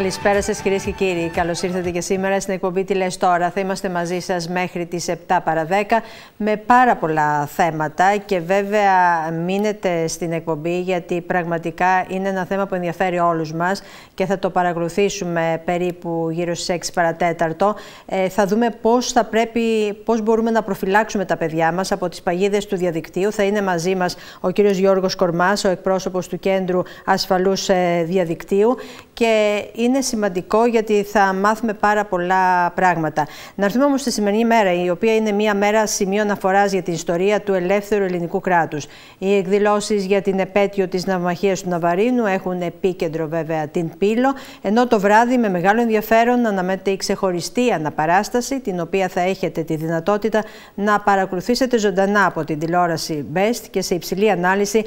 Καλησπέρα σας, κυρίες και κύριοι. Καλώς ήρθατε και σήμερα στην εκπομπή Τι Λες Τώρα. Θα είμαστε μαζί σας μέχρι τις 7 παρα 10 με πάρα πολλά θέματα και βέβαια μείνετε στην εκπομπή γιατί πραγματικά είναι ένα θέμα που ενδιαφέρει όλους μας και θα το παρακολουθήσουμε περίπου γύρω στις 6 παρατέταρτο. Ε, θα δούμε πώς θα πρέπει, πώς μπορούμε να προφυλάξουμε τα παιδιά μας από τις παγίδες του διαδικτύου. Θα είναι μαζί μας ο κύριος Γιώργος Κορμάς, ο εκπρόσωπος του Κέντρου Ασφαλούς ε, Διαδικτύου και είναι σημαντικό γιατί θα μάθουμε πάρα πολλά πράγματα. Να έρθουμε όμως στη σημερινή μέρα, η οποία είναι μια μέρα σημείο αναφοράς για την ιστορία του ελεύθερου ελληνικού κράτους. Οι εκδηλώσεις για την επέτειο της ναυμαχίας του Ναβαρίνου έχουν επίκεντρο βέβαια την Πύλο, ενώ το βράδυ με μεγάλο ενδιαφέρον αναμένεται η ξεχωριστή αναπαράσταση, την οποία θα έχετε τη δυνατότητα να παρακολουθήσετε ζωντανά από την τηλεόραση Best και σε υψηλή ανάλυση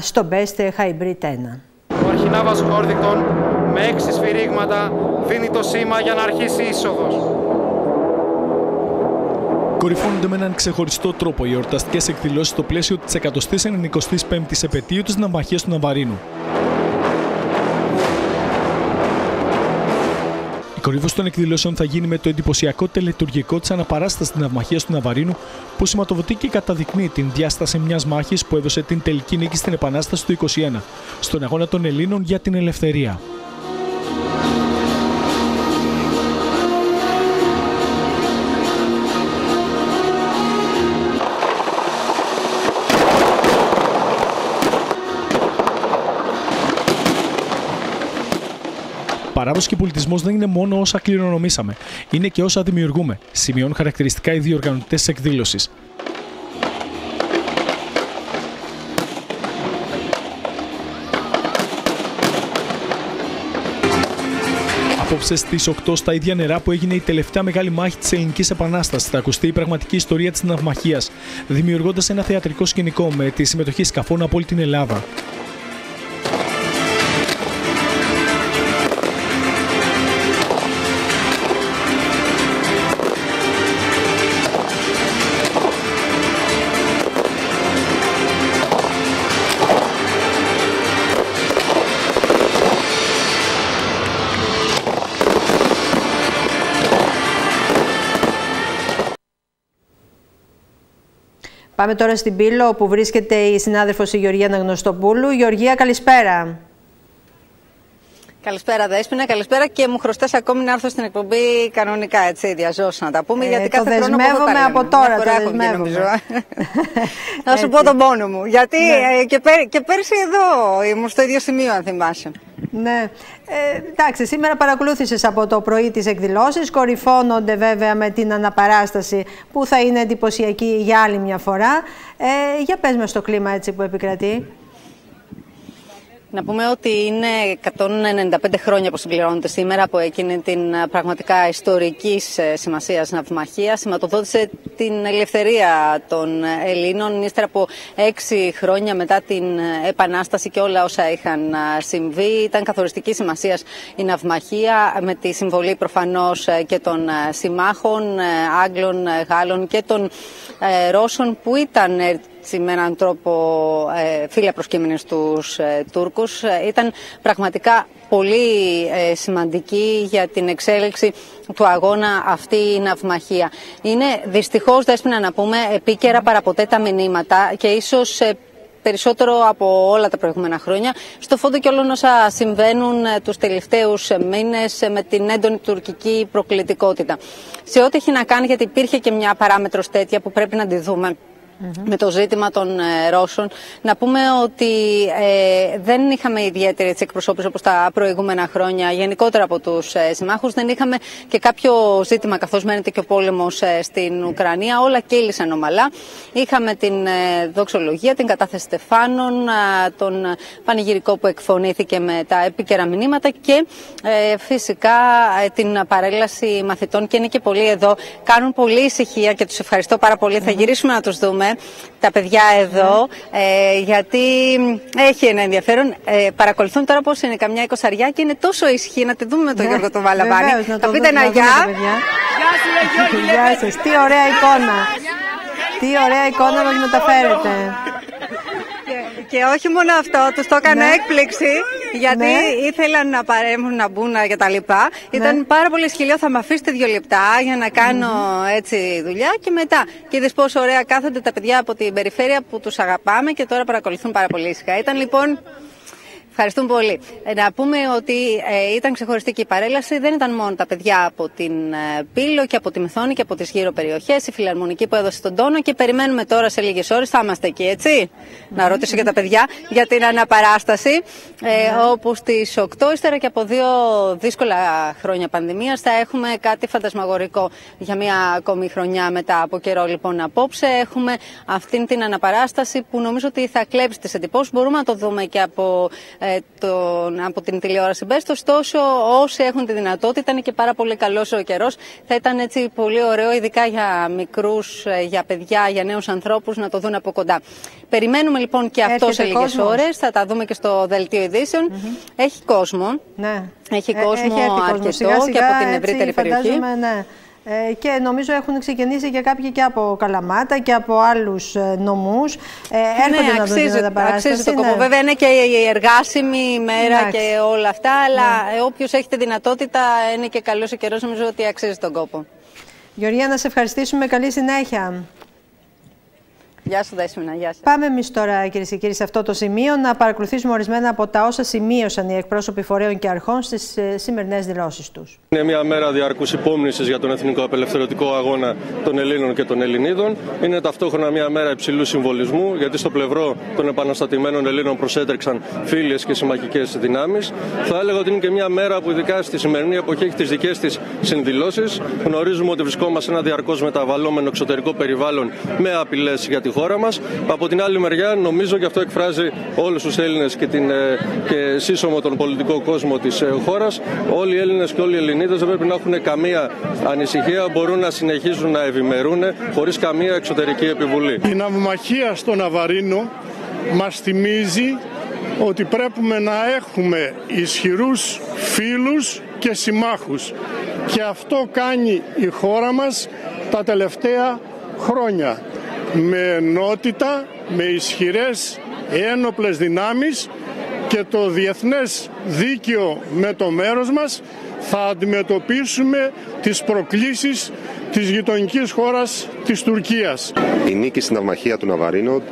στο Best Hybrid 1. Ο Αρχινάβας Χόρδικτον με έξι σφυρίγματα δίνει το σήμα για να αρχίσει η είσοδος. Κορυφώνονται με έναν ξεχωριστό τρόπο οι εορταστικές εκδηλώσεις στο πλαίσιο της 195η επαιτίου της Ναυμαχίας του Ναβαρίνου. Η κορύφωση των εκδηλώσεων θα γίνει με το εντυπωσιακό τελετουργικό της αναπαράστασης τη Ναυμαχία του Ναβαρίνου, που σηματοδοτεί και καταδεικνύει την διάσταση μιας μάχης που έδωσε την τελική νίκη στην Επανάσταση του 1921, στον αγώνα των Ελλήνων για την ελευθερία. Παράδοση και πολιτισμός δεν είναι μόνο όσα κληρονομήσαμε, είναι και όσα δημιουργούμε, σημειώνουν χαρακτηριστικά οι διοργανωτέ τη εκδήλωσης. Απόψε στις 8 στα ίδια νερά που έγινε η τελευταία μεγάλη μάχη της Ελληνικής Επανάστασης, θα ακουστεί η πραγματική ιστορία της ναυμαχίας, δημιουργώντας ένα θεατρικό σκηνικό με τη συμμετοχή σκαφών από όλη την Ελλάδα. Πάμε τώρα στην Πύλο, όπου βρίσκεται η συνάδελφος η Γεωργία Αναγνωστοπούλου. Γεωργία, καλησπέρα. Καλησπέρα, Δέσποινα. Καλησπέρα και μου χρωστάς ακόμη να έρθω στην εκπομπή κανονικά, έτσι, διαζώσω να τα πούμε. Ε, γιατί κάθε το χρόνο δεσμεύομαι από τώρα. Το δεσμεύομαι. να σου πω τον πόνο μου. Γιατί ναι. ε, και, πέρ, και πέρσι εδώ ήμουν στο ίδιο σημείο, αν θυμάσαι. Ναι. Ε, εντάξει, σήμερα παρακολούθησες από το πρωί τις εκδηλώσεις. Κορυφώνονται βέβαια με την αναπαράσταση που θα είναι εντυπωσιακή για άλλη μια φορά. Ε, για πες με στο κλίμα έτσι που επικρατεί. Να πούμε ότι είναι 195 χρόνια που συμπληρώνεται σήμερα από εκείνη την πραγματικά ιστορικής σημασίας ναυμαχίας. Σηματοδότησε την ελευθερία των Ελλήνων ύστερα από έξι χρόνια μετά την Επανάσταση και όλα όσα είχαν συμβεί. Ήταν καθοριστική σημασίας η ναυμαχία με τη συμβολή προφανώς και των συμμάχων Άγγλων, Γάλλων και των Ρώσων που ήταν με έναν τρόπο ε, φίλια προσκύμενη στους ε, Τούρκους. Ε, ήταν πραγματικά πολύ ε, σημαντική για την εξέλιξη του αγώνα αυτή η ναυμαχία. Είναι δυστυχώς, δέσποινα να πούμε, επίκαιρα παραποτέ τα μηνύματα και ίσως περισσότερο από όλα τα προηγούμενα χρόνια, στο φόντο και όλων όσα συμβαίνουν τους τελευταίους μήνες με την έντονη τουρκική προκλητικότητα. Σε ό,τι έχει να κάνει, γιατί υπήρχε και μια παράμετρος τέτοια που πρέπει να τη δούμε με το ζήτημα των ε, Ρώσων. Να πούμε ότι ε, δεν είχαμε ιδιαίτερη εκπροσώπηση όπως τα προηγούμενα χρόνια γενικότερα από τους ε, συμμάχους. Δεν είχαμε και κάποιο ζήτημα καθώς μένεται και ο πόλεμος ε, στην Ουκρανία. Όλα κύλησαν ομαλά. Είχαμε την ε, δοξολογία, την κατάθεση στεφάνων, τον πανηγυρικό που εκφωνήθηκε με τα επίκαιρα μηνύματα και φυσικά την παρέλαση μαθητών και είναι και πολλοί εδώ. Κάνουν πολύ ησυχία και τους ευχαριστώ πάρα πολύ. Θα γυρίσουμε να τους δούμε τα παιδιά εδώ, ε, γιατί έχει ένα ενδιαφέρον. Ε, παρακολουθούν τώρα πώς είναι καμιά εικοσαριά και είναι τόσο ισχύ να τη δούμε με τον ναι, Γιώργο τον Βαλαβάνη. Θα πείτε ένα γεια. Γεια σας, τι ωραία εικόνα. Τι ωραία εικόνα μας μεταφέρετε. Και, και όχι μόνο αυτό, τους το έκανε ναι. έκπληξη γιατί ναι. ήθελαν να παρέμβουν, να μπουν και τα λοιπά. Ναι. Ήταν πάρα πολύ σχηλείο, θα με αφήσετε δύο λεπτά για να κάνω έτσι δουλειά και μετά. Και είδες πόσο ωραία κάθονται τα παιδιά από την περιφέρεια που τους αγαπάμε και τώρα παρακολουθούν πάρα πολύ ήσυχα. Ήταν λοιπόν Ευχαριστούμε πολύ. Ε, να πούμε ότι ε, ήταν ξεχωριστή και η παρέλαση. Δεν ήταν μόνο τα παιδιά από την ε, Πύλο και από τη Μεθόνη και από τις γύρω περιοχές, η φιλαρμονική που έδωσε τον τόνο και περιμένουμε τώρα σε λίγες ώρες. Θα είμαστε εκεί, έτσι. Να ρωτήσω και τα παιδιά για την αναπαράσταση. Ε, όπου στις 8 ύστερα και από δύο δύσκολα χρόνια πανδημίας θα έχουμε κάτι φαντασμαγορικό για μια ακόμη χρονιά μετά από καιρό. Λοιπόν, απόψε έχουμε αυτήν την αναπαράσταση που νομίζω ότι θα κλέψει τις εντυπώσεις. Μπορούμε να το δούμε και από ε, τον, από την τηλεόραση Best. Ωστόσο, όσοι έχουν τη δυνατότητα, είναι και πάρα πολύ καλός ο καιρός. Θα ήταν έτσι πολύ ωραίο, ειδικά για μικρούς, ε, για παιδιά, για νέους ανθρώπους, να το δουν από κοντά. Περιμένουμε λοιπόν και αυτός σε λίγες ώρες. Θα τα δούμε και στο δελτίο ειδήσεων. Έχει κόσμο. Ναι. Έχει κόσμο έχει αρκετό σιγά, σιγά, και από την ευρύτερη περιοχή. Ναι. Ε, και νομίζω έχουν ξεκινήσει και κάποιοι και από Καλαμάτα και από άλλους ε, νομούς. Ε, έρχονται ναι, να αξίζει, δουν τα παράσταση. Αξίζει το κόπο. Βέβαια είναι και η εργάσιμη ημέρα και όλα αυτά, αλλά ναι. όποιος έχει τη δυνατότητα είναι και καλός ο καιρός, νομίζω ότι αξίζει τον κόπο. Γεωργία, να σε ευχαριστήσουμε. Καλή συνέχεια. Γεια σου, Δέσμηνα. Γεια σας. Πάμε εμείς τώρα, κυρίες και κύριοι, σε αυτό το σημείο να παρακολουθήσουμε ορισμένα από τα όσα σημείωσαν οι εκπρόσωποι φορέων και αρχών στις ε, σημερινές δηλώσεις τους. Είναι μια μέρα διαρκούς υπόμνησης για τον εθνικό απελευθερωτικό αγώνα των Ελλήνων και των Ελληνίδων. Είναι ταυτόχρονα μια μέρα υψηλού συμβολισμού, γιατί στο πλευρό των επαναστατημένων Ελλήνων προσέτρεξαν φίλες και συμμαχικές δυνάμεις. Θα έλεγα ότι είναι και μια μέρα που, ειδικά στη σημερινή εποχή, έχει τις δικές της συνδηλώσεις. Γνωρίζουμε ότι βρισκόμαστε ένα διαρκώς μεταβαλλόμενο εξωτερικό περιβάλλον με απειλές για τη χώρα μας. Από την άλλη μεριά, νομίζω και αυτό εκφράζει όλους τους Έλληνες και, την, ε, και σύσσωμο τον πολιτικό κόσμο της ε, χώρας. Όλοι οι Έλληνες και όλοι οι Ελληνίδες δεν πρέπει να έχουν καμία ανησυχία, μπορούν να συνεχίζουν να ευημερούν χωρίς καμία εξωτερική επιβουλή. Η ναυμαχία στο Ναβαρίνο μας θυμίζει ότι πρέπει να έχουμε ισχυρούς φίλους και συμμάχους και αυτό κάνει η χώρα μας τα τελευταία χρόνια με ενότητα, με ισχυρές ένοπλες δυνάμεις και το διεθνές δίκαιο με το μέρος μας θα αντιμετωπίσουμε τις προκλήσεις της γειτονικής χώρας της Τουρκίας. Η νίκη στην αυμαχία του Ναβαρίνο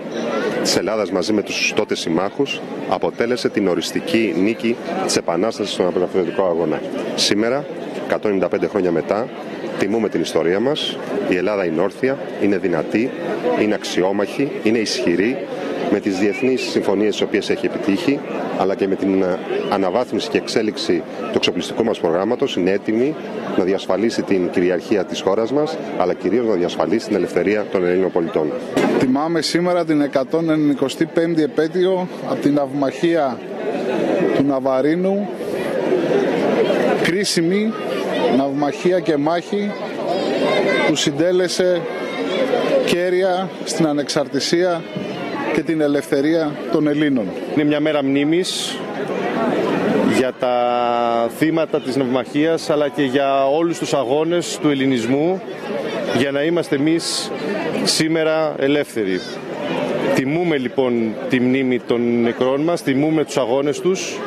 της Ελλάδας μαζί με τους τότε συμμάχους αποτέλεσε την οριστική νίκη της Επανάστασης στον απελευθερωτικό αγώνα. Σήμερα, 195 χρόνια μετά, τιμούμε την ιστορία μας. Η Ελλάδα είναι όρθια, είναι δυνατή, είναι αξιόμαχη, είναι ισχυρή με τις διεθνείς συμφωνίες τις οποίες έχει επιτύχει αλλά και με την αναβάθμιση και εξέλιξη του εξοπλιστικού μας προγράμματος είναι έτοιμη να διασφαλίσει την κυριαρχία της χώρας μας αλλά κυρίως να διασφαλίσει την ελευθερία των Ελλήνων πολιτών. Τιμάμε σήμερα την 195η επέτειο από την αυμαχία του Ναβαρίνου κρίσιμη ναυμαχία και μάχη που συντέλεσε κέρια στην ανεξαρτησία και την ελευθερία των Ελλήνων. Είναι μια μέρα μνήμης για τα θύματα της ναυμαχίας αλλά και για όλους τους αγώνες του ελληνισμού για να είμαστε εμείς σήμερα ελεύθεροι. Τιμούμε λοιπόν τη μνήμη των νεκρών μας, τιμούμε τους αγώνες τους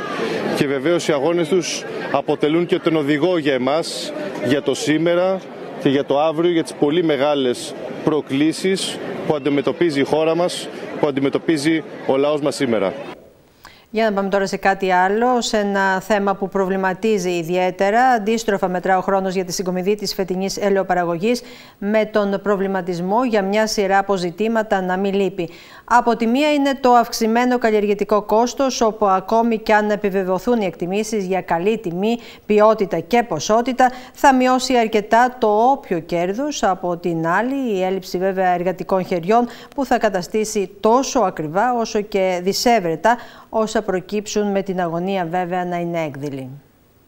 και βεβαίως οι αγώνες τους αποτελούν και τον οδηγό για εμάς, για το σήμερα και για το αύριο, για τις πολύ μεγάλες προκλήσεις που αντιμετωπίζει η χώρα μας, που αντιμετωπίζει ο λαός μας σήμερα. Για να πάμε τώρα σε κάτι άλλο, σε ένα θέμα που προβληματίζει ιδιαίτερα. Αντίστροφα, μετρά ο χρόνος για τη συγκομιδή της φετινής ελαιοπαραγωγής, με τον προβληματισμό για μια σειρά αποζητήματα να μην λείπει. Από τη μία είναι το αυξημένο καλλιεργητικό κόστος, όπου ακόμη και αν επιβεβαιωθούν οι εκτιμήσεις για καλή τιμή, ποιότητα και ποσότητα, θα μειώσει αρκετά το όποιο κέρδος. Από την άλλη, η έλλειψη βέβαια εργατικών χεριών που θα καταστήσει τόσο ακριβά όσο και δυσέβρετα όσα προκύψουν με την αγωνία βέβαια να είναι έκδηλη.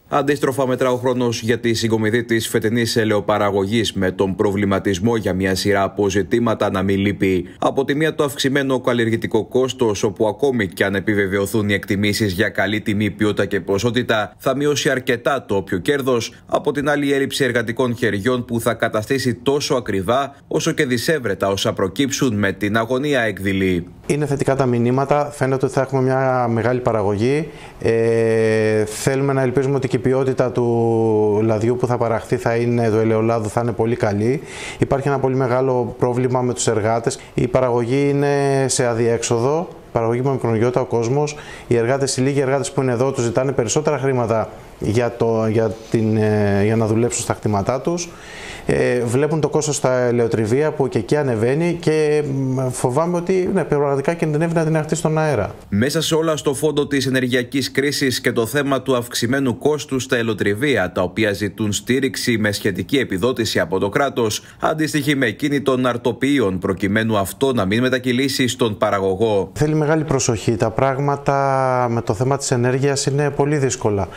Αντίστροφα, μετρά ο χρόνος για τη συγκομιδή της φετινής ελαιοπαραγωγής με τον προβληματισμό για μια σειρά αποζητήματα να μην λείπει. Από τη μία, το αυξημένο καλλιεργητικό κόστος, όπου ακόμη και αν επιβεβαιωθούν οι εκτιμήσεις για καλή τιμή, ποιότητα και ποσότητα, θα μειώσει αρκετά το όποιο κέρδος. Από την άλλη, η έλλειψη εργατικών χεριών που θα καταστήσει τόσο ακριβά όσο και δυσέβρετα όσα προκύψουν με την αγωνία έκδηλη. Είναι θετικά τα μηνύματα. Φαίνεται ότι θα έχουμε μια μεγάλη παραγωγή. Ε, θέλουμε να ελπίζουμε ότι και η ποιότητα του λαδιού που θα παραχθεί θα είναι, του ελαιολάδου θα είναι πολύ καλή. Υπάρχει ένα πολύ μεγάλο πρόβλημα με τους εργάτες. Η παραγωγή είναι σε αδιέξοδο. Παραγωγή με μικρογιώτα ο κόσμος. Οι εργάτες, οι λίγοι εργάτες που είναι εδώ, τους ζητάνε περισσότερα χρήματα για, το, για, την, ε, για να δουλέψουν στα κτήματά τους. Ε, βλέπουν το κόστος στα ελαιοτριβία που και εκεί ανεβαίνει και φοβάμαι ότι ναι, πραγματικά κινδυνεύει να την αχτεί στον αέρα. Μέσα σε όλα στο φόντο της ενεργειακής κρίσης και το θέμα του αυξημένου κόστου στα ελαιοτριβία, τα οποία ζητούν στήριξη με σχετική επιδότηση από το κράτος, αντίστοιχη με εκείνη των αρτοποιείων, προκειμένου αυτό να μην μετακυλήσει στον παραγωγό. Θέλει μεγάλη προσοχή. Τα πράγματα με το θέμα της ενέργειας είναι πολύ δύσκολα.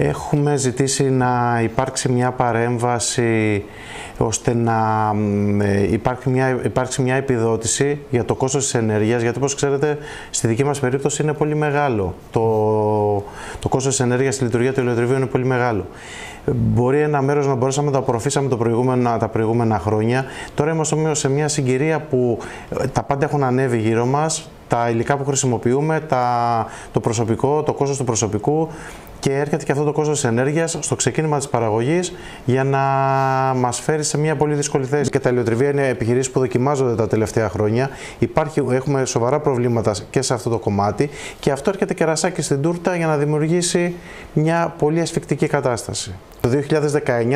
Έχουμε ζητήσει να υπάρξει μια παρέμβαση ώστε να ε, υπάρξει μια, υπάρξει μια επιδότηση για το κόστος της ενέργειας, γιατί όπως ξέρετε στη δική μας περίπτωση είναι πολύ μεγάλο. Το, το κόστος της ενέργειας στη λειτουργία του ηλεκτριβίου είναι πολύ μεγάλο. Μπορεί ένα μέρος να μπορούσαμε να το απορροφήσαμε το προηγούμενα, τα προηγούμενα χρόνια. Τώρα είμαστε σε μια συγκυρία που ε, τα πάντα έχουν ανέβει γύρω μας, τα υλικά που χρησιμοποιούμε, τα, το προσωπικό, το κόστος του προσωπικού, και έρχεται και αυτό το κόστος της ενέργειας στο ξεκίνημα της παραγωγής για να μας φέρει σε μια πολύ δύσκολη θέση. Και τα ηλιοτριβία είναι επιχειρήσεις που δοκιμάζονται τα τελευταία χρόνια. Υπάρχει, έχουμε σοβαρά προβλήματα και σε αυτό το κομμάτι και αυτό έρχεται και ρασάκι στην τούρτα για να δημιουργήσει μια πολύ ασφικτική κατάσταση. Το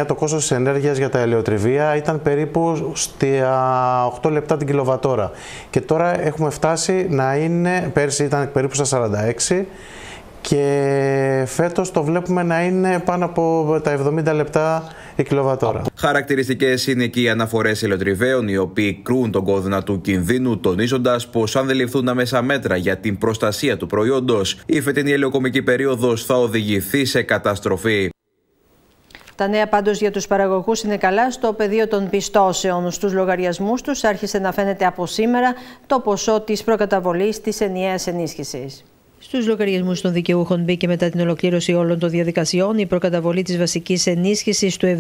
2019 το κόστος της ενέργειας για τα ελαιοτριβία ήταν περίπου στα 8 λεπτά την κιλοβατόρα και τώρα έχουμε φτάσει να είναι, πέρσι ήταν περίπου στα 46 και φέτος το βλέπουμε να είναι πάνω από τα 70 λεπτά η κιλοβατόρα. Χαρακτηριστικές είναι και οι αναφορές ελαιοτριβαίων, οι οποίοι κρούν τον κόδωνα του κινδύνου, τονίζοντας πως αν δεν ληφθούν αμέσα μέτρα για την προστασία του προϊόντος, η φετινή ελαιοκομική περίοδος θα οδηγηθεί σε καταστροφή. Τα νέα πάντως για τους παραγωγούς είναι καλά στο πεδίο των πιστώσεων. Στους λογαριασμούς τους άρχισε να φαίνεται από σήμερα το ποσό της προκαταβολής της ενιαίας ενίσχυσης. Στους λογαριασμούς των δικαιούχων μπήκε μετά την ολοκλήρωση όλων των διαδικασιών η προκαταβολή της βασικής ενίσχυσης του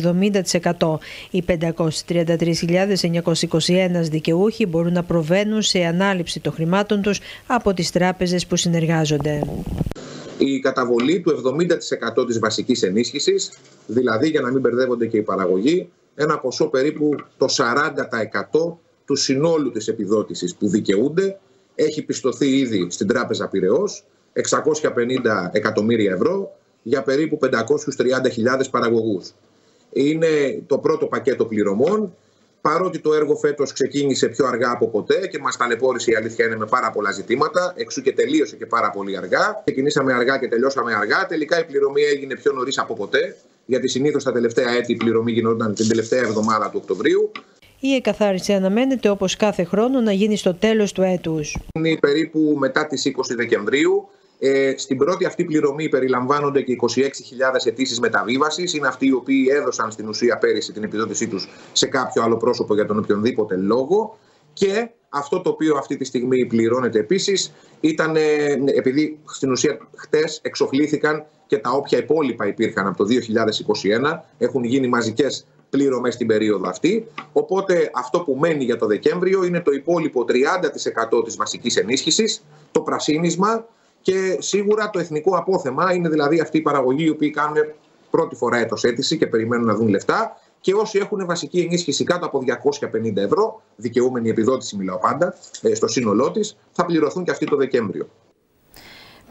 70%. Οι 533.921 δικαιούχοι μπορούν να προβαίνουν σε ανάληψη των χρημάτων τους από τις τράπεζες που συνεργάζονται. Η καταβολή του 70% της βασικής ενίσχυσης, δηλαδή για να μην μπερδεύονται και οι παραγωγοί, ένα ποσό περίπου το 40% του συνόλου της επιδότησης που δικαιούνται, έχει πιστωθεί ήδη στην Τράπεζα Πυραιός 650 εκατομμύρια ευρώ για περίπου 530.000 παραγωγούς. Είναι το πρώτο πακέτο πληρωμών. Παρότι το έργο φέτος ξεκίνησε πιο αργά από ποτέ και μας ταλαιπώρησε η αλήθεια είναι με πάρα πολλά ζητήματα, εξού και τελείωσε και πάρα πολύ αργά. Ξεκινήσαμε αργά και τελειώσαμε αργά. Τελικά η πληρωμή έγινε πιο νωρίς από ποτέ, γιατί συνήθως τα τελευταία έτη η πληρωμή γινόταν την τελευταία εβδομάδα του Οκτωβρίου. Η εκαθάριση αναμένεται όπως κάθε χρόνο να γίνει στο τέλος του έτους. Είναι περίπου μετά τις 20 Δεκεμβρίου ε, στην πρώτη αυτή πληρωμή περιλαμβάνονται και 26.000 αιτήσεις μεταβίβασης. Είναι αυτοί οι οποίοι έδωσαν στην ουσία πέρυσι την επιδότησή τους σε κάποιο άλλο πρόσωπο για τον οποιονδήποτε λόγο. Και αυτό το οποίο αυτή τη στιγμή πληρώνεται επίσης ήταν, ε, επειδή στην ουσία χτες εξοφλήθηκαν και τα όποια υπόλοιπα υπήρχαν από το 2021, έχουν γίνει μαζικές πληρωμές στην περίοδο αυτή. Οπότε αυτό που μένει για το Δεκέμβριο είναι το υπόλοιπο 30% της βασικής ενίσχυσης, το πρασίνισμα και σίγουρα το εθνικό απόθεμα είναι δηλαδή αυτοί οι παραγωγοί οι οποίοι κάνουν πρώτη φορά έτος αίτηση και περιμένουν να δουν λεφτά και όσοι έχουν βασική ενίσχυση κάτω από 250 ευρώ, δικαιούμενη επιδότηση μιλάω πάντα, ε, στο σύνολό της, θα πληρωθούν και αυτοί το Δεκέμβριο.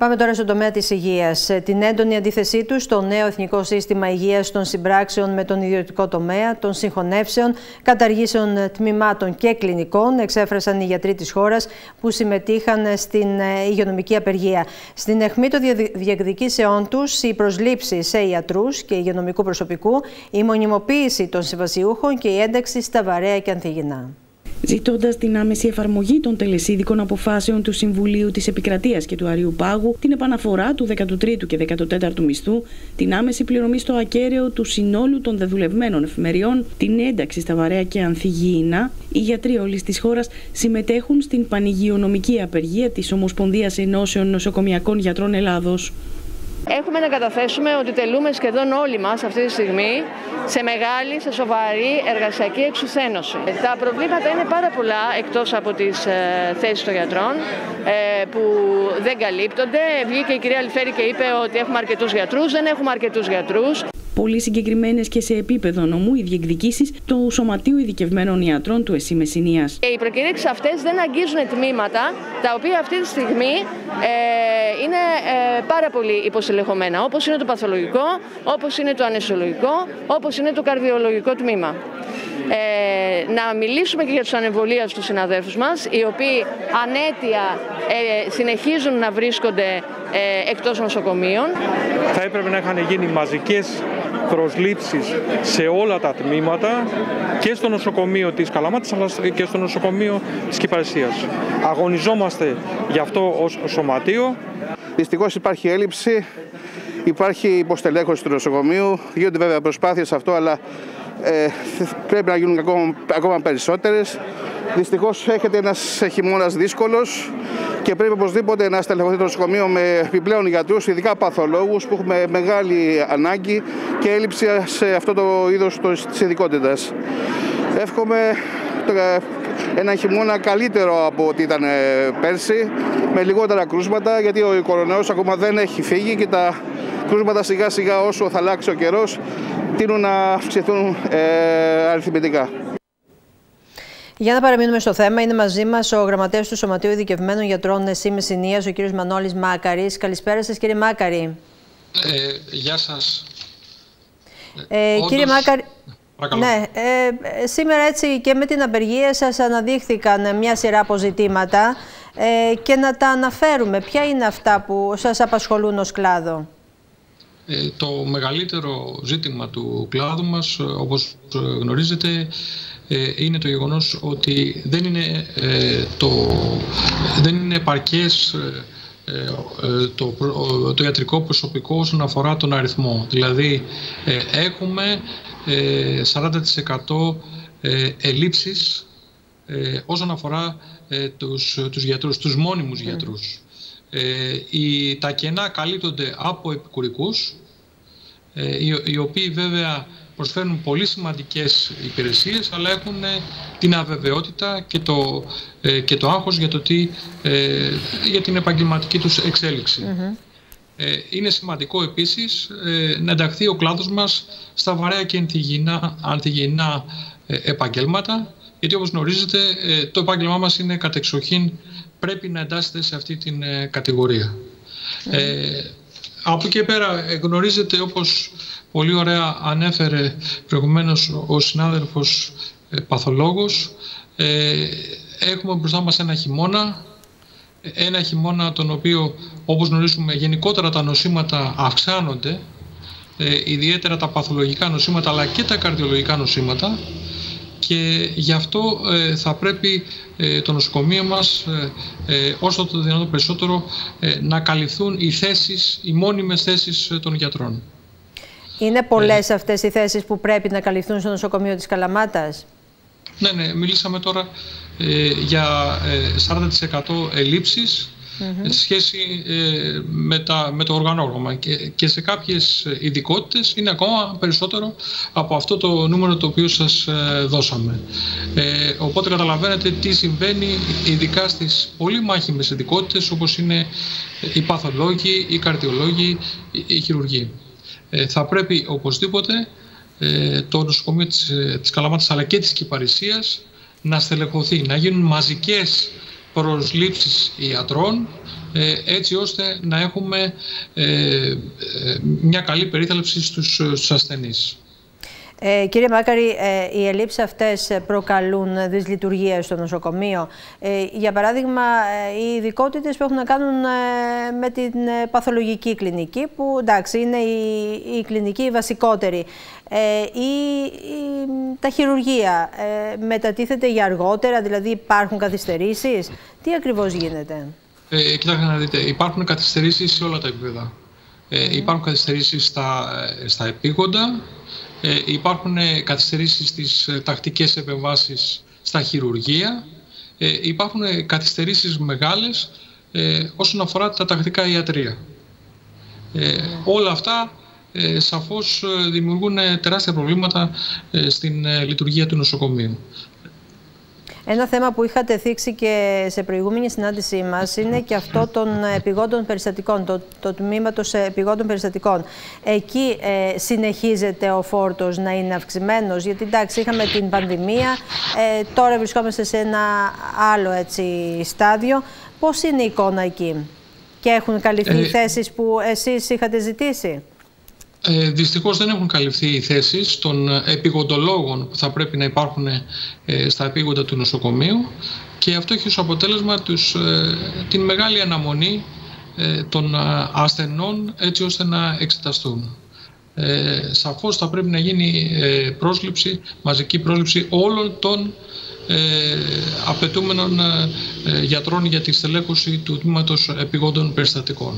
Πάμε τώρα στον τομέα της υγείας. Ε, την έντονη αντίθεσή τους στο νέο Εθνικό Σύστημα Υγείας των συμπράξεων με τον ιδιωτικό τομέα, των συγχωνεύσεων, καταργήσεων τμήματων και κλινικών εξέφρασαν οι γιατροί της χώρας που συμμετείχαν στην ε, υγειονομική απεργία. Στην αιχμή των διεκδικήσεών τους, οι προσλήψεις σε ιατρούς και υγειονομικού προσωπικού, η μονιμοποίηση των συμβασιούχων και η ένταξη στα βαρέα και ανθιγεινά ζητώντας την άμεση εφαρμογή των τελεσίδικων αποφάσεων του Συμβουλίου της Επικρατείας και του Αριού Πάγου, την επαναφορά του 13ου και 14ου μισθού, την άμεση πληρωμή στο ακέραιο του συνόλου των δεδουλευμένων εφημεριών, την ένταξη στα βαρέα και ανθυγιεινά, οι γιατροί όλης της χώρας συμμετέχουν στην πανηγειονομική απεργία της Ομοσπονδίας Ενώσεων Νοσοκομιακών Γιατρών Ελλάδος. Έχουμε να καταθέσουμε ότι τελούμε σχεδόν όλοι μας αυτή τη στιγμή σε μεγάλη, σε σοβαρή εργασιακή εξουθένωση. Τα προβλήματα είναι πάρα πολλά εκτός από τις ε, θέσεις των γιατρών ε, που δεν καλύπτονται. Βγήκε η κυρία Λιφέρη και είπε ότι έχουμε αρκετούς γιατρούς, δεν έχουμε αρκετούς γιατρούς πολύ συγκεκριμένες και σε επίπεδο νομού οι διεκδικήσεις του Σωματείου Ειδικευμένων Ιατρών του ΕΣΥ Μεσσηνίας. Οι προκηρύξεις αυτές δεν αγγίζουν τμήματα τα οποία αυτή τη στιγμή ε, είναι ε, πάρα πολύ υποσυλλεχωμένα, όπως είναι το παθολογικό, όπως είναι το ανεσολογικό, όπως είναι το καρδιολογικό τμήμα. Ε, να μιλήσουμε και για τους ανεμβολίες του συναδέλφους μας, οι οποίοι ανέτεια ε, συνεχίζουν να βρίσκονται ε, εκτός νοσοκομείων. Θα έπρεπε να είχαν γίνει μαζικές προσλήψεις σε όλα τα τμήματα και στο νοσοκομείο της Καλαμάτης αλλά και στο νοσοκομείο της Κυπαρσίας. Αγωνιζόμαστε γι' αυτό ως σωματείο. Δυστυχώς υπάρχει έλλειψη, υπάρχει υποστελέχωση του νοσοκομείου, γίνονται βέβαια προσπάθειες σε αυτό αλλά ε, πρέπει να γίνουν ακόμα, ακόμα περισσότερες. Δυστυχώς έχετε ένας χειμώνας δύσκολος και πρέπει οπωσδήποτε να στελεχωθεί το νοσοκομείο με επιπλέον γιατρούς, ειδικά παθολόγους που έχουμε μεγάλη ανάγκη και έλλειψη σε αυτό το είδος της ειδικότητας. Εύχομαι ένα χειμώνα καλύτερο από ό,τι ήταν ε, πέρσι, με λιγότερα κρούσματα, γιατί ο κορονοϊός ακόμα δεν έχει φύγει και τα κρούσματα σιγά σιγά όσο θα αλλάξει ο καιρός τείνουν να αυξηθούν ε, αριθμητικά. Για να παραμείνουμε στο θέμα, είναι μαζί μας ο γραμματέας του Σωματείου Ειδικευμένων Γιατρών ΕΣΥ Μεσσηνία, ο κ. Μανώλης Μάκαρης. Καλησπέρα σας, κύριε Μάκαρη. Ε, γεια σας. Ε, Όντως... Κύριε Μάκαρη. Ναι, ε, σήμερα έτσι και με την απεργία σας αναδείχθηκαν μια σειρά αποζητήματα ε, και να τα αναφέρουμε. Ποια είναι αυτά που σας απασχολούν ως κλάδο; Ε, το μεγαλύτερο ζήτημα του κλάδου μας, ε, όπως γνωρίζετε, ε, είναι το γεγονός ότι δεν είναι, το, δεν είναι επαρκές το, το ιατρικό προσωπικό όσον αφορά τον αριθμό. Δηλαδή, έχουμε 40% ελλείψεις όσον αφορά τους, τους γιατρούς, τους μόνιμους ναι. γιατρούς. Ε, οι, τα κενά καλύπτονται από επικουρικούς, ε, οι, οι οποίοι βέβαια προσφέρουν πολύ σημαντικές υπηρεσίες, αλλά έχουν την αβεβαιότητα και το, ε, και το άγχος για, το τι, ε, για την επαγγελματική τους εξέλιξη. Ε, είναι σημαντικό επίσης να ενταχθεί ο κλάδος μας στα βαρέα και ανθυγιεινά επαγγέλματα, γιατί όπως γνωρίζετε το επάγγελμά μας είναι κατεξοχήν πρέπει να εντάσσεται σε αυτή την ε, κατηγορία. Ε, από εκεί πέρα ε, γνωρίζετε όπως πολύ ωραία ανέφερε προηγουμένως ο συνάδελφος ε, παθολόγος ε, έχουμε μπροστά μας ένα χειμώνα ένα χειμώνα τον οποίο όπως γνωρίζουμε γενικότερα τα νοσήματα αυξάνονται ιδιαίτερα τα παθολογικά νοσήματα αλλά και τα καρδιολογικά νοσήματα και γι' αυτό ε, θα πρέπει ε, το νοσοκομείο μας ε, όσο το δυνατόν περισσότερο να καλυφθούν οι θέσεις, οι μόνιμες θέσεις των γιατρών. Είναι πολλές αυτές οι θέσεις που πρέπει να καλυφθούν στο νοσοκομείο της Καλαμάτας; Ναι, ναι, μιλήσαμε τώρα για 40% ελλείψεις σε σχέση ε, με, τα, με το οργανόγραμμα και, και σε κάποιες ειδικότητες είναι ακόμα περισσότερο από αυτό το νούμερο το οποίο σας ε, δώσαμε. Ε, οπότε καταλαβαίνετε τι συμβαίνει ειδικά στις πολύ μάχημες ειδικότητες όπως είναι οι παθολόγοι, οι καρδιολόγοι, οι χειρουργοί. Ε, θα πρέπει οπωσδήποτε ε, το νοσοκομείο της, της Καλαμάτας αλλά και της Κυπαρισίας να στελεχωθεί, να γίνουν μαζικές προσλήψεις ιατρών ε, έτσι ώστε να έχουμε ε, ε, μια καλή περίθαλψη στους, στους ασθενείς. Ε, κύριε Μάκαρη, ε, οι ελλείψεις αυτές προκαλούν δυσλειτουργία στο νοσοκομείο. Ε, για παράδειγμα, οι ειδικότητες που έχουν να κάνουν με την παθολογική κλινική, που εντάξει είναι η, η κλινική η βασικότερη. ή, τα χειρουργία μετατίθεται για αργότερα, δηλαδή υπάρχουν καθυστερήσεις; Τι ακριβώς γίνεται; Ε, κοιτάξτε να δείτε, υπάρχουν καθυστερήσεις σε όλα τα επίπεδα. Ε, υπάρχουν καθυστερήσεις στα, στα επίγοντα, ε, υπάρχουν ε, καθυστερήσεις στις ε, τακτικές επεμβάσεις στα χειρουργεία, ε, υπάρχουν καθυστερήσεις μεγάλες όσον αφορά τα τακτικά ιατρία. όλα αυτά ε, σαφώς δημιουργούν τεράστια προβλήματα στην λειτουργία του νοσοκομείου. Ένα θέμα που είχατε θίξει και σε προηγούμενη συνάντησή μας είναι και αυτό των επιγόντων περιστατικών, το, το τμήματο επιγόντων περιστατικών. Εκεί ε, συνεχίζεται ο φόρτος να είναι αυξημένος, γιατί εντάξει, είχαμε την πανδημία, ε, τώρα βρισκόμαστε σε ένα άλλο έτσι, στάδιο. Πώς είναι η εικόνα εκεί, και έχουν καλυφθεί οι ε, θέσεις που εσείς είχατε ζητήσει; Ε, δυστυχώς δεν έχουν καλυφθεί οι θέσεις των επιγοντολόγων που θα πρέπει να υπάρχουν ε, στα επίγοντα του νοσοκομείου και αυτό έχει ως αποτέλεσμα τους, ε, την μεγάλη αναμονή ε, των ασθενών έτσι ώστε να εξεταστούν. Ε, σαφώς θα πρέπει να γίνει πρόσληψη, μαζική πρόσληψη όλων των ε, απαιτούμενων γιατρών για τη στελέχωση του τμήματος επιγόντων περιστατικών.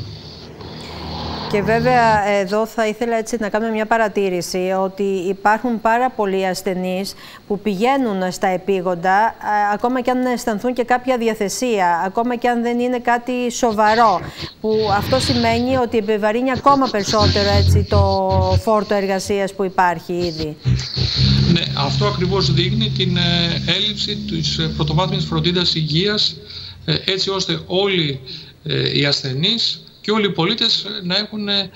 Και βέβαια εδώ θα ήθελα έτσι να κάνουμε μια παρατήρηση ότι υπάρχουν πάρα πολλοί ασθενείς που πηγαίνουν στα επίγοντα ακόμα και αν αισθανθούν και κάποια διαθεσία, ακόμα και αν δεν είναι κάτι σοβαρό που αυτό σημαίνει ότι επιβαρύνει ακόμα περισσότερο έτσι, το φόρτο εργασίας που υπάρχει ήδη. Ναι, αυτό ακριβώς δείχνει την ε, έλλειψη της ε, πρωτοβάθμιας φροντίδας υγείας ε, έτσι ώστε όλοι οι ασθενείς και όλοι οι πολίτες να έχουν ε,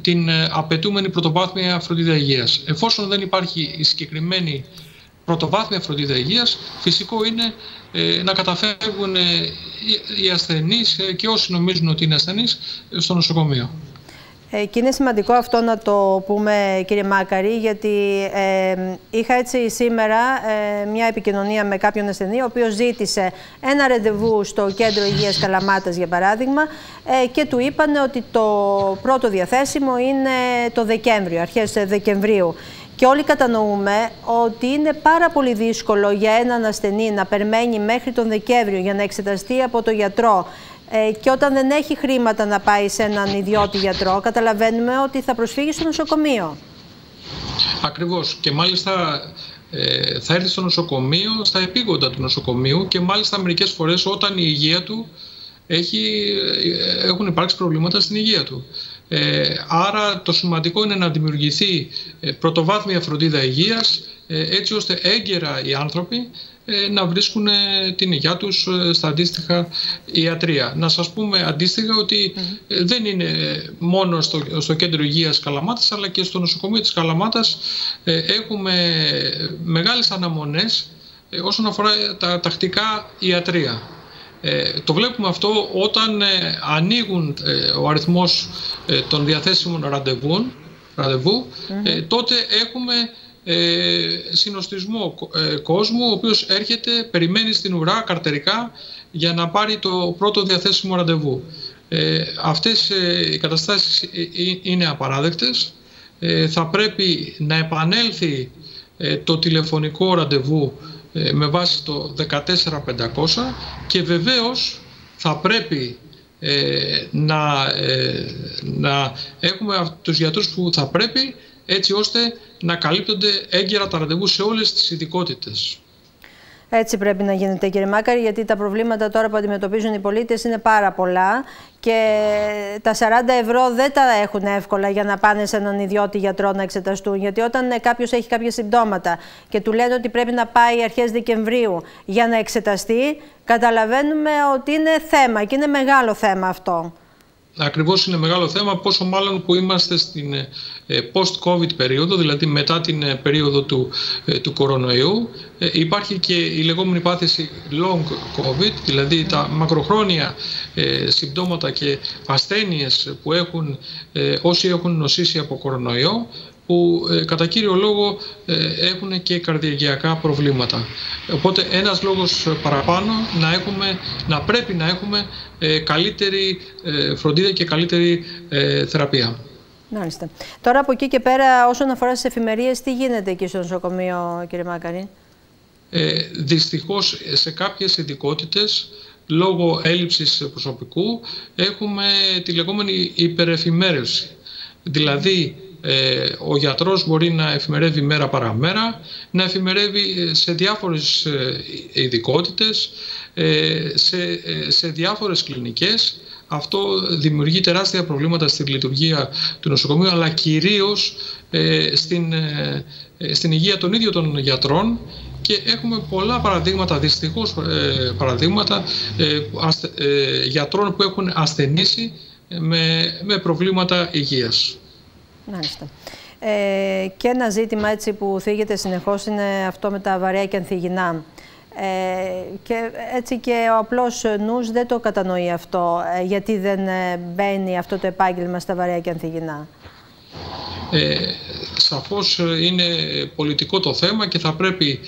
την ε, απαιτούμενη πρωτοβάθμια φροντίδα υγείας. Εφόσον δεν υπάρχει η συγκεκριμένη πρωτοβάθμια φροντίδα υγείας, φυσικό είναι ε, να καταφεύγουν οι ασθενείς και όσοι νομίζουν ότι είναι ασθενείς στο νοσοκομείο. Ε, και είναι σημαντικό αυτό να το πούμε κύριε Μάκαρη, γιατί ε, είχα έτσι σήμερα ε, μια επικοινωνία με κάποιον ασθενή, ο οποίος ζήτησε ένα ρεντεβού στο Κέντρο Υγείας Καλαμάτας, για παράδειγμα, ε, και του είπαν ότι το πρώτο διαθέσιμο είναι το Δεκέμβριο, αρχές Δεκεμβρίου. Και όλοι κατανοούμε ότι είναι πάρα πολύ δύσκολο για έναν ασθενή να περιμένει μέχρι τον Δεκέμβριο για να εξεταστεί από το γιατρό ε, και όταν δεν έχει χρήματα να πάει σε έναν ιδιώτη γιατρό, καταλαβαίνουμε ότι θα προσφύγει στο νοσοκομείο. Ακριβώς. Και μάλιστα ε, θα έρθει στο νοσοκομείο, στα επίγοντα του νοσοκομείου και μάλιστα μερικές φορές όταν η υγεία του έχει, ε, έχουν υπάρξει προβλήματα στην υγεία του. Ε, άρα το σημαντικό είναι να δημιουργηθεί ε, πρωτοβάθμια φροντίδα υγείας έτσι ώστε έγκαιρα οι άνθρωποι ε, να βρίσκουν ε, την υγειά τους ε, στα αντίστοιχα ιατρία. Να σας πούμε αντίστοιχα ότι δεν είναι μόνο στο, στο κέντρο υγείας Καλαμάτας αλλά και στο νοσοκομείο της Καλαμάτας έχουμε μεγάλες αναμονές όσον αφορά τα τακτικά ιατρία. το βλέπουμε αυτό όταν ανοίγουν ο αριθμός των διαθέσιμων ραντεβού, ραντεβού τότε έχουμε ε, συνοστισμό ε, κόσμου ο οποίος έρχεται, περιμένει στην ουρά καρτερικά για να πάρει το πρώτο διαθέσιμο ραντεβού. Ε, αυτές ε, οι καταστάσεις είναι απαράδεκτες. Θα πρέπει να επανέλθει το τηλεφωνικό ραντεβού με βάση το 14500 και βεβαίως θα πρέπει να, να έχουμε τους γιατρούς που θα πρέπει έτσι ώστε να καλύπτονται έγκαιρα τα ραντεβού σε όλες τις ειδικότητες. Έτσι πρέπει να γίνεται κύριε Μάκαρη, γιατί τα προβλήματα τώρα που αντιμετωπίζουν οι πολίτες είναι πάρα πολλά και τα 40 ευρώ δεν τα έχουν εύκολα για να πάνε σε έναν ιδιώτη γιατρό να εξεταστούν. Γιατί όταν κάποιος έχει κάποια συμπτώματα και του λένε ότι πρέπει να πάει αρχές Δεκεμβρίου για να εξεταστεί, καταλαβαίνουμε ότι είναι θέμα και είναι μεγάλο θέμα αυτό. Ακριβώς είναι μεγάλο θέμα, πόσο μάλλον που είμαστε στην ε, post-COVID περίοδο, δηλαδή μετά την ε, περίοδο του, ε, του κορονοϊού. Υπάρχει και η λεγόμενη πάθηση long COVID, δηλαδή τα μακροχρόνια συμπτώματα και ασθένειες που έχουν όσοι έχουν νοσήσει από κορονοϊό, που ε, κατά κύριο λόγο ε, έχουν και καρδιαγιακά προβλήματα. Οπότε ένας λόγος παραπάνω να, έχουμε, να πρέπει να έχουμε ε, καλύτερη φροντίδα και καλύτερη θεραπεία. Μάλιστα. Τώρα από εκεί και πέρα όσον αφορά στις εφημερίες, τι γίνεται εκεί στο νοσοκομείο κύριε Μάκαρη; Ε, δυστυχώς σε κάποιες ειδικότητες λόγω έλλειψης προσωπικού έχουμε τη λεγόμενη υπερεφημέρωση. Δηλαδή ε, ο γιατρός μπορεί να εφημερεύει μέρα παραμέρα, να εφημερεύει σε διάφορες ε, ειδικότητες, ε, σε, σε διάφορες κλινικές, αυτό δημιουργεί τεράστια προβλήματα στη λειτουργία του νοσοκομείου αλλά κυρίως ε, στην, ε, στην υγεία των ίδιων των γιατρών και έχουμε πολλά παραδείγματα, δυστυχώς ε, παραδείγματα γιατρών που έχουν ασθενήσει με, με προβλήματα υγείας. Μάλιστα. Ε, και ένα ζήτημα έτσι που θίγεται συνεχώς είναι αυτό με τα βαρέα και ανθυγινά. Ε, και έτσι και ο απλός νους δεν το κατανοεί αυτό, ε, γιατί δεν ε, μπαίνει αυτό το επάγγελμα στα βαρέα και ανθυγινά. Ε, σαφώς είναι πολιτικό το θέμα και θα πρέπει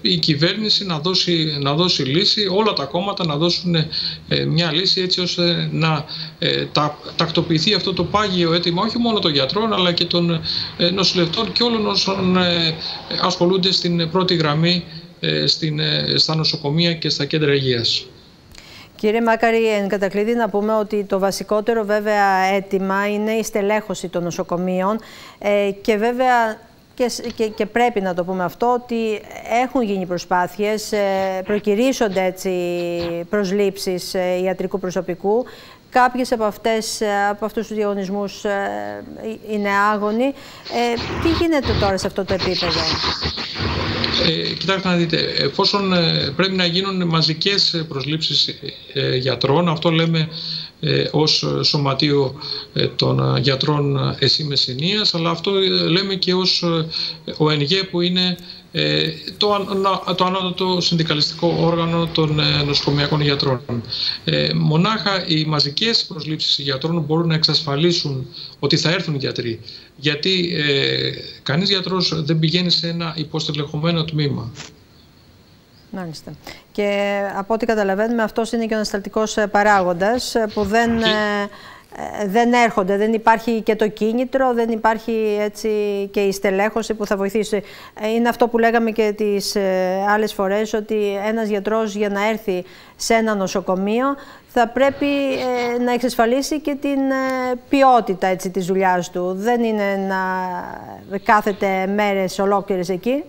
η κυβέρνηση να δώσει, να δώσει λύση, όλα τα κόμματα να δώσουν μια λύση έτσι ώστε να τα, τακτοποιηθεί αυτό το πάγιο αίτημα όχι μόνο των γιατρών αλλά και των νοσηλευτών και όλων όσων ασχολούνται στην πρώτη γραμμή ε, στην, ε, στα νοσοκομεία και στα κέντρα υγείας. Κύριε Μάκαρη, εν κατακλείδη να πούμε ότι το βασικότερο βέβαια αίτημα είναι η στελέχωση των νοσοκομείων ε, και βέβαια και, και, πρέπει να το πούμε αυτό ότι έχουν γίνει προσπάθειες, προκυρήσονται έτσι προσλήψεις ιατρικού προσωπικού. Κάποιες από, αυτές, από αυτούς τους διαγωνισμούς είναι άγονοι. τι γίνεται τώρα σε αυτό το επίπεδο; Ε, κοιτάξτε να δείτε, εφόσον ε, πρέπει να γίνουν μαζικές προσλήψεις ε, γιατρών, αυτό λέμε ε, ως σωματείο ε, των γιατρών εσήμες αλλά αυτό λέμε και ως ΟΕΝΓΕ που είναι το, το ανώτατο συνδικαλιστικό όργανο των νοσοκομιακών γιατρών. Μονάχα οι μαζικές προσλήψεις γιατρών μπορούν να εξασφαλίσουν ότι θα έρθουν οι γιατροί γιατί ε, κανείς γιατρός δεν πηγαίνει σε ένα υποστελεχωμένο τμήμα. Μάλιστα. Και από ό,τι καταλαβαίνουμε αυτός είναι και ο ανασταλτικός ε, παράγοντας ε, που δεν, ε, δεν έρχονται, δεν υπάρχει και το κίνητρο, δεν υπάρχει έτσι και η στελέχωση που θα βοηθήσει. Είναι αυτό που λέγαμε και τις άλλες φορές ότι ένας γιατρός για να έρθει σε ένα νοσοκομείο θα πρέπει ε, να εξασφαλίσει και την ε, ποιότητα έτσι, της δουλειάς του. Δεν είναι να κάθεται μέρες ολόκληρες εκεί.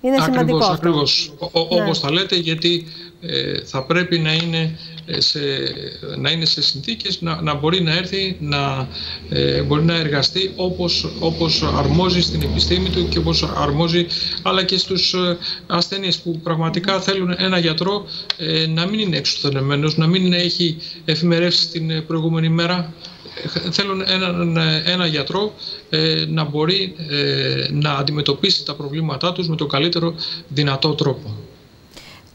Είναι ακριβώς, σημαντικό αυτό. Ακριβώς, ναι. όπως θα λέτε, γιατί ε, θα πρέπει να είναι σε, να είναι σε συνθήκες να, να μπορεί να έρθει, να ε, μπορεί να εργαστεί όπως, όπως αρμόζει στην επιστήμη του και όπως αρμόζει αλλά και στους ε, ασθενείς που πραγματικά θέλουν ένα γιατρό ε, να μην είναι εξουθενεμένος, να μην έχει εφημερεύσει την προηγούμενη μέρα. Θέλουν έναν, ένα γιατρό να μπορεί να αντιμετωπίσει τα προβλήματά τους με τον καλύτερο δυνατό τρόπο.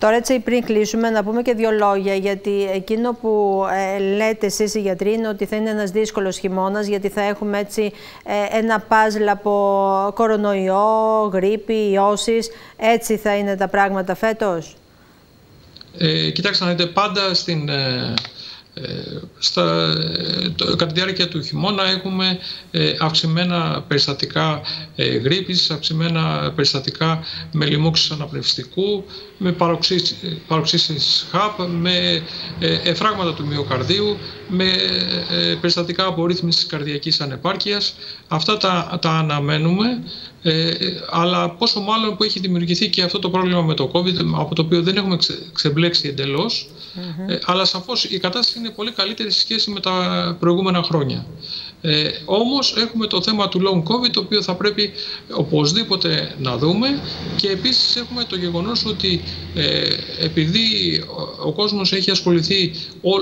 Τώρα έτσι πριν κλείσουμε να πούμε και δύο λόγια γιατί εκείνο που ε, λέτε εσείς οι γιατροί είναι ότι θα είναι ένας δύσκολος χειμώνας γιατί θα έχουμε έτσι ε, ένα παζλ από κορονοϊό, γρήπη, ιώσεις. Έτσι θα είναι τα πράγματα φέτος; Ε, κοιτάξτε να δείτε πάντα στην... Ε, στα, το, κατά τη διάρκεια του χειμώνα έχουμε ε, αυξημένα περιστατικά ε, γρήπης, αυξημένα περιστατικά με λοιμώξεις αναπνευστικού, με παροξύσεις ΧΑΠ, με ε, εφράγματα του μυοκαρδίου, με ε, περιστατικά απορρίθμισης καρδιακής ανεπάρκειας. Αυτά τα, τα αναμένουμε, ε, αλλά πόσο μάλλον που έχει δημιουργηθεί και αυτό το πρόβλημα με το COVID, από το οποίο δεν έχουμε ξεμπλέξει εντελώς, ε, αλλά σαφώς η κατάσταση είναι πολύ καλύτερη σε σχέση με τα προηγούμενα χρόνια. Ε, όμως έχουμε το θέμα του long covid το οποίο θα πρέπει οπωσδήποτε να δούμε. Και επίσης έχουμε το γεγονός ότι ε, επειδή ο, ο κόσμος έχει ασχοληθεί,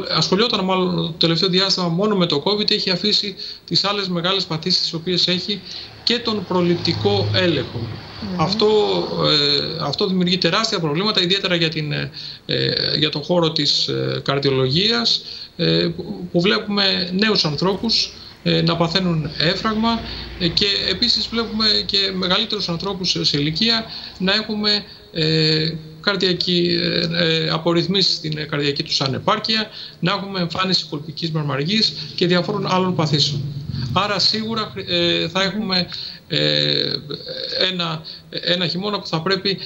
ασχολιόταν μάλλον το τελευταίο διάστημα μόνο με το covid έχει αφήσει τις άλλες μεγάλες παθήσεις τις οποίες έχει και τον προληπτικό Αυτό, ε, αυτό δημιουργεί τεράστια προβλήματα, ιδιαίτερα για, την, ε, για τον χώρο της ε, καρδιολογίας, ε, που βλέπουμε νέους ανθρώπους ε, να παθαίνουν έφραγμα ε, και επίσης βλέπουμε και μεγαλύτερους ανθρώπους σε ηλικία να έχουμε ε, καρδιακή, ε, απορριθμίσεις στην καρδιακή τους ανεπάρκεια, να έχουμε εμφάνιση κολπικής μαρμαργής και διαφόρων άλλων παθήσεων. Άρα σίγουρα θα έχουμε ένα, ένα χειμώνα που θα πρέπει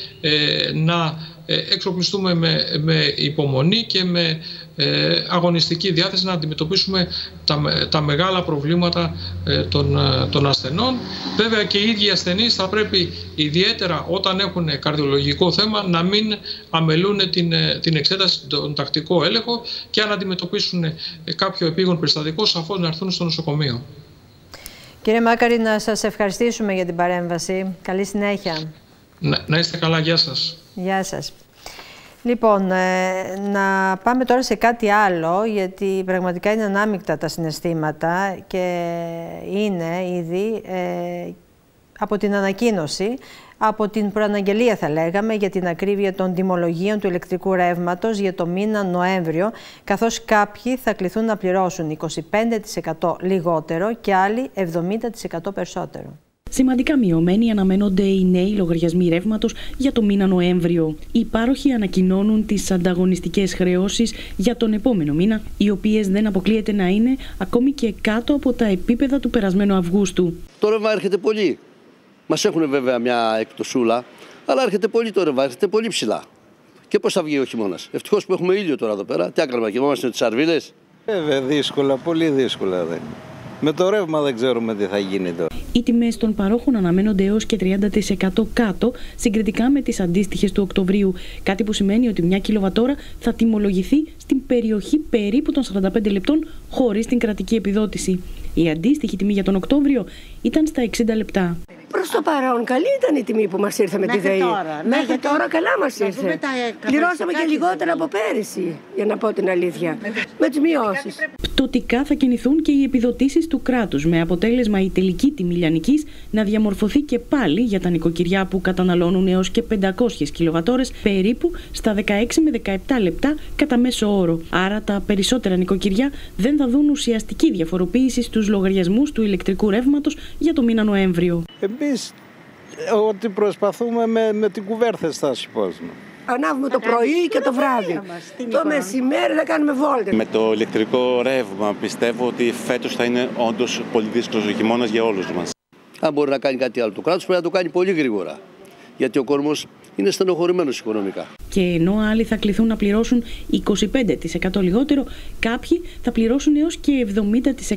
να εξοπλιστούμε με, με υπομονή και με αγωνιστική διάθεση να αντιμετωπίσουμε τα, τα μεγάλα προβλήματα των, των ασθενών. Βέβαια και οι ίδιοι ασθενείς θα πρέπει ιδιαίτερα όταν έχουν καρδιολογικό θέμα να μην αμελούν την, την εξέταση, τον τακτικό έλεγχο και αν αντιμετωπίσουν κάποιο επίγον περιστατικό σαφώς να έρθουν στο νοσοκομείο. Κύριε Μάκαρη, να σας ευχαριστήσουμε για την παρέμβαση. Καλή συνέχεια. Να, να είστε καλά. Γεια σας. Γεια σας. Λοιπόν, ε, να πάμε τώρα σε κάτι άλλο, γιατί πραγματικά είναι ανάμεικτα τα συναισθήματα και είναι ήδη ε, από την ανακοίνωση από την προαναγγελία θα λέγαμε για την ακρίβεια των τιμολογίων του ηλεκτρικού ρεύματος για το μήνα Νοέμβριο, καθώς κάποιοι θα κληθούν να πληρώσουν 25% λιγότερο και άλλοι 70% περισσότερο. Σημαντικά μειωμένοι αναμένονται οι νέοι λογαριασμοί ρεύματος για το μήνα Νοέμβριο. Οι πάροχοι ανακοινώνουν τις ανταγωνιστικές χρεώσεις για τον επόμενο μήνα, οι οποίες δεν αποκλείεται να είναι ακόμη και κάτω από τα επίπεδα του περασμένου Αυγούστου. Το ρεύμα έρχεται πολύ. Μας έχουν βέβαια μια εκτοσούλα, αλλά έρχεται πολύ το ρεύμα, έρχεται πολύ ψηλά. Και πώς θα βγει ο χειμώνας; Ευτυχώς που έχουμε ήλιο τώρα εδώ πέρα. Τι άκραμε, κοιμόμαστε με τις αρβίλε. Βέβαια, δύσκολα, πολύ δύσκολα. Δε. Με το ρεύμα δεν ξέρουμε τι θα γίνει τώρα. Οι τιμές των παρόχων αναμένονται έως και 30% κάτω συγκριτικά με τις αντίστοιχες του Οκτωβρίου. Κάτι που σημαίνει ότι μια κιλοβατόρα θα τιμολογηθεί στην περιοχή περίπου των 45 λεπτών χωρίς την κρατική επιδότηση. Η αντίστοιχη τιμή για τον Οκτώβριο ήταν στα 60 λεπτά. Προς το παρόν, καλή ήταν η τιμή που μας ήρθε με τη ΔΕΗ. Τώρα, μέχρι τώρα καλά μας ήρθε. Πληρώσαμε και λιγότερα από πέρυσι, για να πω την αλήθεια. Με τις μειώσεις. Πτωτικά θα κινηθούν και οι επιδοτήσεις του κράτους, με αποτέλεσμα η τελική τιμή λιανικής να διαμορφωθεί και πάλι για τα νοικοκυριά που καταναλώνουν έως και 500 κιλοβατόρες περίπου στα 16 με 17 λεπτά κατά μέσο όρο. Άρα τα περισσότερα νοικοκυριά δεν θα δουν ουσιαστική διαφοροποίηση στους λογαριασμούς του ηλεκτρικού ρεύματος για το μήνα Νοέμβριο. Εμείς ότι προσπαθούμε με, με την κουβέρθες θα σου πω. Ανάβουμε το πρωί και το βράδυ. Το μεσημέρι θα κάνουμε βόλτα. Με το ηλεκτρικό ρεύμα πιστεύω ότι φέτος θα είναι όντως πολύ δύσκολος ο χειμώνας για όλους μας. Αν μπορεί να κάνει κάτι άλλο το κράτος πρέπει να το κάνει πολύ γρήγορα. Γιατί ο κόσμος είναι στενοχωρημένος οικονομικά. Και ενώ άλλοι θα κληθούν να πληρώσουν 25% λιγότερο, κάποιοι θα πληρώσουν έως και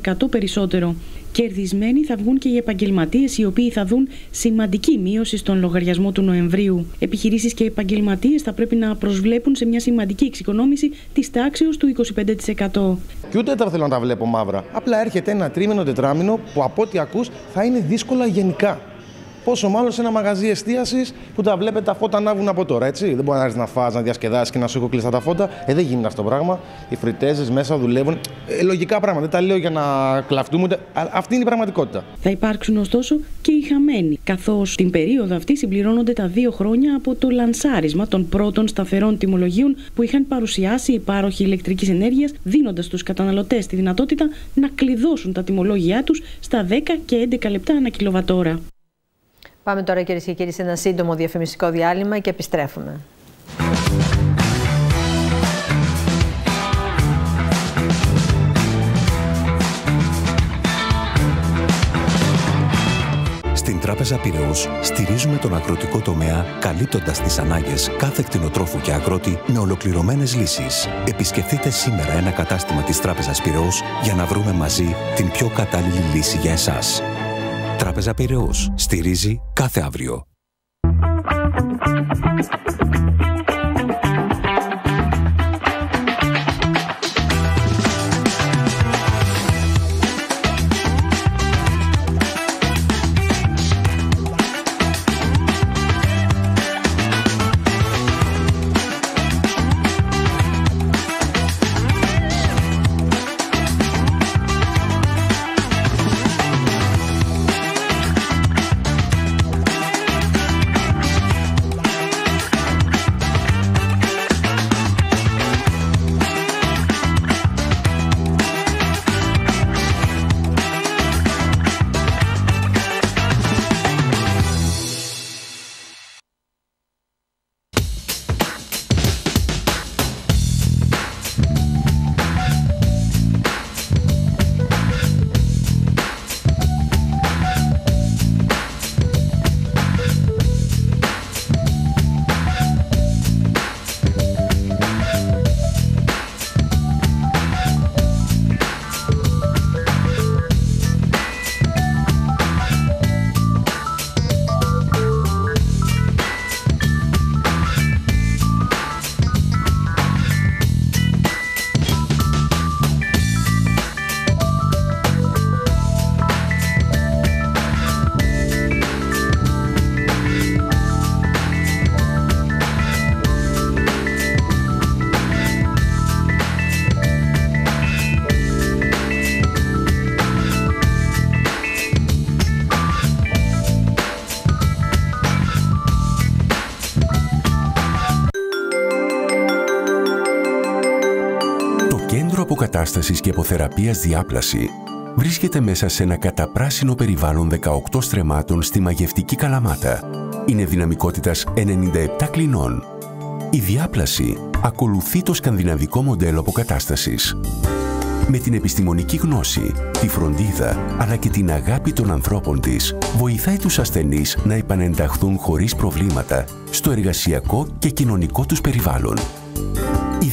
70% περισσότερο. Κερδισμένοι θα βγουν και οι επαγγελματίες, οι οποίοι θα δουν σημαντική μείωση στον λογαριασμό του Νοεμβρίου. Επιχειρήσεις και επαγγελματίες θα πρέπει να προσβλέπουν σε μια σημαντική εξοικονόμηση της τάξεως του 25%. Και ούτε τα θέλω να τα βλέπω μαύρα. Απλά έρχεται ένα τρίμηνο, τετράμινο που από ό,τι ακούς θα είναι δύσκολα γενικά. Πόσο μάλλον σε ένα μαγαζί εστίασης που τα βλέπετε τα φώτα ανάβουν από τώρα, έτσι. Δεν μπορεί να έρθεις να φας, να διασκεδάσεις και να σου έχω κλειστά τα φώτα. Ε, δεν γίνεται αυτό το πράγμα. Οι φριτέζε μέσα δουλεύουν. Ε, λογικά πράγματα. Δεν τα λέω για να κλαφτούμε ούτε. Αυτή είναι η πραγματικότητα. Θα υπάρξουν ωστόσο και οι χαμένοι, καθώς την περίοδο αυτή συμπληρώνονται τα δύο χρόνια από το λανσάρισμα των πρώτων σταθερών τιμολογίων που είχαν παρουσιάσει οι πάροχοι ηλεκτρικής ενέργειας, δίνοντας στους καταναλωτές τη δυνατότητα να κλειδώσουν τα τιμολόγια τους στα 10 και 11 λεπτά ανά κιλοβατόρα. Πάμε τώρα κυρίες και κύριοι σε ένα σύντομο διαφημιστικό διάλειμμα και επιστρέφουμε. Στην Τράπεζα Πυραιός στηρίζουμε τον αγροτικό τομέα καλύπτοντας τις ανάγκες κάθε κτηνοτρόφου και αγρότη με ολοκληρωμένες λύσεις. Επισκεφτείτε σήμερα ένα κατάστημα της Τράπεζας Πυραιός για να βρούμε μαζί την πιο κατάλληλη λύση για εσάς. Τράπεζα Πυραιός. Στηρίζει κάθε αύριο. Αποκατάστασης και αποθεραπείας διάπλαση βρίσκεται μέσα σε ένα καταπράσινο περιβάλλον 18 στρεμάτων στη μαγευτική Καλαμάτα. Είναι δυναμικότητας 97 κλινών. Η διάπλαση ακολουθεί το σκανδιναβικό μοντέλο αποκατάστασης. Με την επιστημονική γνώση, τη φροντίδα αλλά και την αγάπη των ανθρώπων της, βοηθάει τους ασθενείς να επανενταχθούν χωρίς προβλήματα στο εργασιακό και κοινωνικό τους περιβάλλον.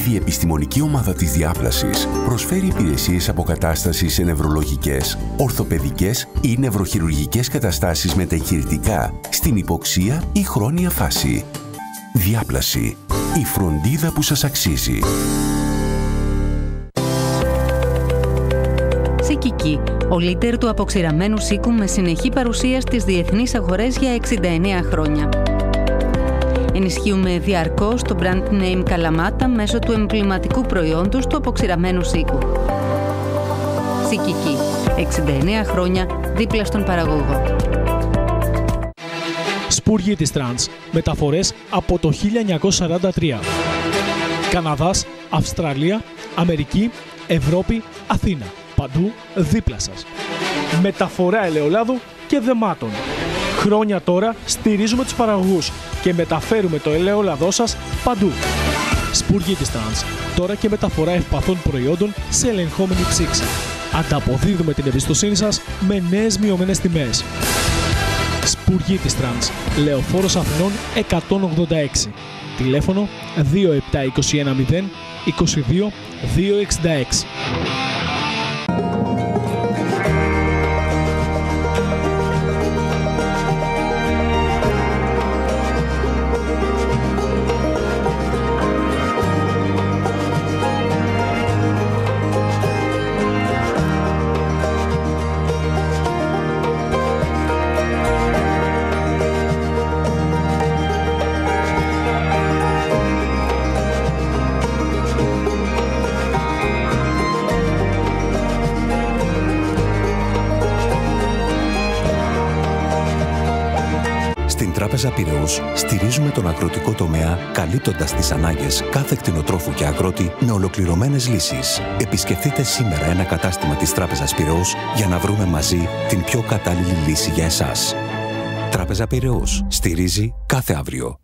Η διεπιστημονική ομάδα της διάπλασης προσφέρει υπηρεσίες αποκατάστασης σε νευρολογικές, ορθοπαιδικές ή νευροχειρουργικές καταστάσεις μεταχειρητικά στην υποξία ή χρόνια φάση. Διάπλαση. Η φροντίδα που σας αξίζει. Σικική, ο λίτερ του αποξηραμένου σίκου με συνεχή παρουσία στις διεθνείς αγορές για 69 χρόνια. Ενισχύουμε διαρκώς το brand name Καλαμάτα μέσω του εμβληματικού προϊόντος του αποξηραμένου σίκου. Σικική, 69 χρόνια δίπλα στον παραγωγό. Σπούργοι της Τρανς, μεταφορές από το 1943. Καναδάς, Αυστραλία, Αμερική, Ευρώπη, Αθήνα. Παντού δίπλα σας. Μεταφορά ελαιολάδου και δεμάτων. Χρόνια τώρα στηρίζουμε τους παραγωγούς και μεταφέρουμε το ελαιόλαδό σας παντού. Σπούργοι της Τρανς, τώρα και μεταφορά ευπαθών προϊόντων σε ελεγχόμενη ψήξη. Ανταποδίδουμε την εμπιστοσύνη σας με νέες μειωμένες τιμές. Σπουργή της Τρανς, Λεωφόρος Αθηνών 186. Τηλέφωνο 27210 22 266. Τράπεζα Πυραιός στηρίζουμε τον αγροτικό τομέα καλύπτοντας τις ανάγκες κάθε κτηνοτρόφου και αγρότη με ολοκληρωμένες λύσεις. Επισκεφτείτε σήμερα ένα κατάστημα της Τράπεζας Πυραιός για να βρούμε μαζί την πιο κατάλληλη λύση για εσάς. Τράπεζα Πυραιός στηρίζει κάθε αύριο.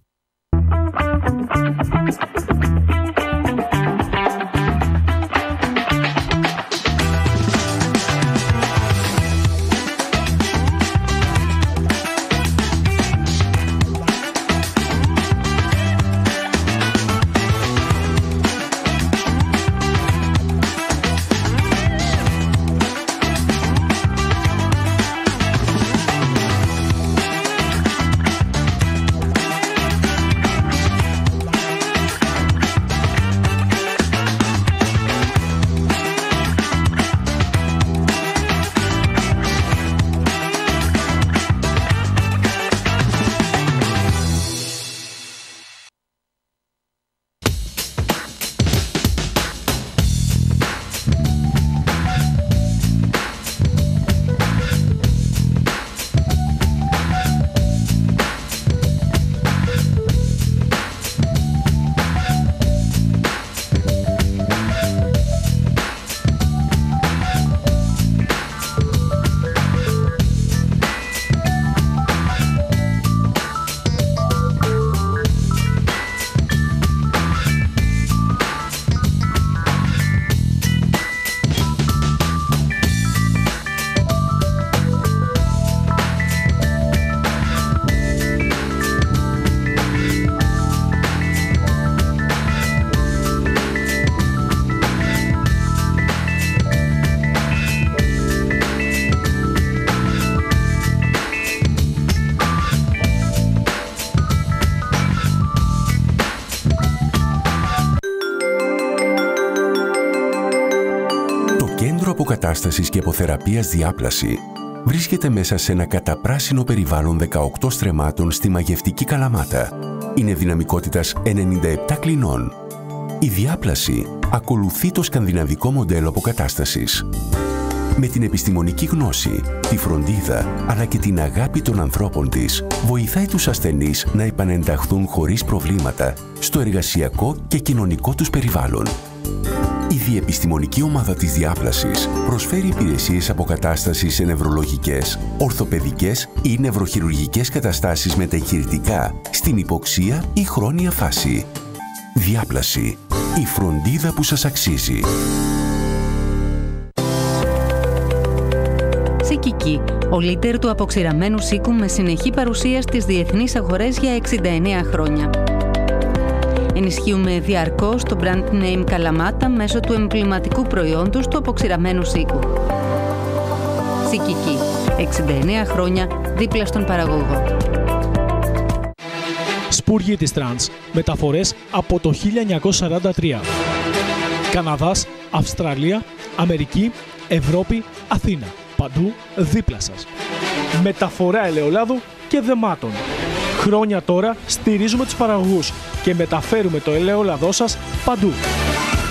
Αποκατάστασης και αποθεραπείας διάπλαση βρίσκεται μέσα σε ένα καταπράσινο περιβάλλον 18 στρεμάτων στη μαγευτική Καλαμάτα. Είναι δυναμικότητας 97 κλινών. Η διάπλαση ακολουθεί το σκανδιναβικό μοντέλο αποκατάστασης. Με την επιστημονική γνώση, τη φροντίδα αλλά και την αγάπη των ανθρώπων της, βοηθάει τους ασθενείς να επανενταχθούν χωρίς προβλήματα στο εργασιακό και κοινωνικό τους περιβάλλον. Η διεπιστημονική ομάδα της Διάπλασης προσφέρει υπηρεσίες αποκατάστασης σε νευρολογικές, ορθοπαιδικές ή νευροχειρουργικές καταστάσεις μεταγχειρητικά στην υποξία ή χρόνια φάση. Διάπλαση. Η φροντίδα που σας αξίζει. Σικική, ο λίτερ του αποξηραμένου σίκου με συνεχή παρουσία στις διεθνείς αγορές για 69 χρόνια. Ενισχύουμε διαρκώς το brand name Καλαμάτα μέσω του εμβληματικού προϊόντος του αποξηραμένου σίκου. Σικική, 69 χρόνια δίπλα στον παραγωγό. Σπούργοι της Τρανς. Μεταφορές από το 1943. Καναδάς, Αυστραλία, Αμερική, Ευρώπη, Αθήνα. Παντού δίπλα σας. Μεταφορά ελαιολάδου και δεμάτων. Χρόνια τώρα στηρίζουμε τους παραγωγούς και μεταφέρουμε το ελαιόλαδό σας παντού.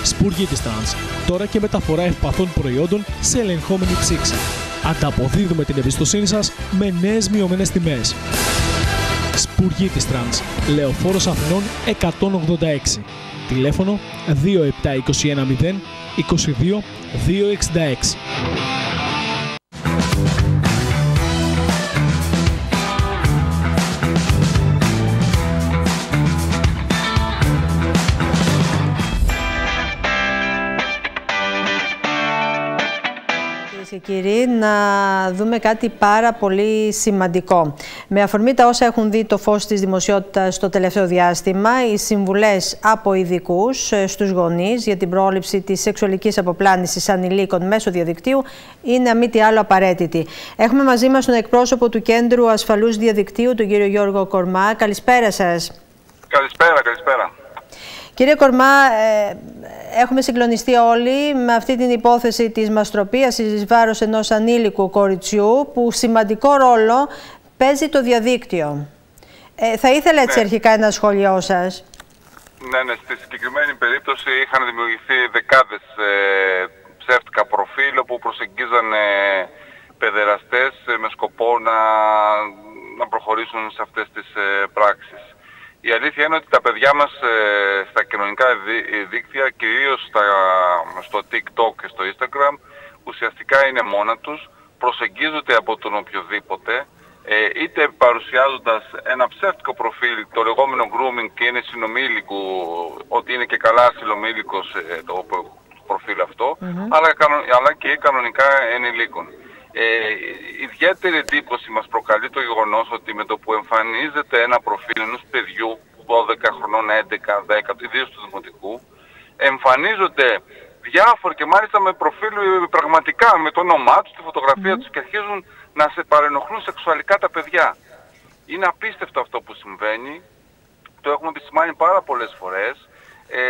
Σπούργοι της Τρανς. Τώρα και μεταφορά ευπαθών προϊόντων σε ελεγχόμενη ψήξη. Ανταποδίδουμε την εμπιστοσύνη σας με νέες μειωμένες τιμές. Σπουργή της Τρανς, Λεωφόρος Αθηνών 186. Τηλέφωνο 27210 22 266. Κύριοι, να δούμε κάτι πάρα πολύ σημαντικό. Με αφορμή τα όσα έχουν δει το φως της δημοσιότητας στο τελευταίο διάστημα, οι συμβουλές από ειδικούς ε, στους γονείς για την πρόληψη της σεξουαλικής αποπλάνησης ανηλίκων μέσω διαδικτύου είναι αμή τι άλλο απαραίτητη. Έχουμε μαζί μας τον εκπρόσωπο του Κέντρου Ασφαλούς Διαδικτύου, τον κύριο Γιώργο Κορμά. Καλησπέρα σας. Καλησπέρα, καλησπέρα. Κύριε Κορμά, ε, έχουμε συγκλονιστεί όλοι με αυτή την υπόθεση της μαστροπίας εις βάρος ενός ανήλικου κοριτσιού που σημαντικό ρόλο παίζει το διαδίκτυο. Ε, θα ήθελα έτσι ναι. αρχικά ένα σχόλιο σας; Ναι, ναι, στη συγκεκριμένη περίπτωση είχαν δημιουργηθεί δεκάδες ε, ψεύτικα προφίλ που προσεγγίζαν ε, παιδεραστές ε, με σκοπό να, να προχωρήσουν σε αυτές τις ε, πράξεις. Η αλήθεια είναι ότι τα παιδιά μας ε, στα κοινωνικά ε, δίκτυα, κυρίως στα, στο TikTok και στο Instagram, ουσιαστικά είναι μόνα τους, προσεγγίζονται από τον οποιοδήποτε, ε, είτε παρουσιάζοντας ένα ψεύτικο προφίλ, το λεγόμενο grooming και είναι συνομήλικο, ότι είναι και καλά συνομήλικος ε, το προφίλ αλλά, αλλά και κανονικά ενηλίκων. Ε, ιδιαίτερη εντύπωση μας προκαλεί το γεγονός ότι με το που εμφανίζεται ένα προφίλ ενός παιδιού 12 χρονών, 11, 10, ιδίως του δημοτικού, εμφανίζονται διάφοροι και μάλιστα με προφίλ πραγματικά με το όνομά τους, τη φωτογραφία mm. τους και αρχίζουν να σε παρενοχλούν σεξουαλικά τα παιδιά. Είναι απίστευτο αυτό που συμβαίνει, το έχουμε επισημάνει πάρα πολλές φορές ε,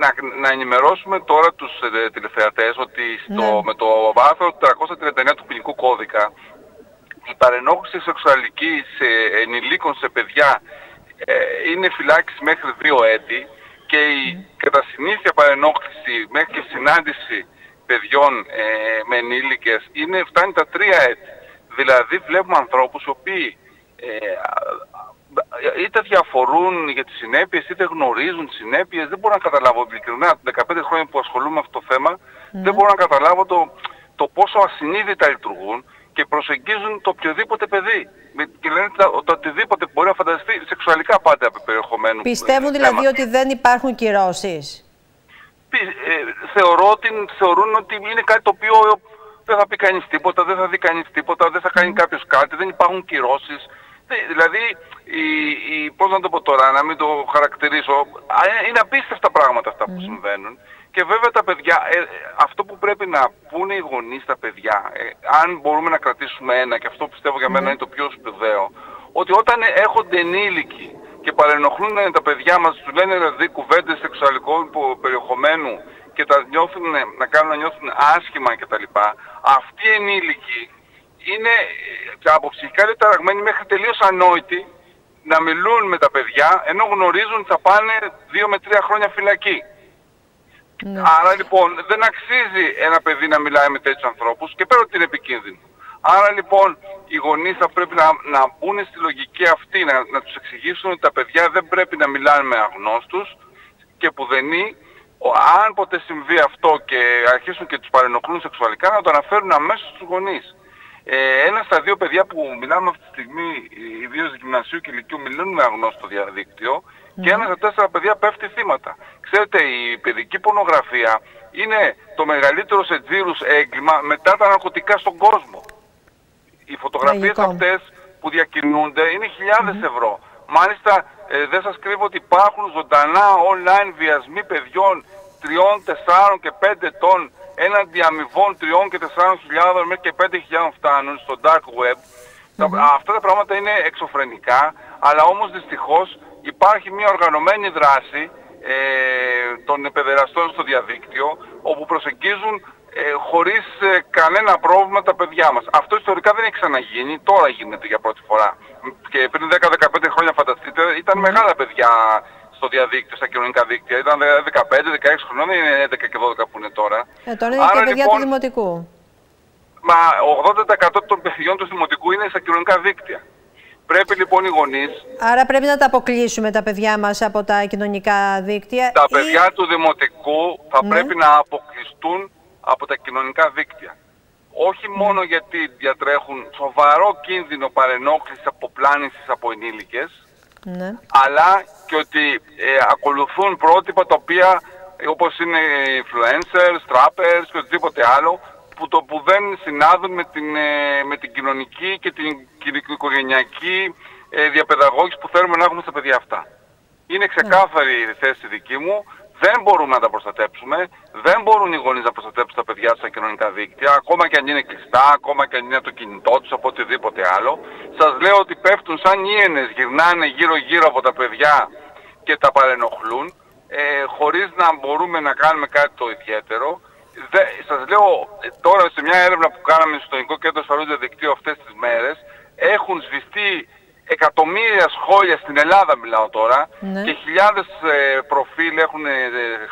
να, να ενημερώσουμε τώρα τους ε, τηλεθεατές ότι στο, ναι. με το άρθρο 339 του ποινικού κώδικα η παρενόχληση σεξουαλικής σε ενηλίκων σε παιδιά ε, είναι φυλάκιση μέχρι δύο έτη και η mm. κατά συνήθεια παρενόχληση μέχρι και συνάντηση παιδιών ε, με ενήλικες είναι, φτάνει τα τρία έτη. Δηλαδή βλέπουμε ανθρώπους οι οποίοι ε, είτε διαφορούν για τις συνέπειες, είτε γνωρίζουν τις συνέπειες. Δεν μπορώ να καταλάβω ειλικρινά, 15 χρόνια που ασχολούμαι με αυτό το θέμα, ναι. δεν μπορώ να καταλάβω το, το πόσο ασυνείδητα λειτουργούν και προσεγγίζουν το οποιοδήποτε παιδί. Και λένε το, το οτιδήποτε μπορεί να φανταστεί σεξουαλικά πάντα από περιεχομένου. Πιστεύουν δηλαδή ότι δεν υπάρχουν κυρώσεις; Ε, θεωρώ ότι, θεωρούν ότι είναι κάτι το οποίο δεν θα πει κανείς τίποτα, δεν θα δει κανείς τίποτα, δεν θα κάνει κάποιος κάτι, δεν υπάρχουν κυρώσεις. Δηλαδή, η, η, πώς να το πω τώρα, να μην το χαρακτηρίσω, είναι απίστευτα πράγματα αυτά που συμβαίνουν. Και βέβαια τα παιδιά, ε, αυτό που πρέπει να πούνε οι γονείς στα παιδιά, ε, αν μπορούμε να κρατήσουμε ένα, και αυτό πιστεύω για μένα είναι το πιο σπουδαίο, ότι όταν έχονται ενήλικοι και παρενοχλούν τα παιδιά μας, τους λένε δηλαδή κουβέντες σεξουαλικού περιεχομένου και τα νιώθουν, να κάνουν να νιώθουν άσχημα κτλ. Αυτοί οι ενήλικοι είναι ε, από ψυχικά ταραγμένοι μέχρι τελείως ανόητοι να μιλούν με τα παιδιά ενώ γνωρίζουν ότι θα πάνε δύο με τρία χρόνια φυλακή. Ναι. Άρα λοιπόν δεν αξίζει ένα παιδί να μιλάει με τέτοιους ανθρώπους και πέρα ότι είναι επικίνδυνο. Άρα λοιπόν οι γονείς θα πρέπει να, να μπουν στη λογική αυτή, να, να τους εξηγήσουν ότι τα παιδιά δεν πρέπει να μιλάνε με αγνώστους και που δεν αν ποτέ συμβεί αυτό και αρχίσουν και τους παρενοχλούν σεξουαλικά, να το αναφέρουν αμέσως στους γονείς. Ε, ένα στα δύο παιδιά που μιλάμε αυτή τη στιγμή, ιδίως γυμνασίου και ηλικίου, μιλούν με αγνώστο διαδίκτυο και ένα στα τέσσερα παιδιά πέφτει θύματα. Ξέρετε, η παιδική πορνογραφία είναι το μεγαλύτερο σε τζίρους έγκλημα μετά τα ναρκωτικά στον κόσμο. Οι φωτογραφίες αυτές που διακινούνται είναι ευρώ. Μάλιστα ε, δεν σας κρύβω ότι υπάρχουν ζωντανά online βιασμοί παιδιών 3, 4 και 5 ετών έναντι αμοιβών 3 και 4 χιλιάδων μέχρι και 5 χιλιάδων φτάνουν στο dark web. αυτά τα πράγματα είναι εξωφρενικά, αλλά όμως δυστυχώς υπάρχει μια οργανωμένη δράση ε, των επεδεραστών στο διαδίκτυο, όπου προσεγγίζουν ε, χωρίς ε, κανένα πρόβλημα τα παιδιά μας. Αυτό ιστορικά δεν έχει ξαναγίνει, τώρα γίνεται για πρώτη φορά. Και πριν 10-15 χρόνια φανταστείτε, ήταν μεγάλα παιδιά στο διαδίκτυο, στα κοινωνικά δίκτυα. Ήταν 15-16 χρονών, δεν είναι 11 και 12 που είναι τώρα. Ε, τώρα είναι και παιδιά λοιπόν, του δημοτικού. Μα 80% των παιδιών του δημοτικού είναι στα κοινωνικά δίκτυα. Πρέπει λοιπόν οι γονείς... Άρα πρέπει να τα αποκλείσουμε τα παιδιά μας από τα κοινωνικά δίκτυα. Τα παιδιά του δημοτικού θα ναι. πρέπει να αποκλειστούν από τα κοινωνικά δίκτυα. Όχι μόνο γιατί διατρέχουν σοβαρό κίνδυνο παρενόχλησης αποπλάνησης από ενήλικες, ναι. αλλά και ότι ε, ακολουθούν πρότυπα τα οποία όπως είναι influencers, trappers και οτιδήποτε άλλο που, το, που δεν συνάδουν με την, ε, με την κοινωνική και την οικογενειακή ε, διαπαιδαγώγηση που θέλουμε να έχουμε στα παιδιά αυτά. Είναι ξεκάθαρη η θέση δική μου δεν μπορούμε να τα προστατέψουμε, δεν μπορούν οι γονείς να προστατέψουν τα παιδιά τους στα κοινωνικά δίκτυα, ακόμα και αν είναι κλειστά, ακόμα και αν είναι το κινητό τους, από οτιδήποτε άλλο. Σας λέω ότι πέφτουν σαν ίενες, γυρνάνε γύρω-γύρω από τα παιδιά και τα παρενοχλούν, ε, χωρίς να μπορούμε να κάνουμε κάτι το ιδιαίτερο. Δε, σας λέω, τώρα σε μια έρευνα που κάναμε στο Ελληνικό Κέντρο Ασφαλούς Διαδικτύου αυτές τις μέρες, έχουν σβηστεί εκατομμύρια σχόλια στην Ελλάδα μιλάω τώρα ναι. και χιλιάδες ε, προφίλ έχουν ε,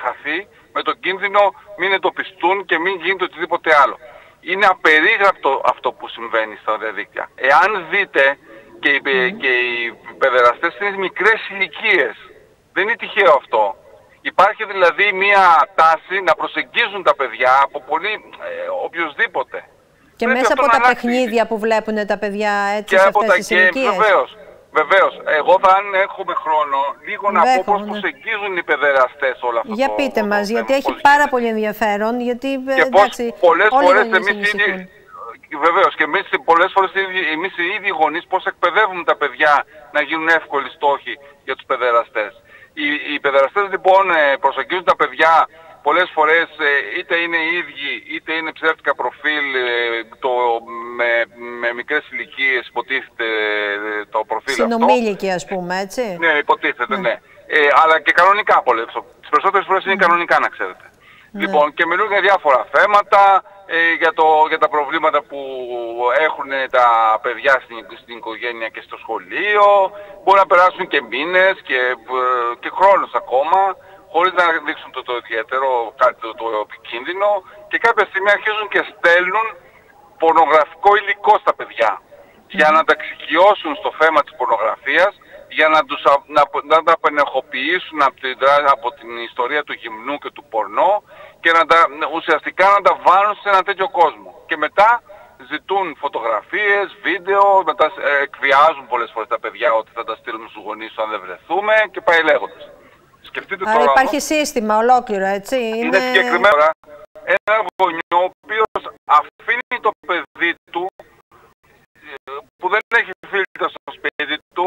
χαθεί με τον κίνδυνο μην εντοπιστούν και μην γίνεται οτιδήποτε άλλο. Είναι απερίγραπτο αυτό που συμβαίνει στα διαδίκτυα. Εάν δείτε και οι, ναι. και οι παιδεραστές είναι μικρές ηλικίες. Δεν είναι τυχαίο αυτό. Υπάρχει δηλαδή μία τάση να προσεγγίζουν τα παιδιά από πολύ ε, οποιοδήποτε. Και μέσα από τα παιχνίδια που βλέπουν τα παιδιά έτσι και σε αυτές τις ηλικίες. Βεβαίως. Βεβαίως. Εγώ θα αν έχουμε χρόνο λίγο να πω πώς ναι. προσεγγίζουν οι παιδεραστές όλα αυτά. Για πείτε το, μας, γιατί έχει πάρα πολύ ενδιαφέρον. Γιατί, και εντάξει, πώς πολλές φορές εμείς ήδη, Βεβαίως και εμείς πολλές φορές εμείς οι ίδιοι γονείς πώς εκπαιδεύουμε τα παιδιά να γίνουν εύκολοι στόχοι για τους παιδεραστές. Οι, οι παιδεραστές λοιπόν ε, προσεγγίζουν τα παιδιά πολλές φορές ε, είτε είναι οι ίδιοι είτε είναι ψεύτικα προφίλ ε, το, με, με μικρές ηλικίες υποτίθεται ε, το προφίλ Συνομήλικοι ας πούμε έτσι. Ναι υποτίθεται ναι. ναι. Ε, αλλά και κανονικά πολλές. Τις περισσότερες φορές είναι ναι. κανονικά να ξέρετε. Ναι. Λοιπόν και μιλούν για διάφορα θέματα, ε, για, το, για τα προβλήματα που έχουν τα παιδιά στην, στην οικογένεια και στο σχολείο. Μπορεί να περάσουν και μήνες και, και χρόνος ακόμα χωρίς να δείξουν το, το ιδιαίτερο, κάτι το, το επικίνδυνο και κάποια στιγμή αρχίζουν και στέλνουν πορνογραφικό υλικό στα παιδιά για να τα εξοικειώσουν στο θέμα της πορνογραφίας, για να, τους, να, να τα απενεχοποιήσουν από την, από την ιστορία του γυμνού και του πορνό και να τα, ουσιαστικά να τα βάλουν σε ένα τέτοιο κόσμο. Και μετά ζητούν φωτογραφίες, βίντεο, μετά ε, εκβιάζουν πολλές φορές τα παιδιά ότι θα τα στείλουν στους γονείς αν δεν βρεθούμε και πάει λέγοντας. Σκεφτείτε Άρα τώρα, υπάρχει σύστημα ολόκληρο, έτσι. Είναι, είναι συγκεκριμένα ένα γονιό ο οποίος αφήνει το παιδί του ε, που δεν έχει φίλτρα στο σπίτι του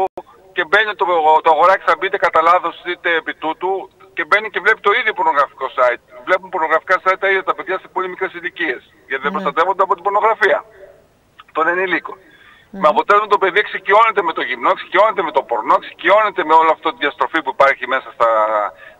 και μπαίνει το, το αγοράκι θα μπείτε κατά λάθο είτε επί τούτου και μπαίνει και βλέπει το ίδιο πορνογραφικό site. Βλέπουν πορνογραφικά site τα ίδια τα παιδιά σε πολύ μικρές ηλικίες γιατί δεν ναι. προστατεύονται από την πορνογραφία των ενηλίκων. Με αποτέλεσμα το παιδί εξοικειώνεται με το γυμνό, εξοικειώνεται με το πορνό, εξοικειώνεται με όλο αυτό τη διαστροφή που υπάρχει μέσα στα...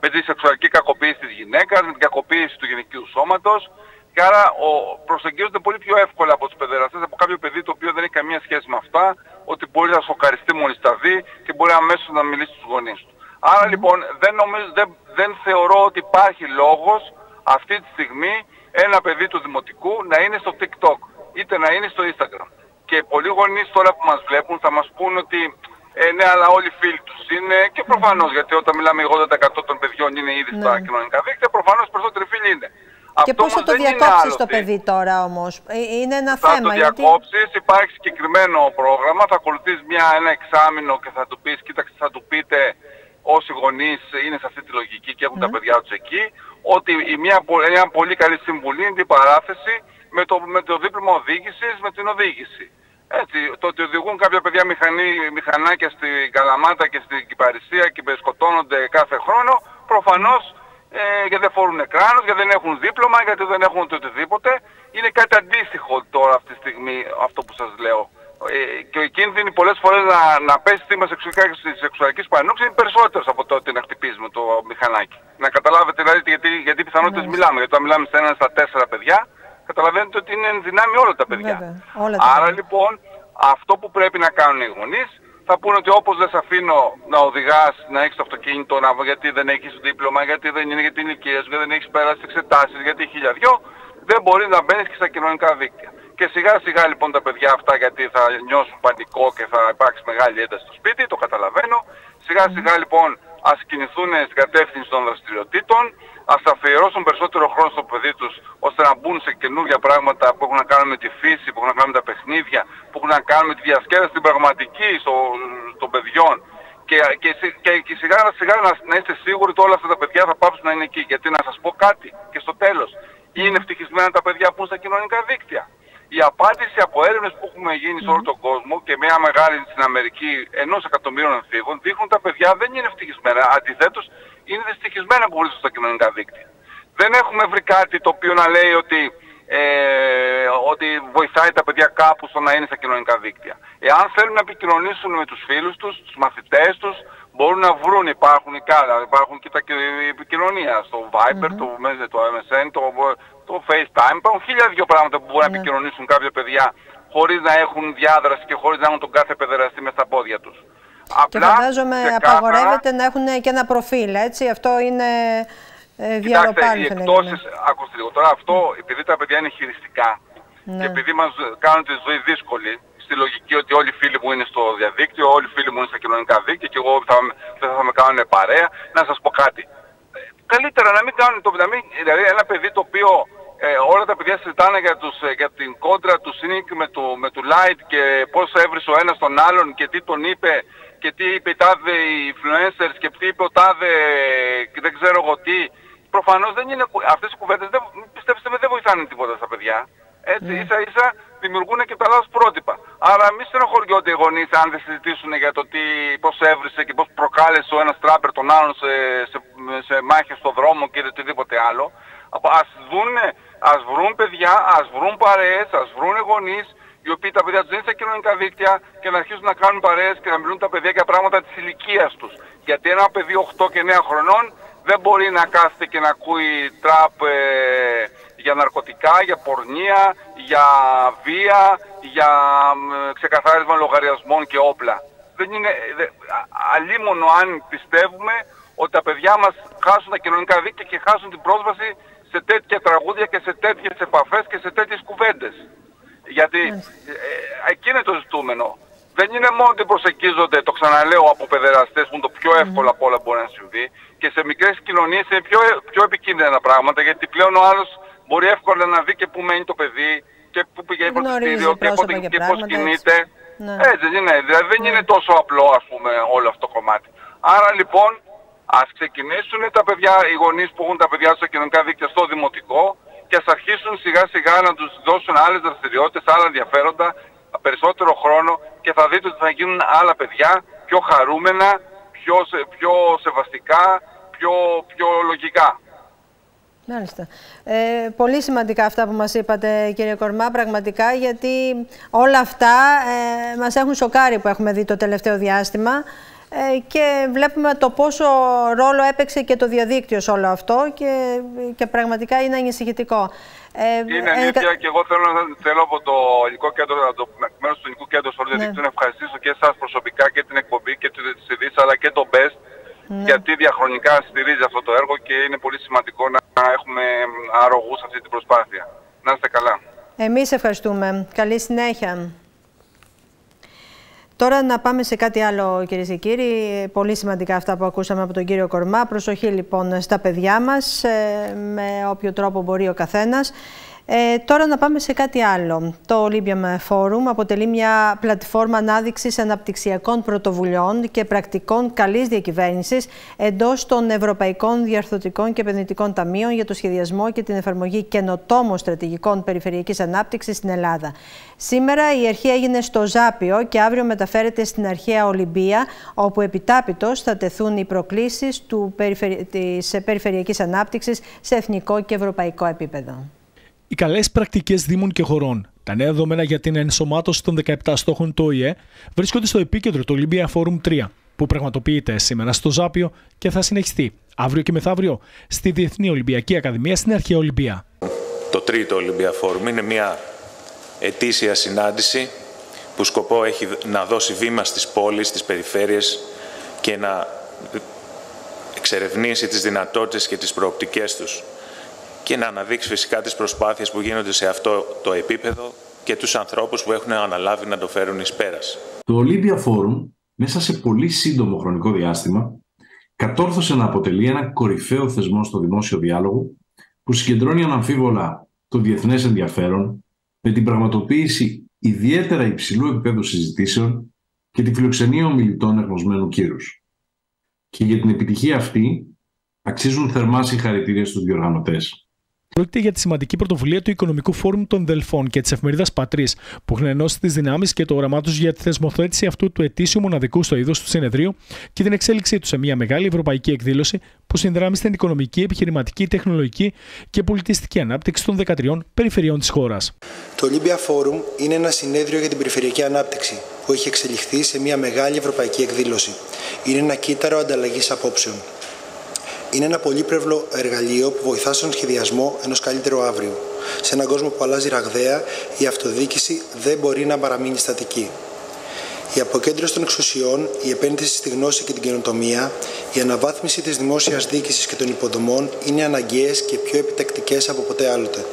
με τη σεξουαλική κακοποίηση της γυναίκας, με την κακοποίηση του γυναικείου σώματος. Και άρα ο, προσεγγίζονται πολύ πιο εύκολα από τους παιδεραστές από κάποιο παιδί το οποίο δεν έχει καμία σχέση με αυτά, ότι μπορεί να σοκαριστεί μόλις τα δει και μπορεί αμέσως να μιλήσει στους γονείς του. Άρα λοιπόν δεν, νομίζω, δεν, δεν θεωρώ ότι υπάρχει λόγος αυτή τη στιγμή ένα παιδί του δημοτικού να είναι στο TikTok είτε να είναι στο Instagram. Και πολλοί γονείς τώρα που μας βλέπουν θα μας πούν ότι Ε, ναι, αλλά όλοι οι φίλοι τους είναι και προφανώς γιατί όταν μιλάμε 80% των παιδιών είναι ήδη στα Ναι. κοινωνικά δίκτυα, προφανώς οι περισσότεροι φίλοι είναι. Και Αυτό πώς θα όμως το δεν είναι διακόψεις το άλοθη. παιδί τώρα όμως; Ε, Είναι ένα Θα θέμα. το γιατί... διακόψεις, υπάρχει συγκεκριμένο πρόγραμμα, θα ακολουθείς μια, ένα εξάμεινο και θα του πεις, κοίταξε θα του πείτε όσοι γονείς είναι σε αυτή τη λογική και έχουν τα παιδιά τους εκεί, ότι η μια, πο- μια πολύ καλή συμβουλή είναι την παράθεση με το, με το δίπλωμα οδήγησης, με την οδήγηση. Έτσι, το ότι οδηγούν κάποια παιδιά μηχανή, μηχανάκια στην Καλαμάτα και στην Κυπαρισία και σκοτώνονται κάθε χρόνο, προφανώς ε, γιατί δεν φορούν κράνος, γιατί δεν έχουν δίπλωμα, γιατί δεν έχουν το οτιδήποτε. Είναι κάτι αντίστοιχο τώρα αυτή τη στιγμή αυτό που σας λέω. Ε, και οι κίνδυνοι πολλές φορές να, να πέσει θύμα σεξουαλικά και στη σεξουαλικής παρενόχληση είναι περισσότερος από το ότι να χτυπήσει με το μηχανάκι. Να καταλάβετε δηλαδή γιατί, γιατί πιθανότητες μιλάμε. Γιατί όταν μιλάμε σε ένα στα τέσσερα παιδιά, καταλαβαίνετε ότι είναι εν δυνάμει όλα τα παιδιά. Βέβαια, όλα τα Άρα λοιπόν αυτό που πρέπει να κάνουν οι γονείς θα πούνε ότι όπως δεν σε αφήνω να οδηγάς, να έχεις το αυτοκίνητο, να, γιατί δεν έχεις δίπλωμα, γιατί δεν είναι για την ηλικία σου, γιατί δεν έχεις περάσει τις εξετάσεις, γιατί χιλιαδιό, δεν μπορεί να μπαίνεις και στα κοινωνικά δίκτυα. Και σιγά σιγά λοιπόν τα παιδιά αυτά γιατί θα νιώσουν πανικό και θα υπάρξει μεγάλη ένταση στο σπίτι, το καταλαβαίνω. Σιγά σιγά λοιπόν ας κινηθούν στην κατεύθυνση των δραστηριοτήτων, ας αφιερώσουν περισσότερο χρόνο στο παιδί τους ώστε να μπουν σε καινούργια πράγματα που έχουν να κάνουν με τη φύση, που έχουν να κάνουν με τα παιχνίδια, που έχουν να κάνουν με τη διασκέδαση την πραγματική στο, των παιδιών. Και, και, σι- και, και σιγά σιγά να, να είστε σίγουροι ότι όλα αυτά τα παιδιά θα πάψουν να είναι εκεί. Γιατί να σας πω κάτι και στο τέλος. Είναι ευτυχισμένα τα παιδιά που είναι στα κοινωνικά δίκτυα. Η απάντηση από έρευνες που έχουμε γίνει σε όλο τον κόσμο και μια μεγάλη στην Αμερική ενός εκατομμύριων εμφύγων δείχνουν ότι τα παιδιά δεν είναι ευτυχισμένα. Αντιθέτως είναι δυστυχισμένα που βρίσκονται στα κοινωνικά δίκτυα. Δεν έχουμε βρει κάτι το οποίο να λέει ότι, ε, ότι βοηθάει τα παιδιά κάπου στο να είναι στα κοινωνικά δίκτυα. Εάν θέλουν να επικοινωνήσουν με τους φίλους τους, τους μαθητές τους, μπορούν να βρουν, υπάρχουν και άλλα, υπάρχουν και τα και- η επικοινωνία στο Viber, το, το MSN, το, το FaceTime, υπάρχουν χίλια δυο πράγματα που μπορούν να επικοινωνήσουν κάποια παιδιά χωρίς να έχουν διάδραση και χωρίς να έχουν τον κάθε παιδεραστή μες στα πόδια τους. Και φαντάζομαι ξεκάθαρα, απαγορεύεται να έχουν και ένα προφίλ, έτσι. Αυτό είναι ε, Κοιτάξτε, διαρροπάλι, οι θα λέγαμε. εκτόσεις, ακούστε λίγο, τώρα αυτό επειδή τα παιδιά είναι χειριστικά Ναι. και επειδή μας κάνουν τη ζωή δύσκολη, στη λογική ότι όλοι οι φίλοι μου είναι στο διαδίκτυο, όλοι οι φίλοι μου είναι στα κοινωνικά δίκτυα και εγώ θα, δεν θα με κάνουν παρέα, να σας πω κάτι. Ε, Καλύτερα να μην κάνουν το να μην, δηλαδή ένα παιδί το οποίο ε, όλα τα παιδιά συζητάνε για, τους, ε, για την κόντρα του Sneak με του, με του Light και πώς έβρισε ο ένας τον άλλον και τι τον είπε και τι είπε η τάδε οι influencers και τι είπε ο τάδε και δεν ξέρω εγώ τι. Προφανώς δεν είναι, κου- αυτές οι κουβέντες δεν, πιστέψτε με δεν βοηθάνε τίποτα στα παιδιά. Έτσι ίσα ίσα δημιουργούν και τα λάθος πρότυπα. Άρα μη στενοχωριόνται οι γονείς αν δεν συζητήσουν για το τι, πώς έβρισε και πώς προκάλεσε ο ένας τράπερ τον άλλον σε, σε, σε μάχες στο δρόμο και οτιδήποτε άλλο. Απ- Ας δούνε, ας βρουν παιδιά, ας βρουν παρέες, ας βρουν γονείς οι οποίοι τα παιδιά τους δεν είναι στα κοινωνικά δίκτυα και να αρχίσουν να κάνουν παρέες και να μιλούν τα παιδιά για πράγματα της ηλικίας τους. Γιατί ένα παιδί 8 και 9 χρονών δεν μπορεί να κάθεται και να ακούει τραπ ε, για ναρκωτικά, για πορνεία, για βία, για μ, ξεκαθάρισμα λογαριασμών και όπλα. Δεν είναι, δε, α- αλίμονο αν πιστεύουμε ότι τα παιδιά μας χάσουν τα κοινωνικά δίκτυα και χάσουν την πρόσβαση σε τέτοια τραγούδια και σε τέτοιες επαφές και σε τέτοιες κουβέντες. Γιατί ε, εκεί είναι το ζητούμενο. Δεν είναι μόνο ότι προσεγγίζονται, το ξαναλέω, από παιδεραστές που είναι το πιο εύκολο από όλα μπορεί να συμβεί και σε μικρές κοινωνίες είναι πιο, πιο επικίνδυνα τα πράγματα γιατί πλέον ο άλλος μπορεί εύκολα να δει και πού μένει το παιδί και πού πηγαίνει Γνωρίζει πρωτιστήριο και, πρόσωπα πότε- και και πώς πράγματα, κινείται. Ναι. Έτσι δεν είναι. Δηλαδή δεν είναι τόσο απλό ας πούμε όλο αυτό το κομμάτι. Άρα λοιπόν ας ξεκινήσουν τα παιδιά, οι γονείς που έχουν τα παιδιά τους στα κοινωνικά δίκτυα στο δημοτικό και ας αρχίσουν σιγά σιγά να τους δώσουν άλλες δραστηριότητες, άλλα ενδιαφέροντα, περισσότερο χρόνο και θα δείτε ότι θα γίνουν άλλα παιδιά πιο χαρούμενα, πιο, σε- πιο σεβαστικά, πιο, πιο λογικά. Μάλιστα. Ε, πολύ σημαντικά αυτά που μας είπατε κύριε Κορμά, πραγματικά, γιατί όλα αυτά ε, μας έχουν σοκάρει που έχουμε δει το τελευταίο διάστημα ε, και βλέπουμε το πόσο ρόλο έπαιξε και το διαδίκτυο σε όλο αυτό και, και πραγματικά είναι ανησυχητικό. Ε, Είναι ε, αλήθεια και εγώ θέλω, να- θέλω από το ελληνικό κέντρο, από το μέρος του ελληνικού κέντρου στο Ναι. διαδίκτυο να ευχαριστήσω και εσάς προσωπικά και την εκπομπή και τις ειδήσεις αλλά και το BEST Ναι. γιατί διαχρονικά στηρίζει αυτό το έργο και είναι πολύ σημαντικό να να έχουμε αρρωγούς σε αυτή την προσπάθεια. Να είστε καλά. Εμείς ευχαριστούμε. Καλή συνέχεια. Τώρα να πάμε σε κάτι άλλο κυρίες και κύριοι. Πολύ σημαντικά αυτά που ακούσαμε από τον κύριο Κορμά. Προσοχή λοιπόν στα παιδιά μας, ε, με όποιο τρόπο μπορεί ο καθένας. Ε, τώρα να πάμε σε κάτι άλλο. Το Olympium Forum αποτελεί μια πλατφόρμα ανάδειξης αναπτυξιακών πρωτοβουλειών και πρακτικών καλής διακυβέρνησης εντός των Ευρωπαϊκών Διαρθωτικών και Επενδυτικών Ταμείων για το σχεδιασμό και την εφαρμογή καινοτόμων στρατηγικών περιφερειακής ανάπτυξης στην Ελλάδα. Σήμερα η αρχή έγινε στο Ζάπιο και αύριο μεταφέρεται στην αρχαία Ολυμπία, όπου επιτάπητος θα τεθούν οι προκλήσεις του, της περιφερειακής ανάπτυξης σε εθνικό και ευρωπαϊκό επίπεδο. Οι καλές πρακτικές Δήμων και χωρών, τα νέα δεδομένα για την ενσωμάτωση των 17 στόχων του ΟΗΕ βρίσκονται στο επίκεντρο του Olympia Forum 3, που πραγματοποιείται σήμερα στο Ζάπιο και θα συνεχιστεί αύριο και μεθαύριο στη Διεθνή Ολυμπιακή Ακαδημία στην Αρχαία Ολυμπία. Το τρίτο Olympia Forum είναι μια ετήσια συνάντηση που σκοπό έχει να δώσει βήμα στις πόλεις, στις περιφέρειες και να εξερευνήσει τις δυνατότητες και τις προοπτικές τους και να αναδείξει φυσικά τις προσπάθειες που γίνονται σε αυτό το επίπεδο και τους ανθρώπους που έχουν αναλάβει να το φέρουν εις πέρας. Το Olympia Forum μέσα σε πολύ σύντομο χρονικό διάστημα κατόρθωσε να αποτελεί ένα κορυφαίο θεσμό στο δημόσιο διάλογο που συγκεντρώνει αναμφίβολα το διεθνές ενδιαφέρον με την πραγματοποίηση ιδιαίτερα υψηλού επίπεδου συζητήσεων και τη φιλοξενία ομιλητών εγνωσμένου κύρους. Και για την επιτυχία αυτή αξίζουν θερμά συγχαρητήρια στους διοργανωτές. Πρόκειται για τη σημαντική πρωτοβουλία του Οικονομικού Φόρουμ των Δελφών και της εφημερίδας Πατρίς, που έχουν ενώσει τις δυνάμεις και το όραμά τους για τη θεσμοθέτηση αυτού του ετήσιου μοναδικού στο είδος του συνεδρίου και την εξέλιξή τους σε μια μεγάλη ευρωπαϊκή εκδήλωση που συνδράμει στην οικονομική, επιχειρηματική, τεχνολογική και πολιτιστική ανάπτυξη των 13 περιφερειών της χώρας. Το Olympia Forum είναι ένα συνέδριο για την περιφερειακή ανάπτυξη που έχει εξελιχθεί σε μια μεγάλη ευρωπαϊκή εκδήλωση. Είναι ένα κύτταρο ανταλλαγής απόψεων είναι ένα πολύπλευρο εργαλείο που βοηθά στον σχεδιασμό ενός καλύτερου αύριου. Σε έναν κόσμο που αλλάζει ραγδαία, η αυτοδιοίκηση δεν μπορεί να παραμείνει στατική. Η αποκέντρωση των εξουσιών, η επένδυση στη γνώση και την καινοτομία, η αναβάθμιση της δημόσιας διοίκησης και των υποδομών είναι αναγκαίες και πιο επιτακτικές από ποτέ άλλοτε.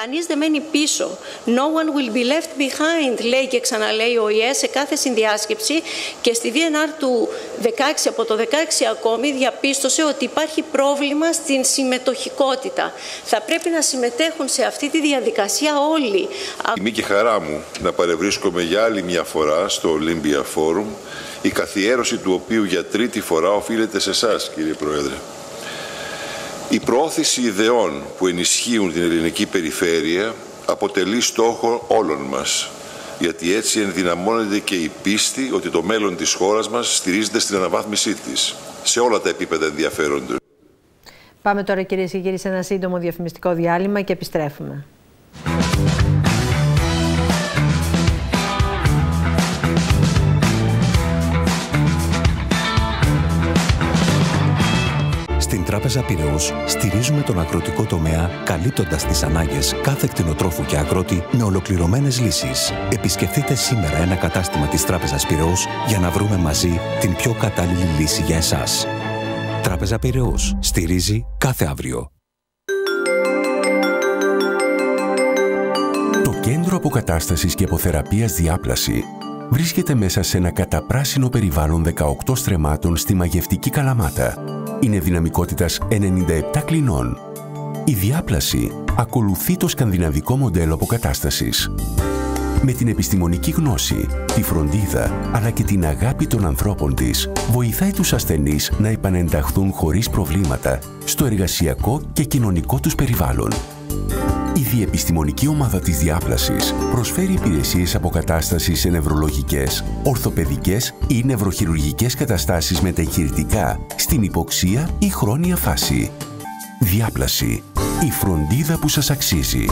Κανείς δεν μένει πίσω. No one will be left behind, λέει και ξαναλέει ο ΙΕ σε κάθε συνδιάσκεψη και στη VNR του 16, από το 16 ακόμη διαπίστωσε ότι υπάρχει πρόβλημα στην συμμετοχικότητα. Θα πρέπει να συμμετέχουν σε αυτή τη διαδικασία όλοι. Τιμή και χαρά μου να παρευρίσκομαι για άλλη μια φορά στο Olympia Forum, η καθιέρωση του οποίου για τρίτη φορά οφείλεται σε εσάς, κύριε Πρόεδρε. Η προώθηση ιδεών που ενισχύουν την ελληνική περιφέρεια αποτελεί στόχο όλων μας, γιατί έτσι ενδυναμώνεται και η πίστη ότι το μέλλον της χώρας μας στηρίζεται στην αναβάθμισή της, σε όλα τα επίπεδα ενδιαφέροντος. Πάμε τώρα κυρίες και κύριοι σε ένα σύντομο διαφημιστικό διάλειμμα και επιστρέφουμε. Τράπεζα Πυραιός στηρίζουμε τον αγροτικό τομέα καλύπτοντας τις ανάγκες κάθε κτηνοτρόφου και αγρότη με ολοκληρωμένες λύσεις. Επισκεφτείτε σήμερα ένα κατάστημα της Τράπεζας Πυραιός για να βρούμε μαζί την πιο κατάλληλη λύση για εσάς. Τράπεζα Πυραιός στηρίζει κάθε αύριο. Το Κέντρο Αποκατάστασης και Αποθεραπείας Διάπλαση βρίσκεται μέσα σε ένα καταπράσινο περιβάλλον 18 στρεμάτων στη μαγευτική Καλαμάτα. Είναι δυναμικότητας 97 κλινών. Η διάπλαση ακολουθεί το σκανδιναβικό μοντέλο αποκατάστασης. Με την επιστημονική γνώση, τη φροντίδα αλλά και την αγάπη των ανθρώπων της, βοηθάει τους ασθενείς να επανενταχθούν χωρίς προβλήματα στο εργασιακό και κοινωνικό τους περιβάλλον. Η Διεπιστημονική Ομάδα της Διάπλασης προσφέρει υπηρεσίες αποκατάστασης σε νευρολογικές, ορθοπαιδικές ή νευροχειρουργικές καταστάσεις μεταγχειρητικά στην υποξία ή χρόνια φάση. Διάπλαση. Η φροντίδα που σας αξίζει.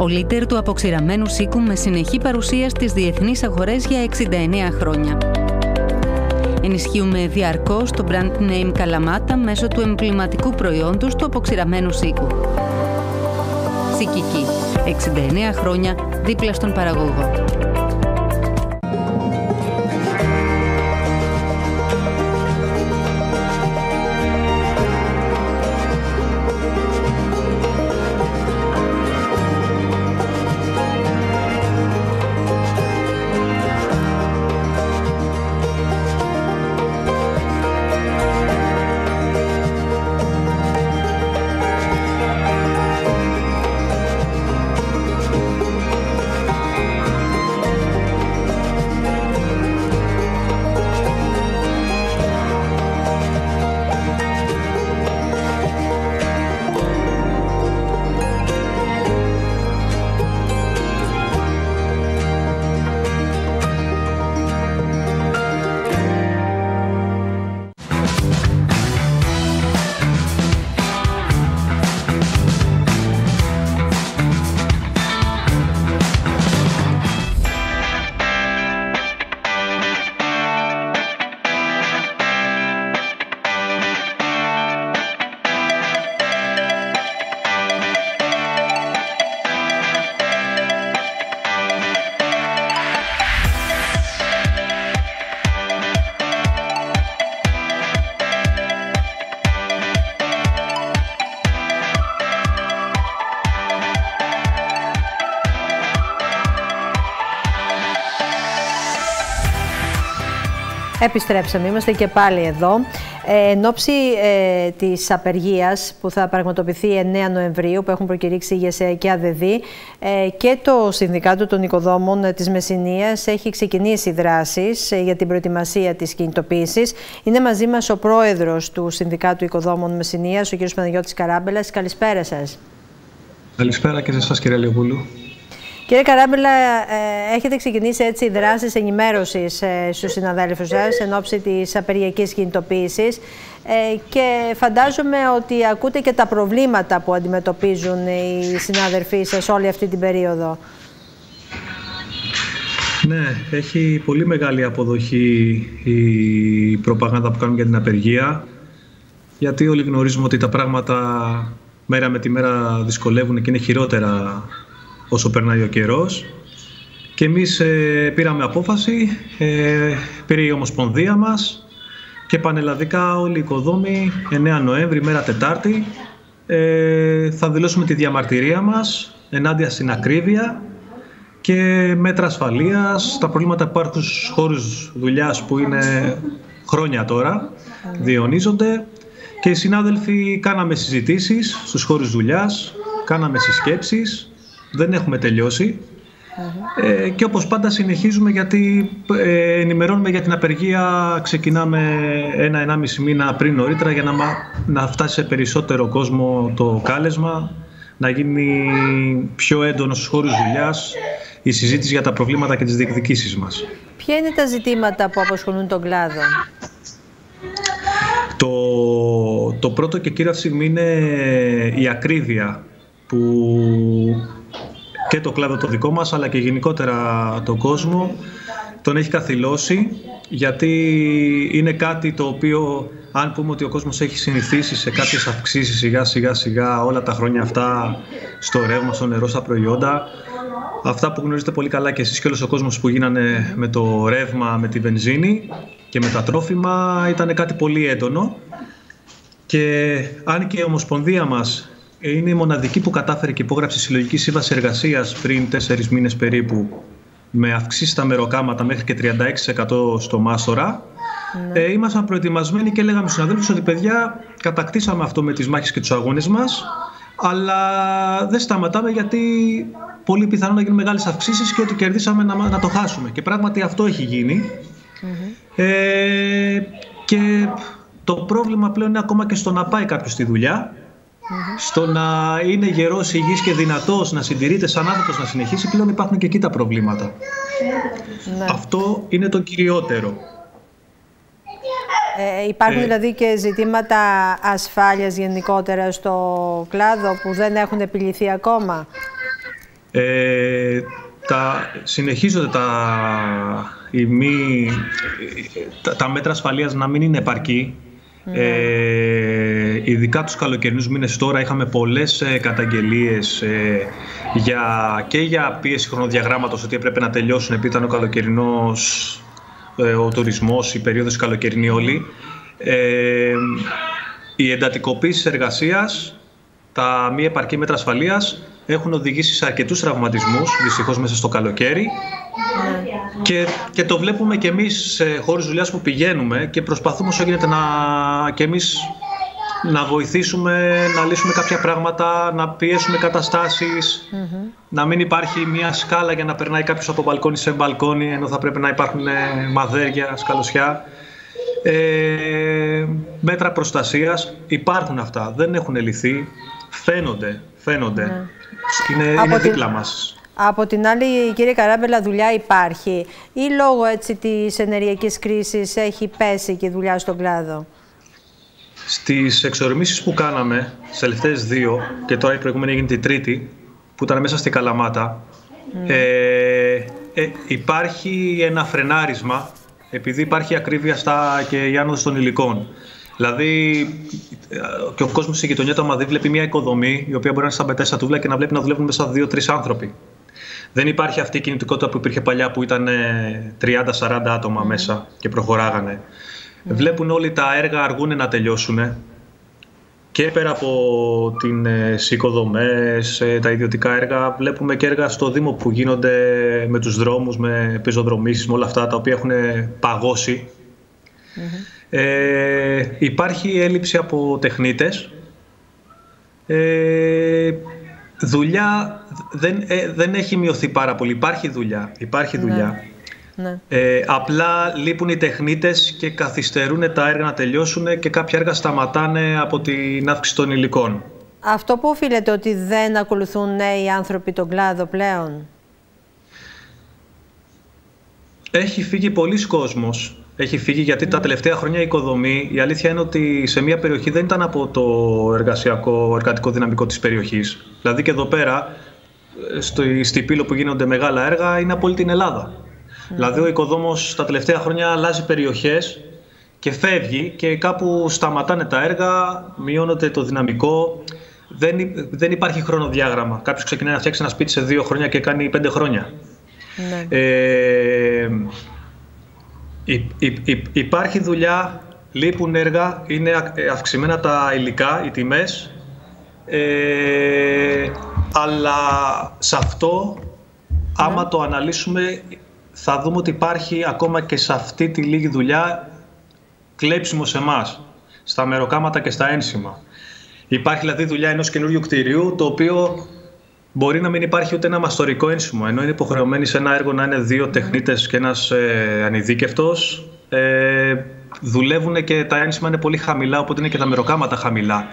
Ο λίτερ του αποξηραμένου σίκου με συνεχή παρουσία στις διεθνείς αγορές για 69 χρόνια. Ενισχύουμε διαρκώς το brand name Καλαμάτα μέσω του εμβληματικού προϊόντος του αποξηραμένου σίκου. Σικική, 69 χρόνια δίπλα στον παραγωγό. Επιστρέψαμε, είμαστε και πάλι εδώ. Ε, εν ώψη ε, της απεργίας που θα πραγματοποιηθεί 9 Νοεμβρίου, που έχουν προκηρύξει η ΓΕΣΕ και ΑΔΔ, ε, και το Συνδικάτο των Οικοδόμων ε, της Μεσσηνίας έχει ξεκινήσει δράσεις ε, για την προετοιμασία της κινητοποίησης. Είναι μαζί μας ο πρόεδρος του Συνδικάτου Οικοδόμων Μεσσηνίας, ο κ. Παναγιώτης Καράμπελας. Καλησπέρα σας. Καλησπέρα και σε εσάς κύριε Λιγούλου. Κύριε Καράμπελα, ε, έχετε ξεκινήσει έτσι δράσεις ενημέρωσης ε, στους συναδέλφους σας εν ώψη της απεργιακής κινητοποίησης ε, και φαντάζομαι ότι ακούτε και τα προβλήματα που αντιμετωπίζουν οι συνάδελφοί σας όλη αυτή την περίοδο. Ναι, έχει πολύ μεγάλη αποδοχή η προπαγάνδα που κάνουν για την απεργία γιατί όλοι γνωρίζουμε ότι τα πράγματα μέρα με τη μέρα δυσκολεύουν και είναι χειρότερα όσο περνάει ο καιρός. Και εμείς ε, πήραμε απόφαση, ε, πήρε η Ομοσπονδία μας και πανελλαδικά όλοι οι οικοδόμοι 9 Νοέμβρη, μέρα Τετάρτη, ε, θα δηλώσουμε τη διαμαρτυρία μας ενάντια στην ακρίβεια και μέτρα ασφαλείας, τα προβλήματα που υπάρχουν στους χώρους δουλειάς που είναι χρόνια τώρα, διονύζονται και οι συνάδελφοι κάναμε συζητήσεις στους χώρους δουλειάς, κάναμε συσκέψεις δεν έχουμε Ε, και όπως πάντα συνεχίζουμε γιατί ε, ενημερώνουμε για την απεργία. Ξεκινάμε ένα-ενάμιση μήνα πριν νωρίτερα για να, να φτάσει σε περισσότερο κόσμο το κάλεσμα να γίνει πιο έντονος στους χώρους δουλειάς η συζήτηση για τα προβλήματα και τις διεκδικήσεις μας. Ποια είναι τα ζητήματα που απασχολούν τον κλάδο; Το, το πρώτο και κύριο στιγμή είναι η ακρίβεια που και το κλάδο το δικό μας αλλά και γενικότερα τον κόσμο. Τον έχει καθυλώσει γιατί είναι κάτι το οποίο αν πούμε ότι ο κόσμος έχει συνηθίσει σε κάποιες αυξήσεις σιγά σιγά σιγά όλα τα χρόνια αυτά στο ρεύμα, στο νερό, στα προϊόντα αυτά που γνωρίζετε πολύ καλά και εσείς και όλος ο κόσμος που γίνανε με το ρεύμα, με τη βενζίνη και με τα τρόφιμα ήταν κάτι πολύ έντονο. Και αν και η Ομοσπονδία μας είναι η μοναδική που κατάφερε και υπόγραψε συλλογική σύμβαση εργασίας πριν τέσσερις μήνες περίπου με αυξήσεις στα μεροκάματα μέχρι και 36% στο Μάστορα. Ναι. Ε, ήμασταν προετοιμασμένοι και λέγαμε στους συναδέλφους ότι παιδιά κατακτήσαμε αυτό με τις μάχες και τους αγώνες μας, αλλά δεν σταματάμε γιατί πολύ πιθανό να γίνουν μεγάλες αυξήσεις και ότι κερδίσαμε να, να το χάσουμε. Και πράγματι αυτό έχει Ε, και το πρόβλημα πλέον είναι ακόμα και στο να πάει κάποιος στη δουλειά στο να είναι γερός, υγιής και δυνατός, να συντηρείται σαν άνθρωπος να συνεχίσει, πλέον υπάρχουν και εκεί τα προβλήματα. Ναι. Αυτό είναι το κυριότερο. Ε, υπάρχουν ε, δηλαδή και ζητήματα ασφάλειας γενικότερα στο κλάδο που δεν έχουν επιληθεί ακόμα; Ε, τα, συνεχίζονται τα, οι μη, τα, τα μέτρα ασφαλείας να μην είναι επαρκή. Ε, ειδικά τους καλοκαιρινούς μήνες τώρα είχαμε πολλές ε, καταγγελίες ε, για, και για πίεση χρονοδιαγράμματος ότι έπρεπε να τελειώσουν επειδή ήταν ο καλοκαιρινός ε, ο τουρισμός, η περίοδος καλοκαιρινή όλη. Ε, η εντατικοποίηση της εργασίας, τα μη επαρκή μέτρα ασφαλείας έχουν οδηγήσει σε αρκετούς τραυματισμούς, δυστυχώς μέσα στο καλοκαίρι. Και, και το βλέπουμε και εμείς σε χώρους δουλειάς που πηγαίνουμε και προσπαθούμε όσο γίνεται να, και εμείς να βοηθήσουμε να λύσουμε κάποια πράγματα, να πιέσουμε να μην υπάρχει μια σκάλα για να περνάει κάποιος από μπαλκόνι σε μπαλκόνι, ενώ θα πρέπει να υπάρχουν ε, μαδέρια, σκαλωσιά. Ε, μέτρα προστασίας υπάρχουν αυτά, δεν έχουν λυθεί, φαίνονται, φαίνονται. Ναι. Είναι, είναι δίπλα μας. Από την άλλη, κύριε Καράμπελα, δουλειά υπάρχει ή λόγω έτσι της ενεργειακής κρίσης έχει πέσει και η δουλειά στον κλάδο; Στις εξορμήσεις που κάναμε, στις τελευταίες δύο, και τώρα η προηγούμενη έγινε την τρίτη, που ήταν μέσα στη Καλαμάτα, ε, ε, υπάρχει ένα φρενάρισμα, επειδή υπάρχει ακρίβεια στα και η άνοδος των υλικών. Δηλαδή, και ο κόσμος στη γειτονιά του, άμα δεν βλέπει μια οικοδομή, η οποία μπορεί να είναι σαν πετέσσα τούβλα και να βλέπει να δουλεύουν μέσα δύο-τρεις άνθρωποι. Δεν υπάρχει αυτή η κινητικότητα που υπήρχε παλιά που ήταν 30-40 άτομα μέσα και προχωράγανε. Βλέπουν όλοι τα έργα αργούν να τελειώσουν και πέρα από τις οικοδομές, ε, τα ιδιωτικά έργα, βλέπουμε και έργα στο Δήμο που γίνονται με τους δρόμους, με πεζοδρομήσεις, με όλα αυτά τα οποία έχουν Ε, υπάρχει έλλειψη από τεχνίτες. Ε, δουλειά δεν, ε, δεν έχει μειωθεί πάρα πολύ. Υπάρχει δουλειά. Υπάρχει ναι. δουλειά. Ναι. Ε, απλά λείπουν οι τεχνίτες και καθυστερούν τα έργα να τελειώσουν και κάποια έργα σταματάνε από την αύξηση των υλικών. Αυτό που οφείλεται ότι δεν ακολουθούν νέοι άνθρωποι τον κλάδο πλέον; Έχει φύγει πολλοί κόσμος. Έχει φύγει γιατί τα τελευταία χρόνια η οικοδομή, η αλήθεια είναι ότι σε μια περιοχή δεν ήταν από το εργασιακό, εργατικό δυναμικό της περιοχής. Δηλαδή και εδώ πέρα, στο, στη Πύλο που γίνονται μεγάλα έργα, είναι από όλη την Ελλάδα. Δηλαδή ο οικοδόμος τα τελευταία χρόνια αλλάζει περιοχές και φεύγει και κάπου σταματάνε τα έργα, μειώνονται το δυναμικό. Δεν, δεν υπάρχει χρονοδιάγραμμα. Κάποιος ξεκινάει να φτιάξει ένα σπίτι σε δύο χρόνια και κάνει πέντε χρόνια. Ναι. Ε, υπάρχει δουλειά, λείπουν έργα, είναι αυξημένα τα υλικά, οι τιμές, ε, αλλά σε αυτό, άμα ναι. το αναλύσουμε, θα δούμε ότι υπάρχει ακόμα και σε αυτή τη λίγη δουλειά κλέψιμο σε εμάς, στα μεροκάματα και στα ένσημα. Υπάρχει δηλαδή δουλειά ενός καινούριου κτηρίου, το οποίο μπορεί να μην υπάρχει ούτε ένα μαστορικό ένσημο, ενώ είναι υποχρεωμένοι σε ένα έργο να είναι δύο τεχνίτες και ένας ε, ανειδίκευτος. Ε, δουλεύουν και τα ένσημα είναι πολύ χαμηλά, οπότε είναι και τα μεροκάματα χαμηλά.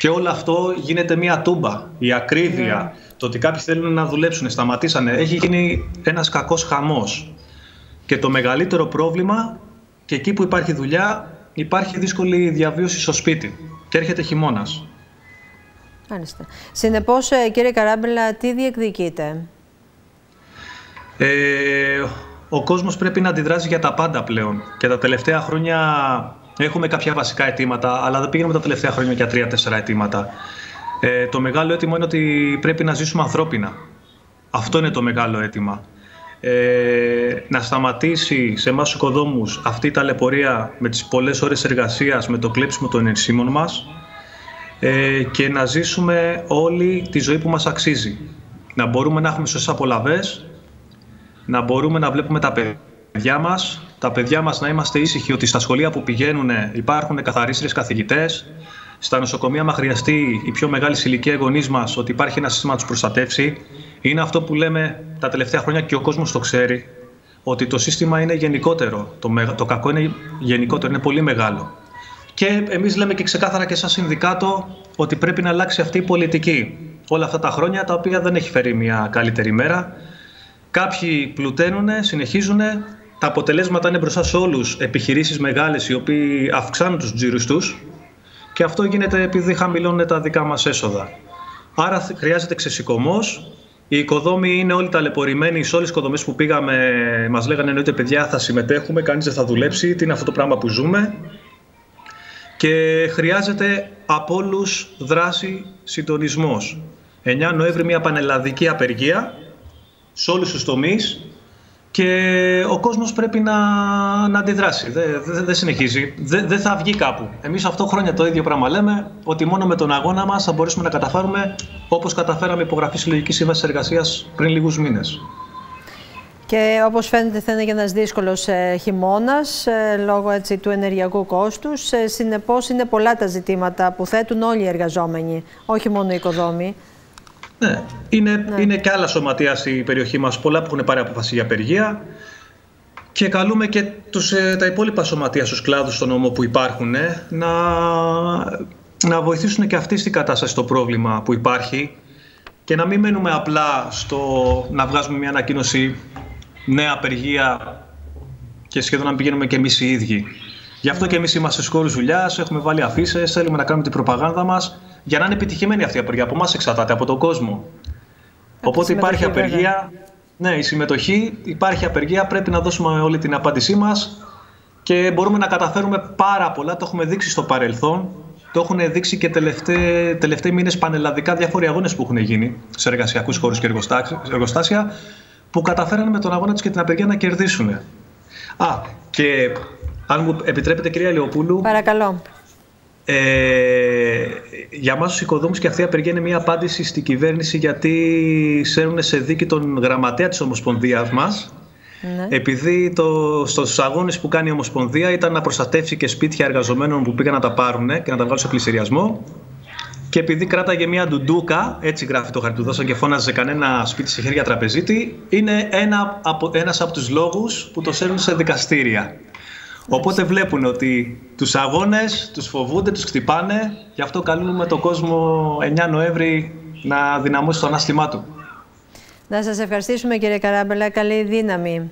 Και όλο αυτό γίνεται μια τούμπα. Η ακρίβεια, yeah. το ότι κάποιοι θέλουν να δουλέψουν, σταματήσανε. Έχει γίνει ένας κακός χαμός. Και το μεγαλύτερο πρόβλημα, και εκεί που υπάρχει δουλειά, υπάρχει δύσκολη διαβίωση στο σπίτι. Και έρχεται χειμώνας. Μάλιστα. Συνεπώς, ε, κύριε Καράμπελα, τι διεκδικείτε; Ε, ο κόσμος πρέπει να αντιδράσει για τα πάντα πλέον. Και τα τελευταία χρόνια έχουμε κάποια βασικά αιτήματα, αλλά δεν πήγαμε τα τελευταία χρόνια για τρία-τέσσερα αιτήματα. Ε, το μεγάλο αίτημα είναι ότι πρέπει να ζήσουμε ανθρώπινα. Αυτό είναι το μεγάλο αίτημα ε, να σταματήσει σε εμάς τους οικοδόμους αυτή η ταλαιπωρία με τις πολλές ώρες εργασίας, με το κλέψιμο των ενσύμων μας ε, και να ζήσουμε όλη τη ζωή που μας αξίζει. Να μπορούμε να έχουμε σωστές απολαβές, να μπορούμε να βλέπουμε τα παιδιά μας, τα παιδιά μας να είμαστε ήσυχοι ότι στα σχολεία που πηγαίνουν υπάρχουν καθαρίστρες καθηγητές, στα νοσοκομεία, μα χρειαστεί η πιο μεγάλη ηλικία γονείς μας, ότι υπάρχει ένα σύστημα να τους προστατεύσει. Είναι αυτό που λέμε τα τελευταία χρόνια και ο κόσμος το ξέρει, ότι το σύστημα είναι γενικότερο. Το, το κακό είναι γενικότερο, είναι πολύ μεγάλο. Και εμείς λέμε και ξεκάθαρα και σαν συνδικάτο ότι πρέπει να αλλάξει αυτή η πολιτική. Όλα αυτά τα χρόνια τα οποία δεν έχει φέρει μια καλύτερη μέρα. Κάποιοι πλουταίνουν, συνεχίζουν. Τα αποτελέσματα είναι μπροστά σε όλους επιχειρήσεις μεγάλες οι οποίοι αυξάνουν τους τζίρους τους και αυτό γίνεται επειδή χαμηλώνουν τα δικά μας έσοδα. Άρα χρειάζεται ξεσηκωμός Οι οικοδόμοι είναι όλοι ταλαιπωρημένοι. Σε όλες τις οικοδομές που πήγαμε, μας λέγανε εννοείται παιδιά θα συμμετέχουμε, κανείς δεν θα δουλέψει. Τι είναι αυτό το πράγμα που ζούμε; Και χρειάζεται από όλους δράση συντονισμός. 9 Νοέμβρη μια πανελλαδική απεργία σε όλους τους τομείς και ο κόσμος πρέπει να, να αντιδράσει. Δεν δε, δε συνεχίζει. Δεν δε θα βγει κάπου. Εμείς αυτό χρόνια το ίδιο πράγμα λέμε, ότι μόνο με τον αγώνα μας θα μπορέσουμε να καταφέρουμε όπως καταφέραμε υπογραφή συλλογικής σύμβασης εργασίας πριν λίγους μήνες. Και όπως φαίνεται θα είναι και ένας δύσκολος ε, χειμώνας ε, λόγω έτσι, του ενεργειακού κόστους. Ε, συνεπώς είναι πολλά τα ζητήματα που θέτουν όλοι οι εργαζόμενοι, όχι μόνο οι οικοδόμοι. Ναι, είναι, ναι. είναι και άλλα σωματεία στην περιοχή μας, πολλά που έχουν πάρει αποφασία για απεργία και καλούμε και τους, ε, τα υπόλοιπα σωματεία στους κλάδους στον νόμο που υπάρχουν ε, να, να βοηθήσουν και αυτή στην κατάσταση το πρόβλημα που υπάρχει και να μην μένουμε απλά στο να βγάζουμε μια ανακοίνωση νέα απεργία και σχεδόν να πηγαίνουμε και εμείς οι ίδιοι. Γι' αυτό και εμείς είμαστε στους χώρους δουλειάς, έχουμε βάλει αφήσεις, θέλουμε να κάνουμε την προπαγάνδα μας για να είναι επιτυχημένη αυτή η απεργία. Από εμάς εξαρτάται, από τον κόσμο. Οπότε υπάρχει απεργία. Ναι, η συμμετοχή, υπάρχει απεργία, πρέπει να δώσουμε όλη την απάντησή μας και μπορούμε να καταφέρουμε πάρα πολλά. Το έχουμε δείξει στο παρελθόν. Το έχουν δείξει και τελευταίοι, τελευταίοι μήνες πανελλαδικά διάφοροι αγώνες που έχουν γίνει σε εργασιακούς χώρους και εργοστάσια που καταφέρανε με τον αγώνα τους και την απεργία να κερδίσουν. Α, και αν μου επιτρέπετε, κυρία Λεοπούλου. Παρακαλώ. Ε, για μας τους οικοδόμους και αυτή η απεργία είναι μια απάντηση στην κυβέρνηση γιατί σέρουν σε δίκη τον γραμματέα της Ομοσπονδίας μας ναι. επειδή το, στους αγώνες που κάνει η Ομοσπονδία ήταν να προστατεύσει και σπίτια εργαζομένων που πήγαν να τα πάρουν και να τα βγάλουν σε πλησιριασμό και επειδή κράταγε μια ντουντούκα, έτσι γράφει το χαρτί του δώσαν και φώναζε κανένα σπίτι σε χέρια τραπεζίτη, είναι ένα από, ένας από τους λόγους που το σέρνουν σε δικαστήρια. Οπότε βλέπουν ότι τους αγώνες τους φοβούνται, τους χτυπάνε, γι' αυτό καλούμε τον κόσμο 9 Νοέμβρη να δυναμώσει το ανάστημά του. Να σας ευχαριστήσουμε κύριε Καράμπελα, καλή δύναμη.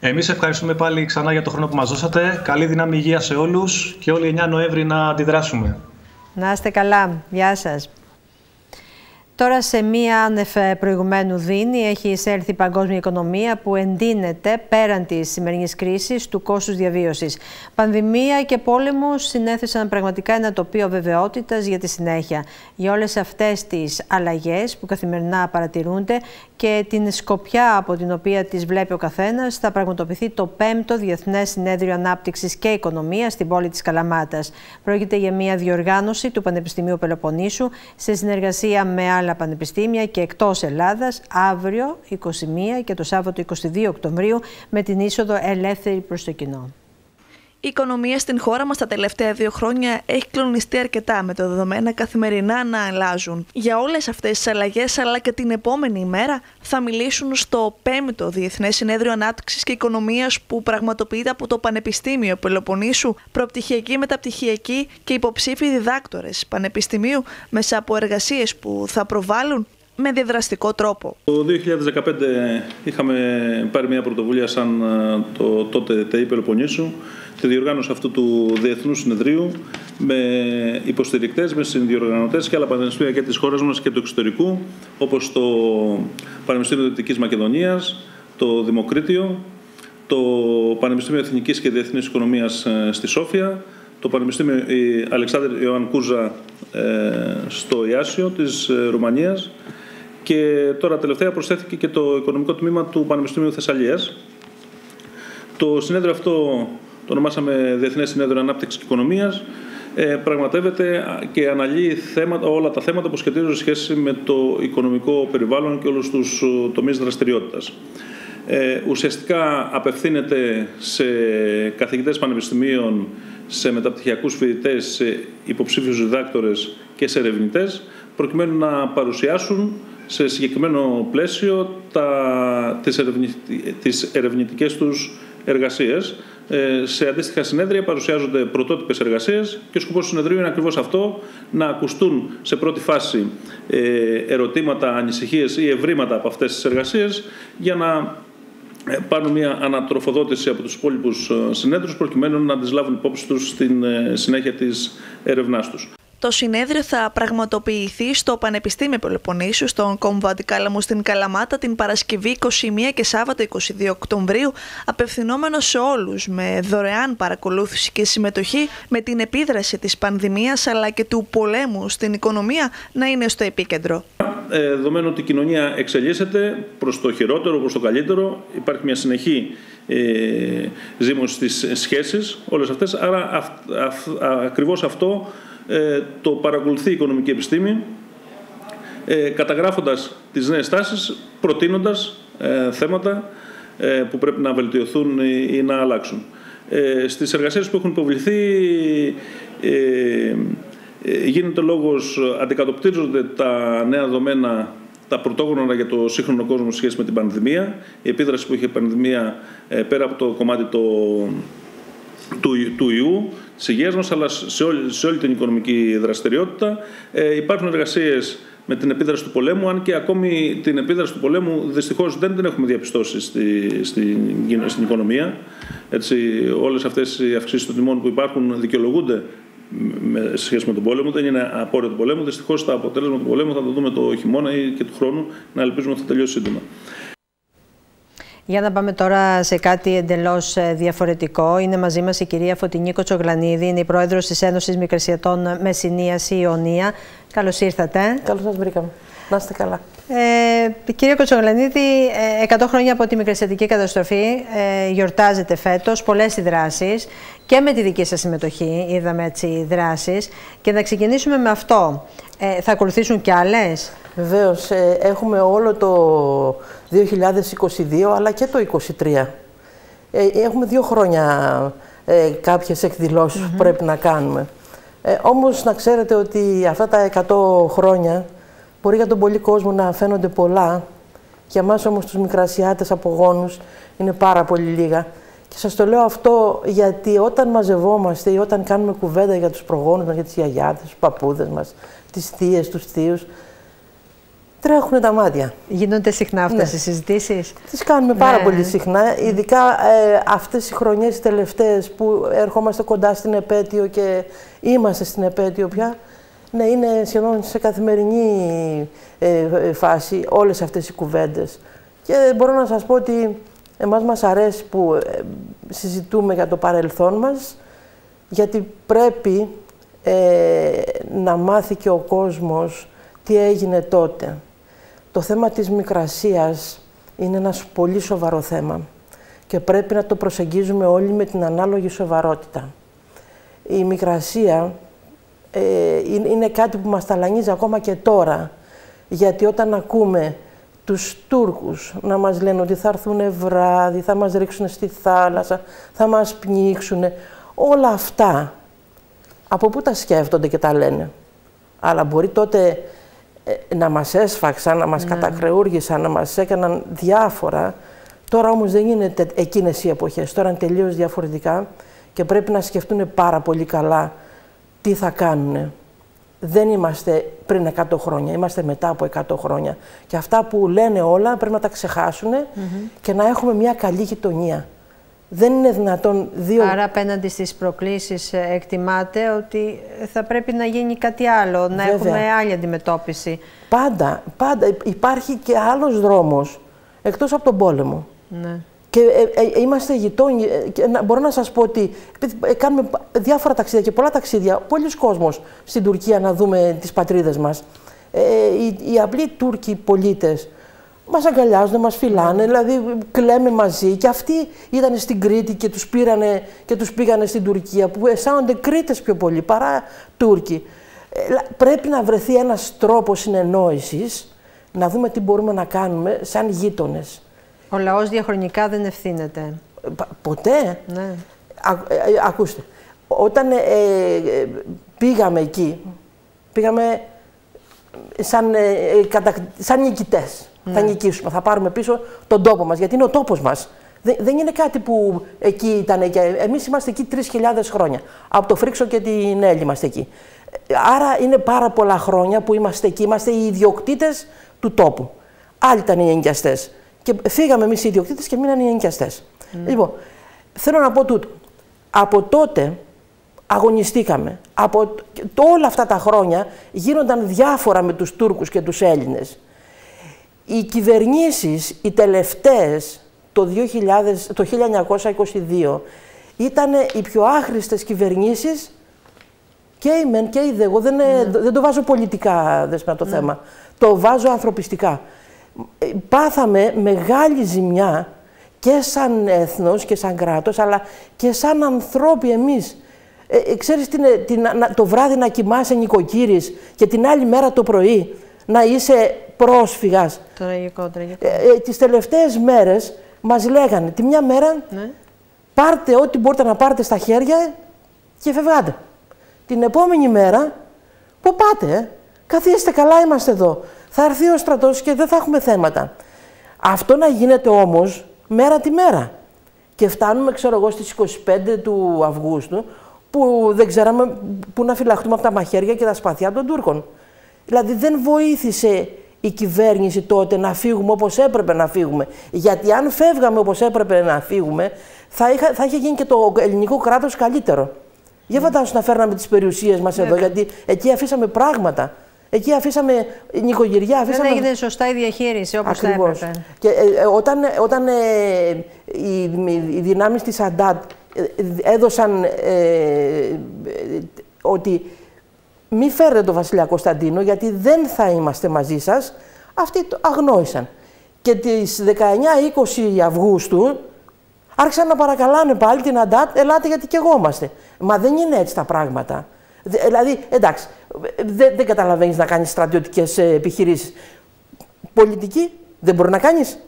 Εμείς ευχαριστούμε πάλι ξανά για το χρόνο που μας δώσατε. Καλή δύναμη υγεία σε όλους και όλοι 9 Νοέμβρη να αντιδράσουμε. Να είστε καλά. Γεια σας. Τώρα σε μία άνευ προηγουμένου δίνη έχει εισέλθει η παγκόσμια οικονομία που εντείνεται πέραν της σημερινής κρίσης του κόστους διαβίωσης. Πανδημία και πόλεμος συνέθεσαν πραγματικά ένα τοπίο βεβαιότητας για τη συνέχεια. Για όλες αυτές τις αλλαγές που καθημερινά παρατηρούνται και την σκοπιά από την οποία τις βλέπει ο καθένας θα πραγματοποιηθεί το 5ο Διεθνές Συνέδριο Ανάπτυξης και Οικονομίας στην πόλη της Καλαμάτας. Πρόκειται για μια διοργάνωση του Πανεπιστημίου Πελοποννήσου σε συνεργασία με άλλα πανεπιστήμια και εκτός Ελλάδας αύριο 21 και το Σάββατο 22 Οκτωβρίου με την είσοδο ελεύθερη προς το κοινό. Η οικονομία στην χώρα μας τα τελευταία δύο χρόνια έχει κλονιστεί αρκετά, με το δεδομένα καθημερινά να αλλάζουν. Για όλες αυτές τις αλλαγές, αλλά και την επόμενη ημέρα, θα μιλήσουν στο 5ο Διεθνές Συνέδριο Ανάπτυξης και Οικονομίας που πραγματοποιείται από το Πανεπιστήμιο Πελοποννήσου, προπτυχιακοί, μεταπτυχιακοί και υποψήφοι διδάκτορες Πανεπιστημίου μέσα από εργασίες που θα προβάλλουν με διαδραστικό τρόπο. Το 2015 είχαμε πάρει μια πρωτοβουλία σαν ε, το τότε ΤΕΙ Πελοποννήσου τη διοργάνωση αυτού του Διεθνούς Συνεδρίου με υποστηρικτές, με συνδιοργανωτές και άλλα πανεπιστήμια και της χώρας μας και του εξωτερικού, όπως το Πανεπιστήμιο Δυτικής Μακεδονίας, το Δημοκρίτιο, το Πανεπιστήμιο Εθνικής και Διεθνής Οικονομίας ε, στη Σόφια, το Πανεπιστήμιο Αλεξάνδρου Ιωάνν Κούζα ε, στο Ιάσιο της ε, Ρουμανίας και τώρα τελευταία προσθέθηκε και το οικονομικό τμήμα του Πανεπιστήμιου Θεσσαλίας. Το συνέδριο αυτό το ονομάσαμε Διεθνές Συνέδριο Ανάπτυξης και Οικονομίας, ε, πραγματεύεται και αναλύει θέματα, όλα τα θέματα που σχετίζονται σχέση με το οικονομικό περιβάλλον και όλους τους ε, τομείς δραστηριότητας. Ε, ουσιαστικά απευθύνεται σε καθηγητές πανεπιστημίων, σε μεταπτυχιακούς φοιτητές, σε υποψήφιους διδάκτορες και σε ερευνητές, προκειμένου να παρουσιάσουν σε συγκεκριμένο πλαίσιο τα, τις, ερευνητικές τους εργασίες, ε, σε αντίστοιχα συνέδρια παρουσιάζονται πρωτότυπες εργασίες και ο σκοπός του συνεδρίου είναι ακριβώς αυτό, να ακουστούν σε πρώτη φάση ε, ερωτήματα, ανησυχίες ή ευρήματα από αυτές τις εργασίες για να ε, πάρουν μια ανατροφοδότηση από τους υπόλοιπους συνέδρους προκειμένου να τις λάβουν υπόψη τους στην συνέχεια της έρευνάς τους. Το συνέδριο θα πραγματοποιηθεί στο Πανεπιστήμιο Πελοποννήσου, στον κόμβο Αντικάλαμου στην Καλαμάτα, την Παρασκευή 21 και Σάββατο 22 Οκτωβρίου, απευθυνόμενος σε όλους με δωρεάν παρακολούθηση και συμμετοχή με την επίδραση της πανδημίας αλλά και του πολέμου στην οικονομία να είναι στο επίκεντρο. Ε, δεδομένου ότι η κοινωνία εξελίσσεται προς το χειρότερο, προς το καλύτερο, υπάρχει μια συνεχή ε, ζήμωση στις σχέσεις, όλες αυτές. Άρα αυ, αυ, ακριβώς αυτό ε, το παρακολουθεί η οικονομική επιστήμη, ε, καταγράφοντας τις νέες τάσεις, προτείνοντας ε, θέματα ε, που πρέπει να βελτιωθούν ή, να αλλάξουν. Ε, στις εργασίες που έχουν υποβληθεί ε, γίνεται λόγος, αντικατοπτρίζονται τα νέα δεδομένα τα πρωτόγνωρα για το σύγχρονο κόσμο σε σχέση με την πανδημία, η επίδραση που είχε η πανδημία ε, πέρα από το κομμάτι το, του, του ιού, τη υγεία μα, αλλά σε όλη, σε όλη την οικονομική δραστηριότητα. Ε, υπάρχουν εργασίες με την επίδραση του πολέμου, αν και ακόμη την επίδραση του πολέμου δυστυχώς δεν την έχουμε διαπιστώσει στη, στην, στην οικονομία. Έτσι, όλες αυτές οι αυξήσεις των τιμών που υπάρχουν δικαιολογούνται με σχέση με τον πόλεμο. Δεν είναι απόρριο του πολέμου. Δυστυχώς τα αποτέλεσμα του πολέμου θα το δούμε το χειμώνα ή και του χρόνου να ελπίζουμε ότι θα τελειώσει σύντομα. Για να πάμε τώρα σε κάτι εντελώς ε, διαφορετικό. Είναι μαζί μας η κυρία Φωτεινή Κοτσογλανίδη, είναι η πρόεδρος της Ένωσης Μικρασιατών Μεσσηνίας Ιωνία. Καλώς ήρθατε. Καλώς σας βρήκαμε. Να είστε καλά. Ε, κύριε Κοτσογλανίδη, 100 ε, χρόνια από τη μικρασιατική καταστροφή ε, γιορτάζεται φέτος, πολλές οι δράσεις και με τη δική σας συμμετοχή είδαμε έτσι δράσεις και να ξεκινήσουμε με αυτό. Ε, θα ακολουθήσουν κι άλλες; Βεβαίως, ε, έχουμε όλο το 2022 αλλά και το 2023. Ε, έχουμε δύο χρόνια ε, κάποιες εκδηλώσεις που πρέπει να κάνουμε. Ε, όμως να ξέρετε ότι αυτά τα 100 χρόνια μπορεί για τον πολύ κόσμο να φαίνονται πολλά και εμάς όμως τους μικρασιάτες απογόνους είναι πάρα πολύ λίγα. Και σας το λέω αυτό γιατί όταν μαζευόμαστε ή όταν κάνουμε κουβέντα για τους προγόνους μας, για τις γιαγιάδες, τους παππούδες μας, τις θείες, τους θείους, τρέχουν τα μάτια. Γίνονται συχνά αυτές ναι. οι συζητήσεις; Τις κάνουμε πάρα ναι. πολύ συχνά, ειδικά ε, αυτές οι χρονιές τελευταίες που ερχόμαστε κοντά στην επέτειο και είμαστε στην επέτειο πια, ναι, είναι σχεδόν σε καθημερινή ε, ε, φάση όλες αυτές οι κουβέντες. Και μπορώ να σας πω ότι εμάς μας αρέσει που ε, συζητούμε για το παρελθόν μας, γιατί πρέπει να μάθει και ο κόσμος τι έγινε τότε. Το θέμα της μικρασίας είναι ένας πολύ σοβαρό θέμα και πρέπει να το προσεγγίζουμε όλοι με την ανάλογη σοβαρότητα. Η μικρασία ε, είναι κάτι που μας ταλανίζει ακόμα και τώρα. Γιατί όταν ακούμε τους Τούρκους να μας λένε ότι θα έρθουν βράδυ, θα μας ρίξουν στη θάλασσα, θα μας πνίξουν, όλα αυτά, από πού τα σκέφτονται και τα λένε; Αλλά μπορεί τότε ε, να μας έσφαξαν, να μας ναι. κατακρεούργησαν, να μας έκαναν διάφορα. Τώρα όμως δεν είναι εκείνες οι εποχές, τώρα είναι τελείως διαφορετικά και πρέπει να σκεφτούν πάρα πολύ καλά τι θα κάνουν. Δεν είμαστε πριν 100 χρόνια, είμαστε μετά από 100 χρόνια. Και αυτά που λένε όλα πρέπει να τα ξεχάσουν και να έχουμε μια καλή γειτονία. Δεν είναι δυνατόν δύο... Άρα απέναντι στις προκλήσεις ε, εκτιμάτε ότι θα πρέπει να γίνει κάτι άλλο, να έχουμε άλλη αντιμετώπιση. Πάντα, πάντα. Υπάρχει και άλλος δρόμος, εκτός από τον πόλεμο. Ναι. Και ε, ε, είμαστε γειτόνι. Ε, και μπορώ να σας πω ότι κάνουμε διάφορα ταξίδια και πολλά ταξίδια, πολλοί κόσμος στην Τουρκία να δούμε τις πατρίδες μας. Ε, οι, οι απλοί Τούρκοι πολίτες μας αγκαλιάζουν, μας φυλάνε, δηλαδή κλαίμε μαζί και αυτοί ήταν στην Κρήτη και τους, πήρανε, και τους πήγανε στην Τουρκία που αισθάνονται Κρήτες πιο πολύ παρά Τούρκοι. πρέπει να βρεθεί ένας τρόπος συνεννόησης, να δούμε τι μπορούμε να κάνουμε σαν γείτονες. Ο λαός διαχρονικά δεν ευθύνεται. Ποτέ. Ναι. Ε, ε, ακούστε, όταν ε, πήγαμε εκεί, πήγαμε σαν, κατα... σαν νικητές. Θα ναι. νικήσουμε, θα πάρουμε πίσω τον τόπο μας, γιατί είναι ο τόπος μας. Δεν, είναι κάτι που εκεί ήταν. Και εμείς είμαστε εκεί 3.000 χρόνια. Από το Φρίξο και την Έλλη είμαστε εκεί. Άρα είναι πάρα πολλά χρόνια που είμαστε εκεί. Είμαστε οι ιδιοκτήτες του τόπου. Άλλοι ήταν οι εγκιαστές. Και φύγαμε εμείς οι ιδιοκτήτες και μείναν οι ενοικιαστές. Mm. Λοιπόν, θέλω να πω τούτο. Από τότε, αγωνιστήκαμε. Από όλα αυτά τα χρόνια γίνονταν διάφορα με τους Τούρκους και τους Έλληνες. Οι κυβερνήσεις, οι τελευταίες, το, 2000, το 1922, ήταν οι πιο άχρηστες κυβερνήσεις και η μεν και η δε. Εγώ δεν, ναι. δεν το βάζω πολιτικά δεσμένα το ναι. θέμα. Το βάζω ανθρωπιστικά. Ε, πάθαμε μεγάλη ζημιά και σαν έθνος και σαν κράτος, αλλά και σαν ανθρώποι εμείς. Ε, ε ξέρεις την, την, το βράδυ να κοιμάσαι νοικοκύρης και την άλλη μέρα το πρωί να είσαι πρόσφυγας. Τραγικό, τραγικό. Ε, ε, τις τελευταίες μέρες μας λέγανε τη μια μέρα ναι. πάρτε ό,τι μπορείτε να πάρετε στα χέρια και φευγάτε. Την επόμενη μέρα, πού πάτε, ε; καθίστε καλά, είμαστε εδώ. Θα έρθει ο στρατός και δεν θα έχουμε θέματα. Αυτό να γίνεται όμως μέρα τη μέρα. Και φτάνουμε, ξέρω εγώ, στις 25 του Αυγούστου, που δεν ξέραμε πού να φυλαχτούμε από τα μαχαίρια και τα σπαθιά των Τούρκων. Δηλαδή δεν βοήθησε η κυβέρνηση τότε να φύγουμε όπως έπρεπε να φύγουμε. Γιατί αν φεύγαμε όπως έπρεπε να φύγουμε, θα, είχα, θα είχε γίνει και το ελληνικό κράτος καλύτερο. Για φαντάσου να φέρναμε τις περιουσίες μας εδώ, γιατί εκεί αφήσαμε πράγματα. Εκεί αφήσαμε νοικοκυριά. Αφήσαμε... Δεν έγινε σωστά η διαχείριση όπως Ακριβώς. θα έπρεπε. Και ε, ε όταν, όταν ε, οι, οι δυνάμεις της ΑΝΤΑΤ ε, έδωσαν ότι μη φέρετε τον βασιλιά Κωνσταντίνο γιατί δεν θα είμαστε μαζί σας, αυτοί το αγνόησαν. Και τις 19-20 Αυγούστου άρχισαν να παρακαλάνε πάλι την ΑΝΤΑΤ, ελάτε γιατί και εγώ είμαστε. Μα δεν είναι έτσι τα πράγματα. Δηλαδή, εντάξει, δεν, δεν καταλαβαίνεις να κάνεις στρατιωτικές ε, επιχειρήσεις. Πολιτική δεν μπορεί να κάνεις.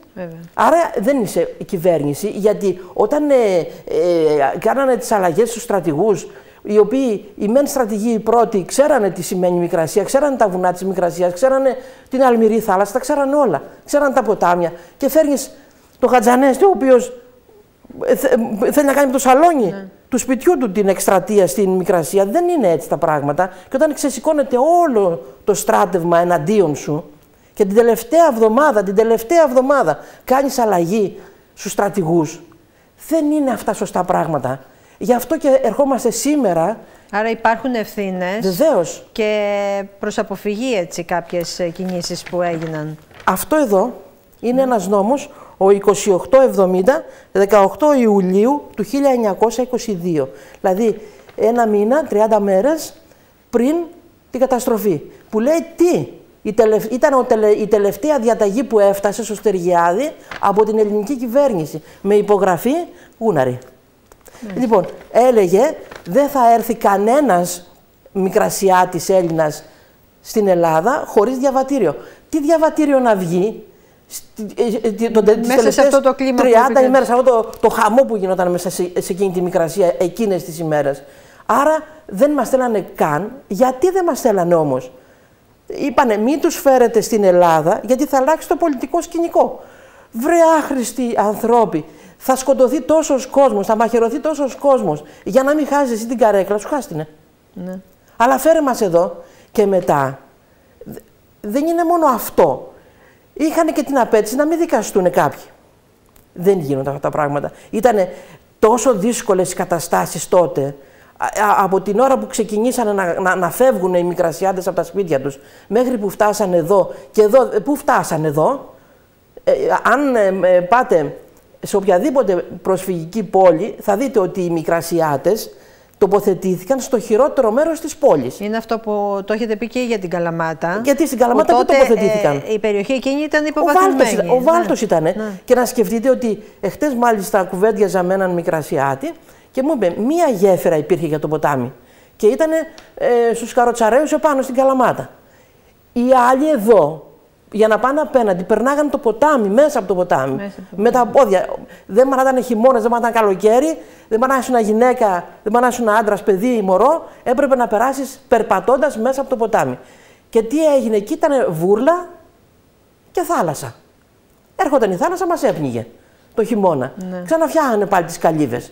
Άρα δεν είσαι η κυβέρνηση, γιατί όταν ε, ε, κάνανε τις αλλαγές στους στρατηγούς, οι οποίοι οι μεν στρατηγοί οι πρώτοι ξέρανε τι σημαίνει Μικρασία, ξέρανε τα βουνά της Μικρασίας, ξέρανε την Αλμυρή θάλασσα, τα ξέρανε όλα. Ξέρανε τα ποτάμια. Και φέρνεις το Χατζανέστη, ο οποίος ε, θέλει να κάνει το σαλόνι ναι. του σπιτιού του την εκστρατεία στην Μικρασία. Δεν είναι έτσι τα πράγματα. Και όταν ξεσηκώνεται όλο το στράτευμα εναντίον σου και την τελευταία εβδομάδα, την τελευταία εβδομάδα κάνεις αλλαγή στους στρατηγούς, δεν είναι αυτά σωστά πράγματα. Γι' αυτό και ερχόμαστε σήμερα. Άρα υπάρχουν ευθύνες. Βεβαίως. Και προς αποφυγή έτσι κάποιες κινήσεις που έγιναν. Αυτό εδώ είναι mm. ένας νόμος ο 2870, 18 Ιουλίου του 1922. Δηλαδή ένα μήνα, 30 μέρες πριν την καταστροφή. Που λέει τι, ήταν η τελευταία διαταγή που έφτασε στο Στεργιάδη από την ελληνική κυβέρνηση με υπογραφή Γούναρη. Ναι. Λοιπόν, έλεγε δεν θα έρθει κανένας μικρασιάτης Έλληνας στην Ελλάδα χωρίς διαβατήριο. Τι διαβατήριο να βγει, ε, ε, μέσα σε αυτό το κλίμα 30 ημέρες, αυτό το, το χαμό που γινόταν μέσα σε, σε εκείνη τη μικρασία εκείνες τις ημέρες. Άρα δεν μας θέλανε καν. Γιατί δεν μας θέλανε όμως; Είπανε μην τους φέρετε στην Ελλάδα γιατί θα αλλάξει το πολιτικό σκηνικό. Βρε άχρηστοι ανθρώποι. Θα σκοτωθεί τόσος κόσμος, θα μαχαιρωθεί τόσος κόσμος. Για να μην χάσεις εσύ την καρέκλα σου, χάστηνε. Ναι. Αλλά φέρε μας εδώ και μετά. Δεν είναι μόνο αυτό είχαν και την απέτηση να μην δικαστούν κάποιοι. Δεν γίνονται αυτά τα πράγματα. Ήταν τόσο δύσκολες οι καταστάσεις τότε, από την ώρα που ξεκινήσανε να, να, να φεύγουν οι μικρασιάτες από τα σπίτια τους, μέχρι που φτάσανε εδώ, και εδώ, πού φτάσανε εδώ, ε, αν ε, πάτε σε οποιαδήποτε προσφυγική πόλη, θα δείτε ότι οι μικρασιάτες τοποθετήθηκαν στο χειρότερο μέρος της πόλης. Είναι αυτό που το έχετε πει και για την Καλαμάτα. Γιατί στην Καλαμάτα δεν τοποθετήθηκαν; Ε, η περιοχή εκείνη ήταν υποβαθμισμένη. Ο Βάλτος ναι. ήταν. Ναι. Και να σκεφτείτε ότι εχθές μάλιστα κουβέντιαζα με έναν Μικρασιάτη και μου είπε μία γέφυρα υπήρχε για το ποτάμι. Και ήταν ε, στους καροτσαρέου επάνω στην Καλαμάτα. Οι άλλοι εδώ για να πάνε απέναντι. Περνάγανε το ποτάμι, μέσα από το ποτάμι. με τα πόδια. Δεν ήταν χειμώνα, δεν ήταν καλοκαίρι, δεν ένα γυναίκα, δεν ένα άντρας, παιδί ή μωρό. Έπρεπε να περάσεις περπατώντας μέσα από το ποτάμι. Και τι έγινε εκεί, ήταν βούρλα και θάλασσα. Έρχονταν η θάλασσα, μας έπνιγε το χειμώνα. Ναι. Ξαναφτιάγανε πάλι τις καλύβες.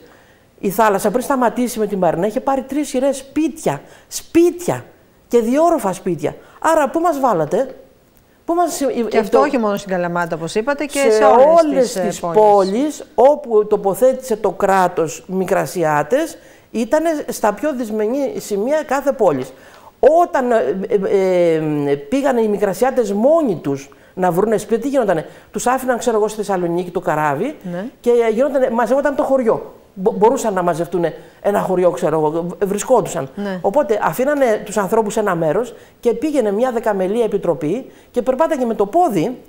Η θάλασσα πριν σταματήσει με την Μαρίνα είχε πάρει τρεις σειρές σπίτια. Σπίτια και διόροφα σπίτια. Άρα πού μας βάλατε, Πού μας... Και αυτό όχι μόνο στην Καλαμάτα, όπως είπατε, και σε, σε όλες, τις, τις πόλεις. πόλεις όπου τοποθέτησε το κράτος Μικρασιάτες ήταν στα πιο δυσμενή σημεία κάθε πόλης. Όταν ε, ε, ε, πήγανε οι μικρασιάτες μόνοι τους να βρουν σπίτι, τι γινότανε; Τους άφηναν, ξέρω εγώ, στη Θεσσαλονίκη το καράβι Ναι. και γινότανε, μαζευόταν το χωριό. Μπο- μπορούσαν να μαζευτούν ένα χωριό, ξέρω εγώ, βρισκόντουσαν. Ναι. Οπότε αφήνανε τους ανθρώπους σε ένα μέρος και πήγαινε μια δεκαμελή επιτροπή και περπάταγε με το πόδι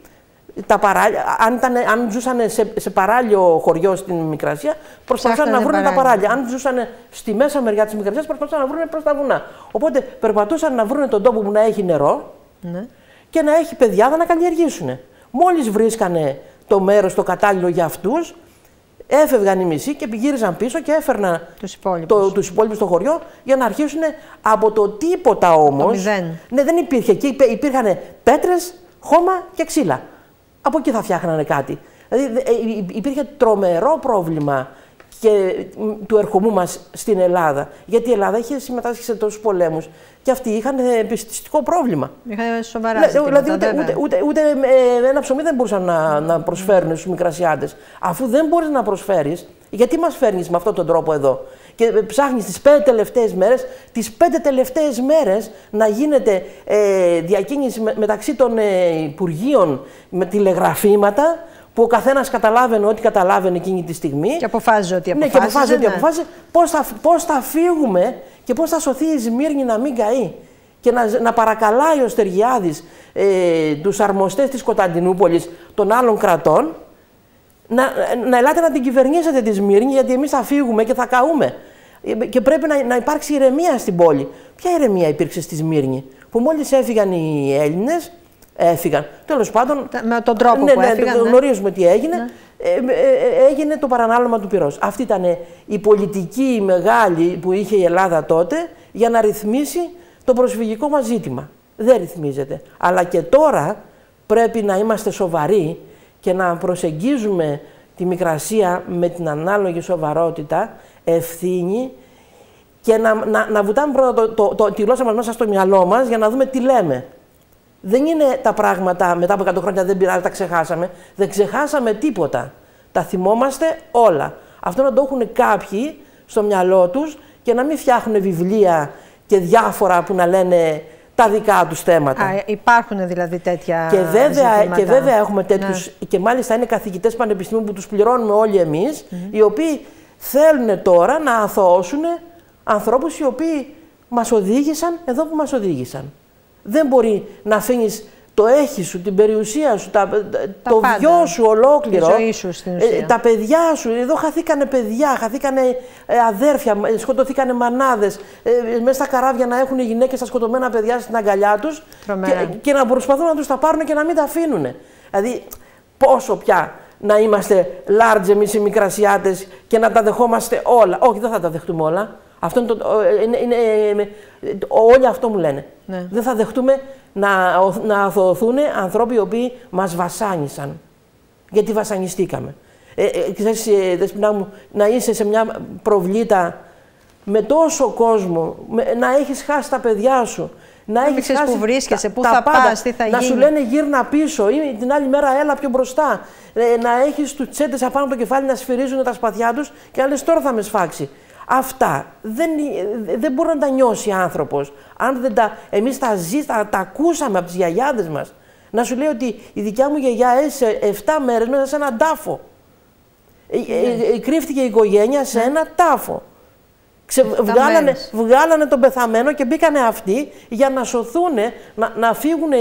τα παράλια, αν, ήταν, αν ζούσαν σε, σε παράλιο χωριό στην Μικρασία, προσπαθούσαν να Ψάχνανε βρουν τα παράλια. παράλια. Αν ζούσαν στη μέσα μεριά της Μικρασίας, προσπαθούσαν να βρουν προς τα βουνά. Οπότε περπατούσαν να βρουν τον τόπο που να έχει νερό Ναι. και να έχει παιδιά να καλλιεργήσουν. Μόλις βρίσκανε το μέρος το κατάλληλο για αυτούς, έφευγαν οι μισοί και γύριζαν πίσω και έφερναν Τους υπόλοιπους. το, τους υπόλοιπους στο χωριό για να αρχίσουν από το τίποτα όμως. Το μηδέν. Ναι, δεν υπήρχε. Εκεί υπή- υπήρχαν πέτρες, χώμα και ξύλα. Από εκεί θα φτιάχνανε κάτι. Δηλαδή δε- ε, υ- υπήρχε τρομερό πρόβλημα και μ, του ερχομού μας στην Ελλάδα. Γιατί η Ελλάδα είχε συμμετάσχει σε τόσους πολέμους και αυτοί είχαν ε, επιστηστικό πρόβλημα. Είχαν σοβαρά Ναι, ζητήματα, δηλαδή ούτε, βέβαια. ούτε, ούτε, ούτε ε, ένα ψωμί δεν μπορούσαν να, να προσφέρουν στους μικρασιάτες. Αφού δεν μπορείς να προσφέρεις, γιατί μας φέρνεις με αυτόν τον τρόπο εδώ; Και ε, ψάχνεις τις πέντε τελευταίες μέρες, τις πέντε τελευταίες μέρες να γίνεται ε, διακίνηση με- μεταξύ των ε, Υπουργείων με τηλεγραφήματα, που ο καθένας καταλάβαινε ό,τι καταλάβαινε εκείνη τη στιγμή. Και αποφάσιζε ότι Ναι, και αποφάσιζε, αποφάσιζε ότι ναι. αποφάσιζε πώς θα, πώς θα φύγουμε και πώς θα σωθεί η Σμύρνη να μην καεί. Και να, να παρακαλάει ο Στεργιάδης ε, τους αρμοστές της Κωνσταντινούπολης των άλλων κρατών να, να ελάτε να την κυβερνήσετε τη Σμύρνη γιατί εμείς θα φύγουμε και θα καούμε. Ε, Και πρέπει να, να υπάρξει ηρεμία στην πόλη. Ποια ηρεμία υπήρξε στη Σμύρνη, που μόλις έφυγαν οι Έλληνες, έφυγαν. Τέλος πάντων, Με τον τρόπο ναι, που ναι, έφυγαν, το ναι. γνωρίζουμε τι έγινε. Ε, ε, ε, έγινε το παρανάλωμα του πυρός. Αυτή ήταν η πολιτική μεγάλη που είχε η Ελλάδα τότε για να ρυθμίσει το προσφυγικό μας ζήτημα. Δεν ρυθμίζεται. Αλλά και τώρα πρέπει να είμαστε σοβαροί και να προσεγγίζουμε τη Μικρασία με την ανάλογη σοβαρότητα, ευθύνη και να, να, να βουτάμε πρώτα το, το, το, τη γλώσσα μας μέσα στο μυαλό μας για να δούμε τι λέμε. Δεν είναι τα πράγματα μετά από 100 χρόνια δεν πειράζει, τα ξεχάσαμε. Δεν ξεχάσαμε τίποτα. Τα θυμόμαστε όλα. Αυτό να το έχουν κάποιοι στο μυαλό τους και να μην φτιάχνουν βιβλία και διάφορα που να λένε τα δικά τους θέματα. Α, υπάρχουν δηλαδή τέτοια Και βέβαια, ζητήματα. και βέβαια έχουμε Ναι. τέτοιους, και μάλιστα είναι καθηγητές πανεπιστημίου που τους πληρώνουμε όλοι εμείς, οι οποίοι θέλουν τώρα να αθωώσουν ανθρώπους οι οποίοι μας οδήγησαν εδώ που μας οδήγησαν. Δεν μπορεί να αφήνεις το έχει σου, την περιουσία σου, τα, το πάντα. βιό σου ολόκληρο. Τη ζωή σου στην ε, ουσία. τα παιδιά σου. Εδώ χαθήκανε παιδιά, χαθήκανε ε, αδέρφια, ε, σκοτωθήκανε μανάδες. Ε, μέσα στα καράβια να έχουν οι γυναίκες τα σκοτωμένα παιδιά στην αγκαλιά τους Τρομερά. και, και να προσπαθούν να τους τα πάρουν και να μην τα αφήνουν. Δηλαδή, πόσο πια να είμαστε large εμείς οι μικρασιάτες και να τα δεχόμαστε όλα. Όχι, δεν θα τα δεχτούμε όλα. Αυτό είναι το, ε, είναι, είναι, ε, όλοι αυτό μου λένε. Ναι. Δεν θα δεχτούμε να, ο- να αθωωθούν άνθρωποι οι οποίοι μας βασάνισαν. Γιατί βασανιστήκαμε. Ε, ε, ξέρεις, ε, Δεσποινά μου, να είσαι σε μια προβλήτα με τόσο κόσμο, με- να έχεις χάσει τα παιδιά σου, να μην έχεις ξέρεις χάσει πού βρίσκεσαι, τα- πού τα θα πάντα. πας, τι θα να σου γίνει. λένε γύρνα πίσω ή την άλλη μέρα έλα πιο μπροστά. Ε, να έχεις τους τσέντες απάνω το κεφάλι να σφυρίζουν τα σπαθιά τους και να λες τώρα θα με σφάξει. Αυτά δεν, ε, δεν μπορεί να τα νιώσει άνθρωπος. Αν δεν τα, εμείς τα ζει, τα, τα ακούσαμε από τις γιαγιάδες μας. Να σου λέει ότι η δικιά μου γιαγιά έζησε 7 μέρες μέσα σε έναν τάφο. Ε, ε, ε, κρύφτηκε η οικογένεια σε ένα τάφο. Ξε, βγάλανε, μέρες. βγάλανε τον πεθαμένο και μπήκανε αυτοί για να σωθούν, να, να φύγουν ε,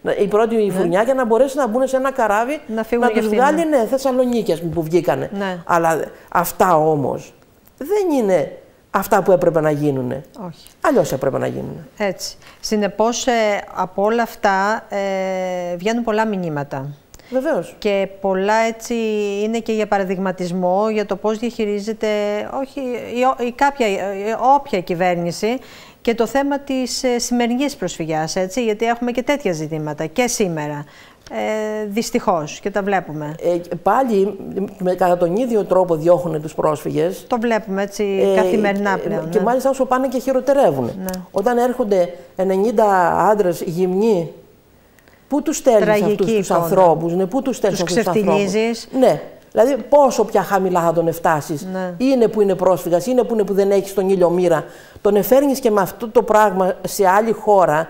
να- η πρώτη η φουρνιά για να μπορέσουν να μπουν σε ένα καράβι Να φύγουν να κι τους αυτοί, βγάλει ναι. ναι, Θεσσαλονίκη ας πούμε, που βγήκανε. Ναι. Αλλά αυτά όμως δεν είναι αυτά που έπρεπε να γίνουν. Όχι. Αλλιώς έπρεπε να γίνουν. Έτσι. Συνεπώς, ε, από όλα αυτά ε, βγαίνουν πολλά μηνύματα. Βεβαίως. Και πολλά έτσι είναι και για παραδειγματισμό για το πώς διαχειρίζεται όχι, η, η κάποια, η, όποια κυβέρνηση και το θέμα της ε, σημερινής προσφυγιάς, έτσι, γιατί έχουμε και τέτοια ζητήματα και σήμερα. Ε, δυστυχώς και τα βλέπουμε. Ε, πάλι με, κατά τον ίδιο τρόπο διώχνουν τους πρόσφυγες. Το βλέπουμε έτσι Ε, καθημερινά ε, πλέον. Και ναι. μάλιστα όσο πάνε και χειροτερεύουν. Όταν έρχονται 90 άντρες γυμνοί, πού τους στέλνεις Τραγική αυτούς τους εικόνα. ανθρώπους, ναι, πού τους στέλνεις Τους αυτούς τους ανθρώπους. ξεφτιλίζεις. Ναι. Δηλαδή, πόσο πια χαμηλά θα τον φτάσει. Ναι. Είναι που είναι πρόσφυγας, είναι που είναι που δεν έχεις τον ήλιο μοίρα. Τον εφέρνεις και με αυτό το πράγμα σε άλλη χώρα.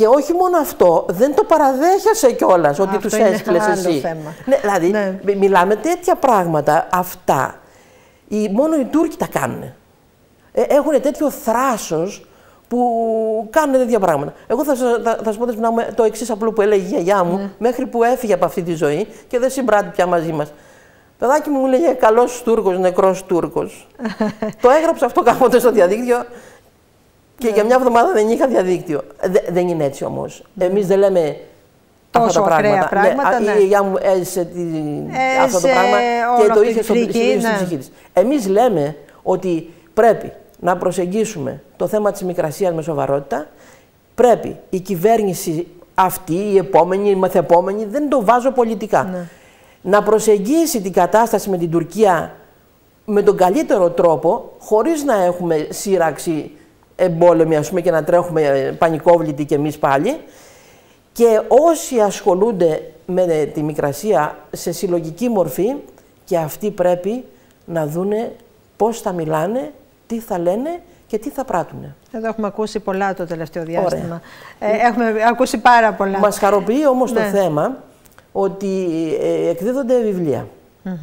Και όχι μόνο αυτό, δεν το παραδέχεσαι κιόλας ότι Αυτό τους είναι έστειλες άλλο εσύ. θέμα. Ναι, δηλαδή, μι- μιλάμε τέτοια πράγματα αυτά. Οι, μόνο οι Τούρκοι τα κάνουν. Ε, έχουν τέτοιο θράσος που κάνουν τέτοια πράγματα. Εγώ θα, σα- θα, θα σου πω το, το εξής απλό που έλεγε η γιαγιά μου, Ναι. μέχρι που έφυγε από αυτή τη ζωή και δεν συμπράττει πια μαζί μας. Παιδάκι μου μου λέγε καλός Τούρκος, νεκρός Τούρκος. το έγραψε αυτό κάποτε στο διαδίκτυο και Ναι. για μια εβδομάδα δεν είχα διαδίκτυο. Δε- δεν είναι έτσι όμως. Εμείς δεν λέμε Τόσο αυτά τα ακραία πράγματα. πράγματα, α, ναι. Η γιαγιά μου έζησε τη- αυτό το Έζησε πράγμα όλη και το αυτή είχε τη στο φρίκη, στην ναι. ψυχή της. Εμείς λέμε ότι πρέπει να προσεγγίσουμε το θέμα της μικρασίας με σοβαρότητα. Πρέπει η κυβέρνηση αυτή, η επόμενη, η μεθεπόμενη, δεν το βάζω πολιτικά, Ναι. να προσεγγίσει την κατάσταση με την Τουρκία με τον καλύτερο τρόπο, χωρίς να έχουμε σύραξη εμπόλεμη ας πούμε, και να τρέχουμε ε, πανικόβλητοι κι εμείς πάλι. Και όσοι ασχολούνται με τη μικρασία σε συλλογική μορφή και αυτοί πρέπει να δούνε πώς θα μιλάνε, τι θα λένε και τι θα πράττουν. Εδώ έχουμε ακούσει πολλά το τελευταίο διάστημα. Ε, έχουμε ακούσει πάρα πολλά. Μας χαροποιεί όμως Ναι. το θέμα ότι ε, εκδίδονται βιβλία. Μμμ.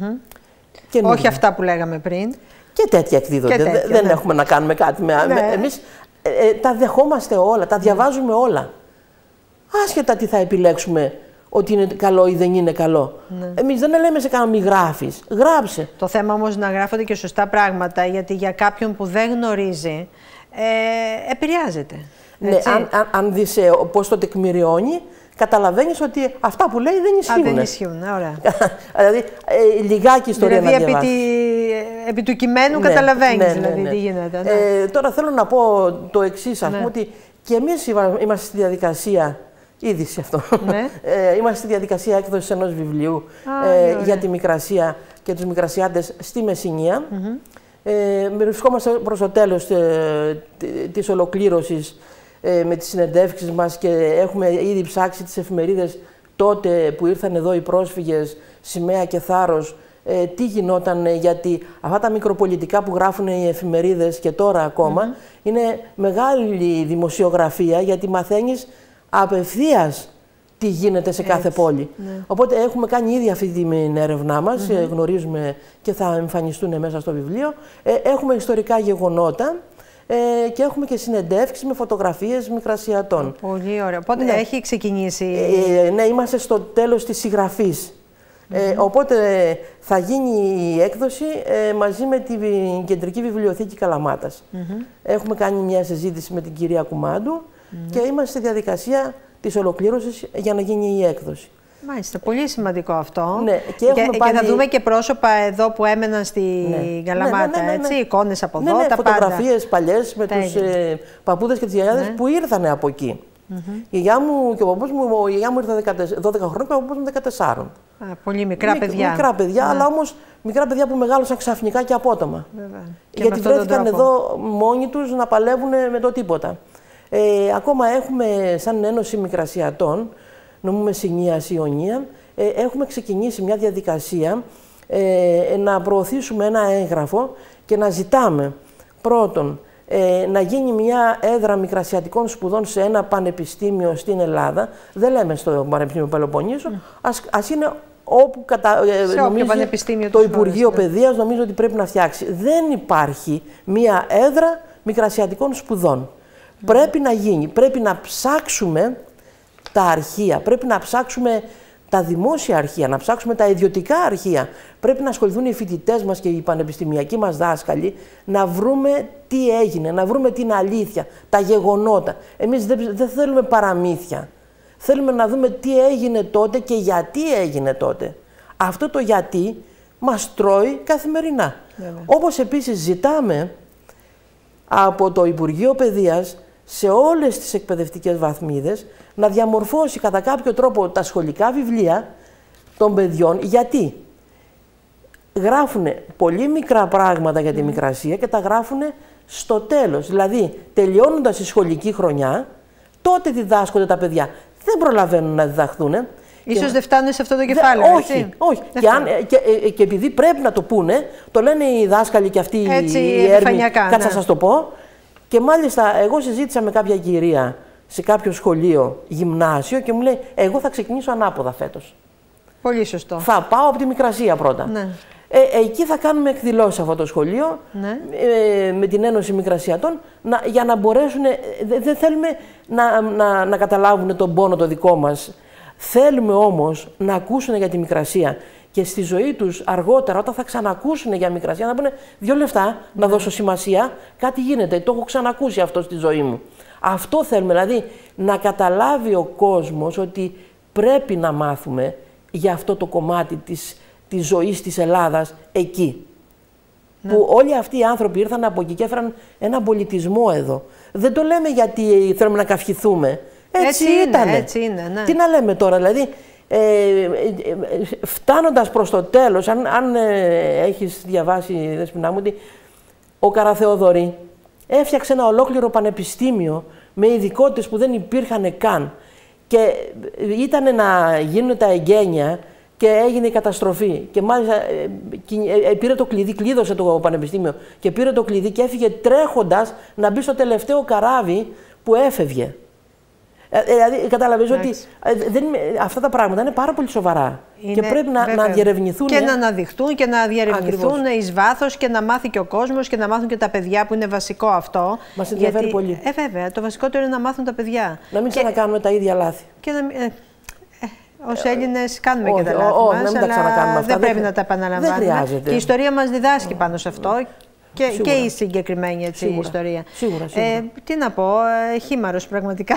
Καινούργια. Όχι αυτά που λέγαμε πριν. Και τέτοια εκδίδονται. Και Δε- τέτοια, δεν ναι. έχουμε να κάνουμε κάτι με... Ναι. με- Εμείς ε, ε, τα δεχόμαστε όλα, τα διαβάζουμε όλα. Άσχετα τι θα επιλέξουμε ότι είναι καλό ή δεν είναι καλό. Ναι. Εμείς δεν λέμε σε κανένα μη γράφεις. Γράψε. Το θέμα όμως να γράφονται και σωστά πράγματα, γιατί για κάποιον που δεν γνωρίζει, ε, επηρεάζεται. Ναι, έτσι. αν, αν, αν δεις ε, πώς το τεκμηριώνει, καταλαβαίνεις ότι αυτά που λέει δεν Α, ισχύουν. δεν ισχύουν, ωραία. δηλαδή, ε, λιγάκι ιστορία δηλαδή, να επί, διαβάσεις. τη, επί του κειμένου Ναι, καταλαβαίνεις ναι, ναι, δηλαδή ναι. τι γίνεται. Ναι. Ε, τώρα θέλω να πω το εξής, ας Ναι. πούμε, ότι και εμείς είμαστε στη διαδικασία. Είδηση αυτό. Ναι. Ε, είμαστε στη διαδικασία έκδοσης ενός βιβλίου Α, ε, ωραία. για τη μικρασία και τους μικρασιάτε στη μεσηνια Μμμ. Ε, βρισκόμαστε προς το τέλος ε, τη- της ολοκλήρωσης ε, με τις συνεντεύξεις μας και έχουμε ήδη ψάξει τις εφημερίδες τότε που ήρθαν εδώ οι πρόσφυγες, σημαία και θάρρος, ε, τι γινόταν, ε, γιατί αυτά τα μικροπολιτικά που γράφουν οι εφημερίδες και τώρα ακόμα, είναι μεγάλη δημοσιογραφία γιατί μαθαίνεις απευθείας τι γίνεται σε κάθε πόλη. ναι. Οπότε έχουμε κάνει ήδη αυτή την έρευνά μας, ε, γνωρίζουμε και θα εμφανιστούν μέσα στο βιβλίο. Ε, έχουμε ιστορικά γεγονότα ε, και έχουμε και συνεντεύξεις με φωτογραφίες μικρασιατών. Πολύ ωραία. Οπότε Ναι. έχει ξεκινήσει... Ε, ναι, είμαστε στο τέλος της συγγραφής. Ε, οπότε θα γίνει η έκδοση ε, μαζί με την Κεντρική Βιβλιοθήκη Καλαμάτας. Μμμ. Έχουμε κάνει μια συζήτηση με την κυρία Κουμάντου και είμαστε στη διαδικασία της ολοκλήρωσης για να γίνει η έκδοση. Μάλιστα, πολύ σημαντικό αυτό. Ναι, και και, έχουμε και πάλι- θα δούμε και πρόσωπα εδώ που έμεναν στη Ναι. Καλαμάτα, Ναι, ναι, ναι, ναι. έτσι, εικόνες από Ναι, εδώ, ναι, τα πάντα. φωτογραφίες παλιές με τους Τέλεια. ε, παππούδες και τις γιαγιάδες Ναι. που ήρθαν από εκεί. Μμμ. Η γιαγιά μου και ο παππούς μου, η γιαγιά μου ήρθε 14 12 χρόνια και ο παππούς μου 14. Α, πολύ μικρά Μικ- παιδιά. Μικρά παιδιά, Ναι. αλλά όμως μικρά παιδιά που μεγάλωσαν ξαφνικά και απότομα. Βέβαια. Και Γιατί με αυτόν τον βρέθηκαν τρόπο. εδώ μόνοι τους να παλεύουν με το τίποτα. Ε, ακόμα έχουμε σαν Ένωση Μικρασιατών, νομούμε Συνίας Ιωνία, ε, έχουμε ξεκινήσει μια διαδικασία ε, να προωθήσουμε ένα έγγραφο και να ζητάμε πρώτον ε, να γίνει μια έδρα μικρασιατικών σπουδών σε ένα πανεπιστήμιο στην Ελλάδα. Δεν λέμε στο Πανεπιστήμιο Πελοποννήσου, ας, ας είναι όπου κατα... ε, όποιο νομίζει πανεπιστήμιο το της Υπουργείο χώρας, ναι. Παιδείας νομίζω ότι πρέπει να φτιάξει. Δεν υπάρχει μία έδρα μικρασιατικών σπουδών. Πρέπει να γίνει. Πρέπει να ψάξουμε τα αρχεία. Πρέπει να ψάξουμε τα δημόσια αρχεία, να ψάξουμε τα ιδιωτικά αρχεία. Πρέπει να ασχοληθούν οι φοιτητές μας και οι πανεπιστημιακοί μας δάσκαλοι να βρούμε τι έγινε, να βρούμε την αλήθεια, τα γεγονότα. Εμείς δεν, δεν θέλουμε παραμύθια. Θέλουμε να δούμε τι έγινε τότε και γιατί έγινε τότε. Αυτό το γιατί μας τρώει καθημερινά. Βέβαια. Όπως επίσης ζητάμε από το Υπουργείο Παιδείας σε όλες τις εκπαιδευτικές βαθμίδες να διαμορφώσει κατά κάποιο τρόπο τα σχολικά βιβλία των παιδιών. Γιατί; Γράφουν πολύ μικρά πράγματα για τη μικρασία και τα γράφουν στο τέλος. Δηλαδή, τελειώνοντας η σχολική χρονιά, τότε διδάσκονται τα παιδιά. Δεν προλαβαίνουν να διδαχθούν. Ίσως δεν φτάνουν σε αυτό το κεφάλαιο, όχι, έτσι. Όχι, Δεν και, αν, και, ε, και επειδή πρέπει να το πούνε, το λένε οι δάσκαλοι και αυτοί Έτσι, οι έρμοι. επιφανειακά, Κάτσε ναι. να σας το πω. Και μάλιστα εγώ συζήτησα με κάποια κυρία σε κάποιο σχολείο, γυμνάσιο και μου λέει εγώ θα ξεκινήσω ανάποδα φέτος. Πολύ σωστό. Θα πάω από τη Μικρασία πρώτα. Ναι. Ε, εκεί θα κάνουμε εκδηλώσεις αυτό το σχολείο Ναι. ε, με την Ένωση Μικρασιατών να, για να μπορέσουν. ε, δε- Δεν θέλουμε να, να, να καταλάβουν τον πόνο το δικό μας. Θέλουμε όμως να ακούσουν για τη Μικρασία και στη ζωή τους αργότερα όταν θα ξανακούσουν για Μικρασία να πούνε δύο λεφτά να δώσω σημασία, κάτι γίνεται, το έχω ξανακούσει αυτό στη ζωή μου. Αυτό θέλουμε, δηλαδή να καταλάβει ο κόσμος ότι πρέπει να μάθουμε για αυτό το κομμάτι της, της ζωής της Ελλάδας εκεί. Που όλοι αυτοί οι άνθρωποι ήρθαν από εκεί και έφεραν έναν πολιτισμό εδώ. Δεν το λέμε γιατί θέλουμε να καυχηθούμε. Έτσι, Έτσι είναι, ήτανε. έτσι είναι, ναι. Τι να λέμε τώρα, δηλαδή, ε, ε, ε, φτάνοντας προς το τέλος, αν, αν ε, έχεις διαβάσει, Δεσποινά μου, ότι ο Καραθεοδωρή έφτιαξε ένα ολόκληρο πανεπιστήμιο με ειδικότητες που δεν υπήρχαν καν. Και ήταν να γίνουν τα εγγένεια και έγινε η καταστροφή. Και μάλιστα ε, κι- ε, ε, πήρε το κλειδί, κλείδωσε το πανεπιστήμιο και πήρε το κλειδί και έφυγε τρέχοντας να μπει στο τελευταίο καράβι που έφευγε. Ε, δηλαδή, καταλαβαίνεις ότι ε, δεν, είναι- αυτά τα πράγματα είναι πάρα πολύ σοβαρά και Είναι, πρέπει να, βέβαια. να διερευνηθούν. Και να αναδειχθούν και να διερευνηθούν Ακριβώς. εις βάθος και να μάθει και ο κόσμος και να μάθουν και τα παιδιά που είναι βασικό αυτό. Μας ενδιαφέρει Γιατί- πολύ. Ε, βέβαια. Το βασικότερο είναι να μάθουν τα παιδιά. Να μην ξανακάνουμε τα ίδια λάθη. Και να, μην- ε, ε, ως Έλληνες κάνουμε όχι, και τα ό, λάθη ό, μας, να μην τα αλλά ξανακάνουμε αυτά. δεν πρέπει Δεν- να τα δεν επαναλαμβάνουμε. χρειάζεται. Και η ιστορία μας διδάσκει πάνω σε αυτό και, Σίγουρα. και η συγκεκριμένη έτσι, Σίγουρα. ιστορία. Σίγουρα, σίγουρα. Ε, τι να πω, ε, χήμαρος πραγματικά,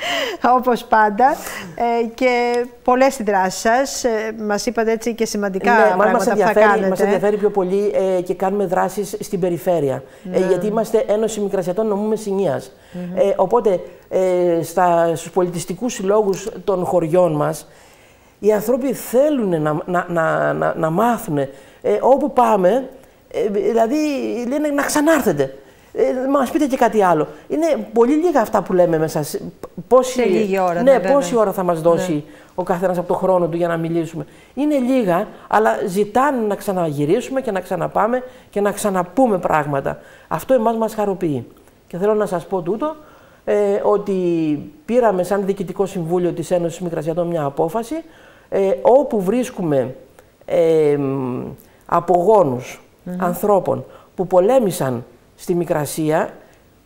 όπως πάντα. Ε, και πολλές οι δράσεις σας. Ε, μας είπατε έτσι και σημαντικά Ναι, μα- πράγματα μας που θα ενδιαφέρει, κάνετε. μας ενδιαφέρει πιο πολύ ε, και κάνουμε δράσεις στην περιφέρεια. Ε, Ναι. γιατί είμαστε Ένωση Μικρασιατών Νομού Μεσσηνίας. Ε, οπότε, ε, στα, στους πολιτιστικούς συλλόγους των χωριών μας, οι άνθρωποι θέλουν να, να, να, να, να μάθουν. Ε, όπου πάμε, ε, δηλαδή λένε να ξανάρθετε. Ε, μας πείτε και κάτι άλλο. Είναι πολύ λίγα αυτά που λέμε μέσα. σε- Πόση, Σε λίγη ώρα, ναι, ναι, βέβαια. πόση ώρα θα μας δώσει Ναι. ο καθένας από το χρόνο του για να μιλήσουμε. Είναι λίγα, αλλά ζητάνε να ξαναγυρίσουμε και να ξαναπάμε και να ξαναπούμε πράγματα. Αυτό εμάς μας χαροποιεί. Και θέλω να σας πω τούτο, ε, ότι πήραμε σαν Διοικητικό Συμβούλιο της Ένωσης Μικρασιατών μια απόφαση, ε, όπου βρίσκουμε ε, μ, απογόνους ανθρώπων που πολέμησαν στη Μικρασία,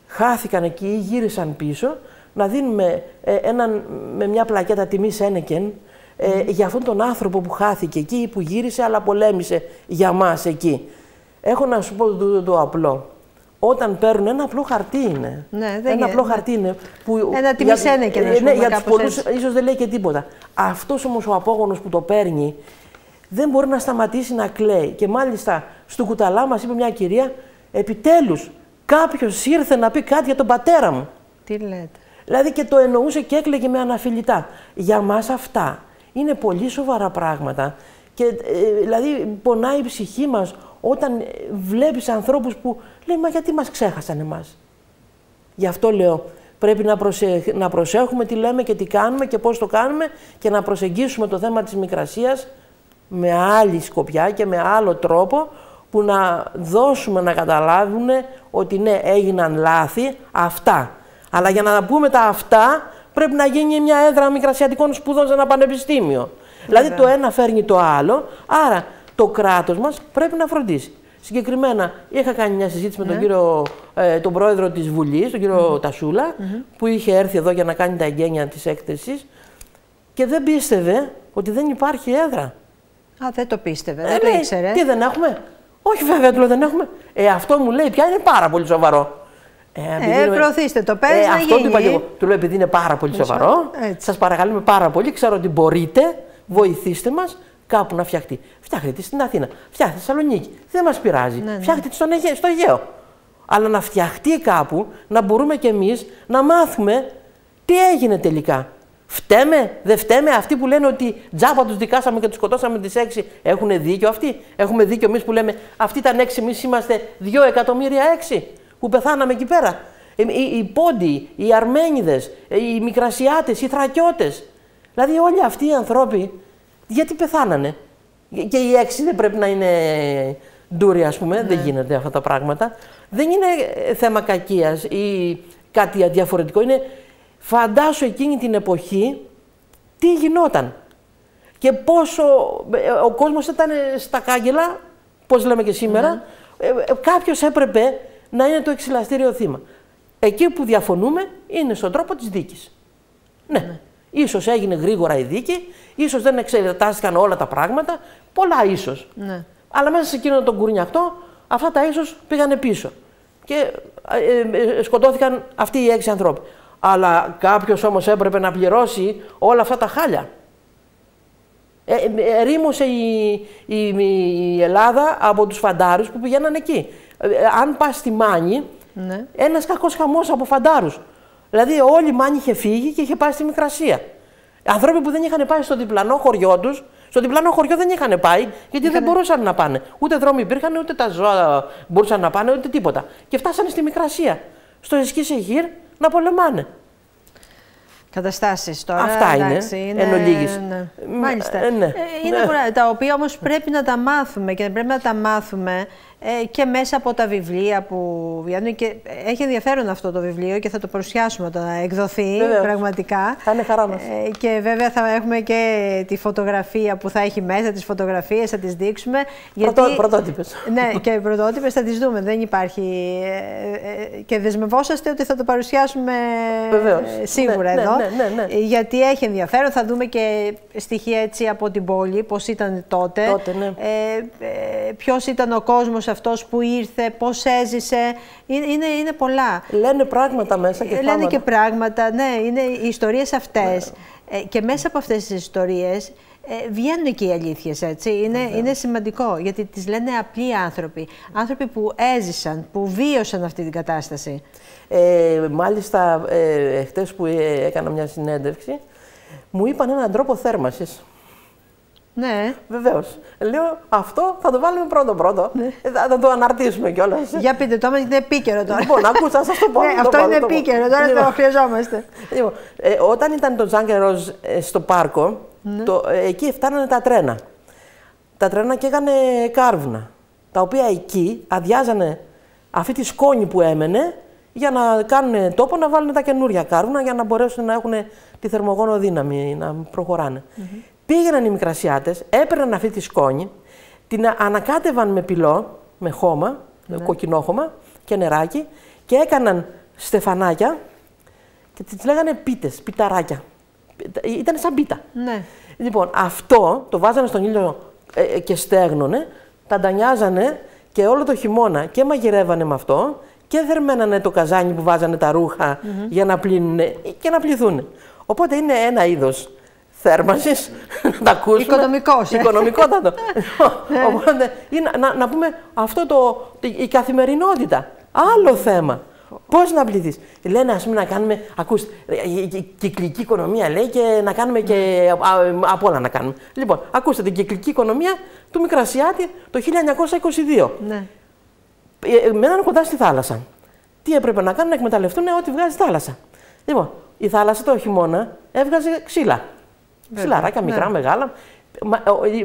χάθηκαν εκεί ή γύρισαν πίσω, να δίνουμε ε, έναν, με μια πλακέτα τιμή Σένεκεν ε, για αυτόν τον άνθρωπο που χάθηκε εκεί ή που γύρισε αλλά πολέμησε για μας εκεί. Έχω να σου πω το, το, το απλό. Όταν παίρνουν ένα απλό χαρτί είναι. Ναι, δεν ένα είναι, απλό ναι. χαρτί είναι. Που, Ένα τιμή Σένεκεν, ας ε, πούμε, ναι, για τους κάπως πολλούς έτσι. ίσως δεν λέει και τίποτα. Αυτός όμως ο απόγονος που το παίρνει δεν μπορεί να σταματήσει να κλαίει. Και μάλιστα στο κουταλά μας είπε μια κυρία, επιτέλους κάποιος ήρθε να πει κάτι για τον πατέρα μου. Τι λέτε. Δηλαδή και το εννοούσε και έκλαιγε με αναφιλητά. Για μας αυτά είναι πολύ σοβαρά πράγματα. Και ε, δηλαδή πονάει η ψυχή μας όταν ε, βλέπεις ανθρώπους που λέει «Μα γιατί μας ξέχασαν εμάς». Γι' αυτό λέω πρέπει να, προσε... να προσέχουμε τι λέμε και τι κάνουμε και πώς το κάνουμε και να προσεγγίσουμε το θέμα της μικρασίας με άλλη σκοπιά και με άλλο τρόπο που να δώσουμε να καταλάβουν ότι ναι έγιναν λάθη αυτά. Αλλά για να πούμε τα αυτά πρέπει να γίνει μια έδρα μικρασιατικών σπουδών σε ένα πανεπιστήμιο. Δηλαδή το ένα φέρνει το άλλο, άρα το κράτος μας πρέπει να φροντίσει. Συγκεκριμένα, είχα κάνει μια συζήτηση με τον, Ναι. κύριο, ε, τον πρόεδρο της Βουλής, τον κύριο Τασούλα, που είχε έρθει εδώ για να κάνει τα εγγένεια της έκθεσης και δεν πίστευε ότι δεν υπάρχει έδρα. Α, δεν το πίστευε, Ε, δεν το λέει, ήξερε. Τι δεν έχουμε; Όχι βέβαια, του λέω δεν έχουμε. Ε, αυτό μου λέει πια είναι πάρα πολύ σοβαρό. Ε, επειδή Ε, είναι- προωθήστε το, πες να αυτό του είπα γίνει. και εγώ. Του λέω επειδή είναι πάρα πολύ Έτσι. σοβαρό. Σας παρακαλούμε πάρα πολύ. Ξέρω ότι μπορείτε. Βοηθήστε μας κάπου να φτιαχτεί. Φτιάχνετε στην Αθήνα. Φτιάχνετε στη Θεσσαλονίκη. Δεν μας πειράζει. Ναι, ναι. Φτιάχνετε στον Αιγαίο, στο Αιγαίο. Αλλά να φτιαχτεί κάπου, να μπορούμε κι εμείς να μάθουμε τι έγινε τελικά. Φταίμε, δεν φταίμε; Αυτοί που λένε ότι τζάπα τους δικάσαμε και τους σκοτώσαμε τις έξι, έχουν δίκιο αυτοί; Έχουμε δίκιο εμείς που λέμε αυτοί ήταν έξι, εμείς είμαστε δύο εκατομμύρια έξι που πεθάναμε εκεί πέρα. Ε, Οι, οι Πόντιοι, οι Αρμένιδες, οι Μικρασιάτες, οι Θρακιώτες. Δηλαδή όλοι αυτοί οι άνθρωποι γιατί πεθάνανε; Και οι έξι δεν πρέπει να είναι ντούροι, ας πούμε. Δεν γίνεται αυτά τα πράγματα. Δεν είναι θέμα κακίας ή κάτι διαφορετικό. Είναι φαντάσου εκείνη την εποχή τι γινόταν. Και πόσο ο κόσμος ήταν στα κάγκελα, πώς λέμε και σήμερα, ε, ε, κάποιος έπρεπε να είναι το εξυλαστήριο θύμα. Εκεί που διαφωνούμε είναι στον τρόπο της δίκης. Ναι. ναι. Ίσως έγινε γρήγορα η δίκη, ίσως δεν εξετάστηκαν όλα τα πράγματα, πολλά ίσως. Ναι. Αλλά μέσα σε εκείνο τον κουρνιακτό, αυτά τα ίσως πήγανε πίσω. Και ε, ε, σκοτώθηκαν αυτοί οι έξι ανθρώποι. Αλλά κάποιος όμως έπρεπε να πληρώσει όλα αυτά τα χάλια. Ε, ε, ρήμωσε η, η, η, Ελλάδα από τους φαντάρους που πηγαίναν εκεί. Ε, αν πας στη Μάνη, ναι. ένας κακός χαμός από φαντάρους. Δηλαδή όλη η Μάνη είχε φύγει και είχε πάει στη Μικρασία. Άνθρωποι που δεν είχαν πάει στο διπλανό χωριό τους, στο διπλανό χωριό δεν είχαν πάει, γιατί δεν μπορούσαν να πάνε. Ούτε δρόμοι υπήρχαν, ούτε τα ζώα μπορούσαν να πάνε, ούτε τίποτα. Και φτάσανε στη Μικρασία, στο Εσκή Σεγίρ, να πολεμάνε καταστάσεις τώρα. Αυτά εντάξει, είναι, εν ολίγης. Ναι. Μάλιστα. Ε, ναι. Ε, είναι ναι. πολλά, τα οποία όμως πρέπει να τα μάθουμε και πρέπει να τα μάθουμε ε, και μέσα από τα βιβλία που βγαίνουν και έχει ενδιαφέρον αυτό το βιβλίο και θα το παρουσιάσουμε όταν εκδοθεί πραγματικά. Θα είναι χαρά μας. Ε, και βέβαια θα έχουμε και τη φωτογραφία που θα έχει μέσα, τις φωτογραφίες θα τις δείξουμε. Γιατί, Πρωτό, πρωτότυπες. Ναι, και οι πρωτότυπες θα τις δούμε, δεν υπάρχει. Ε, και δεσμευόσαστε ότι θα το παρουσιάσουμε Βεβαίως. σίγουρα ναι, εδώ. Ναι, ναι, ναι, γιατί έχει ενδιαφέρον, θα δούμε και στοιχεία έτσι από την πόλη, πώς ήταν τότε. τότε ναι. ε, ποιος ήταν ο κόσμος αυτός που ήρθε, πώς έζησε. Είναι, είναι, είναι πολλά. Λένε πράγματα μέσα και Λένε και πράγματα, ναι, είναι οι ιστορίες αυτές. Ναι. Ε, και μέσα από αυτές τις ιστορίες ε, βγαίνουν και οι αλήθειες, έτσι. Είναι, είναι σημαντικό, γιατί τις λένε απλοί άνθρωποι. Άνθρωποι που έζησαν, που βίωσαν αυτή την κατάσταση. Ε, μάλιστα, ε, χτες που ε, έκανα μια συνέντευξη, μου είπαν έναν τρόπο θέρμασης. Ναι. Βεβαίως. Λέω αυτό θα το βάλουμε πρώτο-πρώτο. Ναι. Ε, θα, το αναρτήσουμε κιόλας. Για πείτε το, είναι επίκαιρο τώρα. Λοιπόν, ακούσα, θα σας το πω. ναι, αυτό είναι επίκαιρο, τώρα λοιπόν, το χρειαζόμαστε. Λοιπόν, ε, όταν ήταν το Τζάνκερ Ροζ ε, στο πάρκο, ναι. το, ε, εκεί φτάνανε τα τρένα. Τα τρένα και έκανε κάρβουνα. Τα οποία εκεί αδειάζανε αυτή τη σκόνη που έμενε για να κάνουν τόπο να βάλουν τα καινούρια κάρβουνα για να μπορέσουν να έχουν τη θερμογόνο δύναμη να προχωράνε. Πήγαιναν οι μικρασιάτες, έπαιρναν αυτή τη σκόνη, την ανακάτευαν με πυλό, με χώμα, ναι. κοκκινόχωμα και νεράκι και έκαναν στεφανάκια και τις λέγανε πίτες, πιταράκια. Ήταν σαν πίτα. Ναι. Λοιπόν, αυτό το βάζανε στον ήλιο ε, ε, και στέγνωνε, τα ντανιάζανε και όλο το χειμώνα και μαγειρεύανε με αυτό και θερμαίνανε το καζάνι που βάζανε τα ρουχα για να πλύνουν και να πληθούν. Οπότε είναι ένα είδος θέρμανσης, να τα ακούσουμε. Οικονομικός. Ε. Οικονομικότατο. Ναι. Οπότε, να, να, πούμε αυτό το, η καθημερινότητα. Άλλο θέμα. Πώς να πληθείς. Λένε, ας πούμε, να κάνουμε. Ακούστε, η κυκλική οικονομία λέει και να κάνουμε και. από όλα να κάνουμε. Λοιπόν, ακούστε την κυκλική οικονομία του Μικρασιάτη το 1922. Ναι. Ε, μέναν κοντά στη θάλασσα. Τι έπρεπε να κάνουν, να εκμεταλλευτούν ό,τι βγάζει θάλασσα. Λοιπόν, η θάλασσα το χειμώνα έβγαζε ξύλα. Ξυλαράκια, ναι. μικρά, μεγάλα.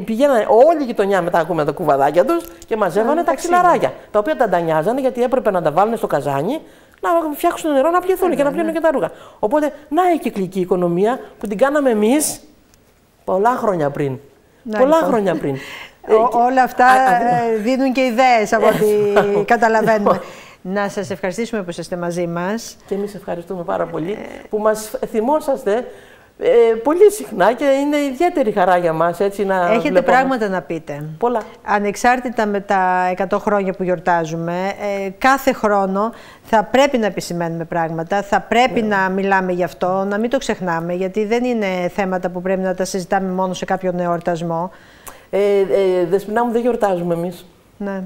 Πηγαίνανε όλη η γειτονιά μετά ακούμε τα κουβαδάκια τους και μαζεύανε ναι, τα ξυλαράκια. Τα οποία τα ντανιάζανε γιατί έπρεπε να τα βάλουν στο καζάνι να φτιάξουν νερό να πληθούν και να πλύνουν και τα ρούχα. Οπότε, να η κυκλική οικονομία που την κάναμε εμείς πολλά χρόνια πριν. πολλά λοιπόν. χρόνια πριν. όλα αυτά ε, δίνουν και ιδέες από ό,τι καταλαβαίνουμε. Να σας ευχαριστήσουμε που είστε μαζί μας. Και εμείς ευχαριστούμε πάρα πολύ που μας θυμόσαστε ε, πολύ συχνά και είναι ιδιαίτερη χαρά για μας έτσι να Έχετε βλέπουμε. πράγματα να πείτε. Πολλά. Ανεξάρτητα με τα 100 χρόνια που γιορτάζουμε, ε, κάθε χρόνο θα πρέπει να επισημαίνουμε πράγματα, θα πρέπει ναι. να μιλάμε γι' αυτό, να μην το ξεχνάμε, γιατί δεν είναι θέματα που πρέπει να τα συζητάμε μόνο σε κάποιον εορτασμό. Ε, ε, Δεσποινά μου, δεν γιορτάζουμε εμείς. Ναι.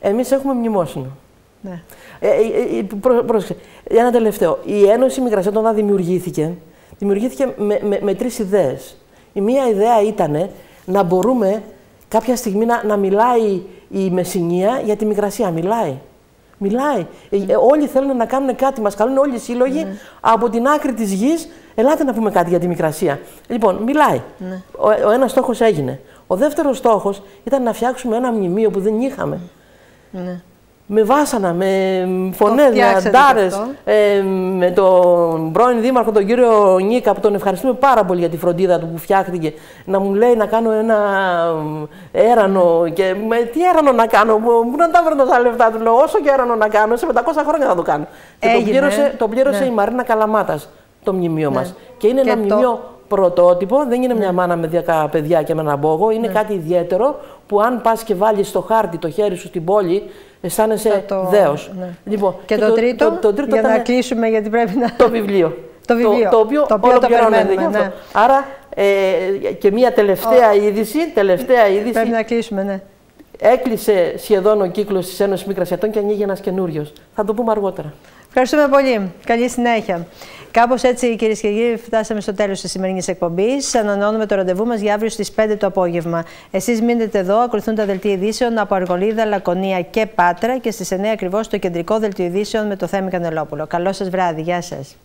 Εμείς έχουμε μνημόσυνο. Ναι. Ε, ε, ε προ, πρόσεξε, ένα τελευταίο. Η Ένωση Μικρασιών όταν δημιουργήθηκε, δημιουργήθηκε με, με, με τρεις ιδέες. Η μία ιδέα ήταν να μπορούμε κάποια στιγμή να, να μιλάει η Μεσσηνία για τη Μικρασία. Μιλάει. Μιλάει. Ε, ε, όλοι θέλουν να κάνουν κάτι. Μας καλούν όλοι οι σύλλογοι Ναι. από την άκρη της γης. Ελάτε να πούμε κάτι για τη Μικρασία. Λοιπόν, μιλάει. Ναι. Ο, ο ένας στόχος έγινε. Ο δεύτερος στόχος ήταν να φτιάξουμε ένα μνημείο που δεν είχαμε. Ναι. Με βάσανα, με φωνές, με φτιάξατε αντάρες, αυτό. ε, με τον πρώην Δήμαρχο, τον κύριο Νίκα, που τον ευχαριστούμε πάρα πολύ για τη φροντίδα του που φτιάχτηκε, να μου λέει να κάνω ένα έρανο. Και με, τι έρανο να κάνω, πού να τα βρω τα λεφτά του, λέω, όσο και έρανο να κάνω, σε 500 χρόνια θα το κάνω. Και το Έγινε. πλήρωσε, το πλήρωσε Ναι. η Μαρίνα Καλαμάτας το μνημείο Ναι. μας. Και είναι Και ένα το- μνημείο πρωτότυπο, δεν είναι μια μάνα με 10 παιδιά και με ένα μπόγο. Είναι Ναι. κάτι ιδιαίτερο που αν πας και βάλεις στο χάρτη το χέρι σου στην πόλη, αισθάνεσαι Θα το- δέος. ναι. Λοιπόν, Και, το, τρίτο, το, το τρίτο για να ήταν κλείσουμε γιατί πρέπει να... το βιβλίο. Το βιβλίο, Το, οποίο, το οποίο το ολοκληρώνεται περιμένουμε, γι' αυτό. ναι. Άρα ε, και μια τελευταία είδηση, τελευταία είδηση. Πρέπει να κλείσουμε, ναι. Έκλεισε σχεδόν ο κύκλος της Ένωσης Μικρασιατών και ανοίγει ένας καινούριος. Θα το πούμε αργότερα. Ευχαριστούμε πολύ. Καλή συνέχεια. Κάπως έτσι, κυρίες και κύριοι, φτάσαμε στο τέλος της σημερινής εκπομπής. Ανανεώνουμε το ραντεβού μας για αύριο στις 5 το απόγευμα. Εσείς μείνετε εδώ, ακολουθούν τα δελτία ειδήσεων από Αργολίδα, Λακωνία και Πάτρα και στις 9 ακριβώς το κεντρικό δελτίο ειδήσεων με το Θέμη Κανελόπουλο. Καλό σας βράδυ. Γεια σας.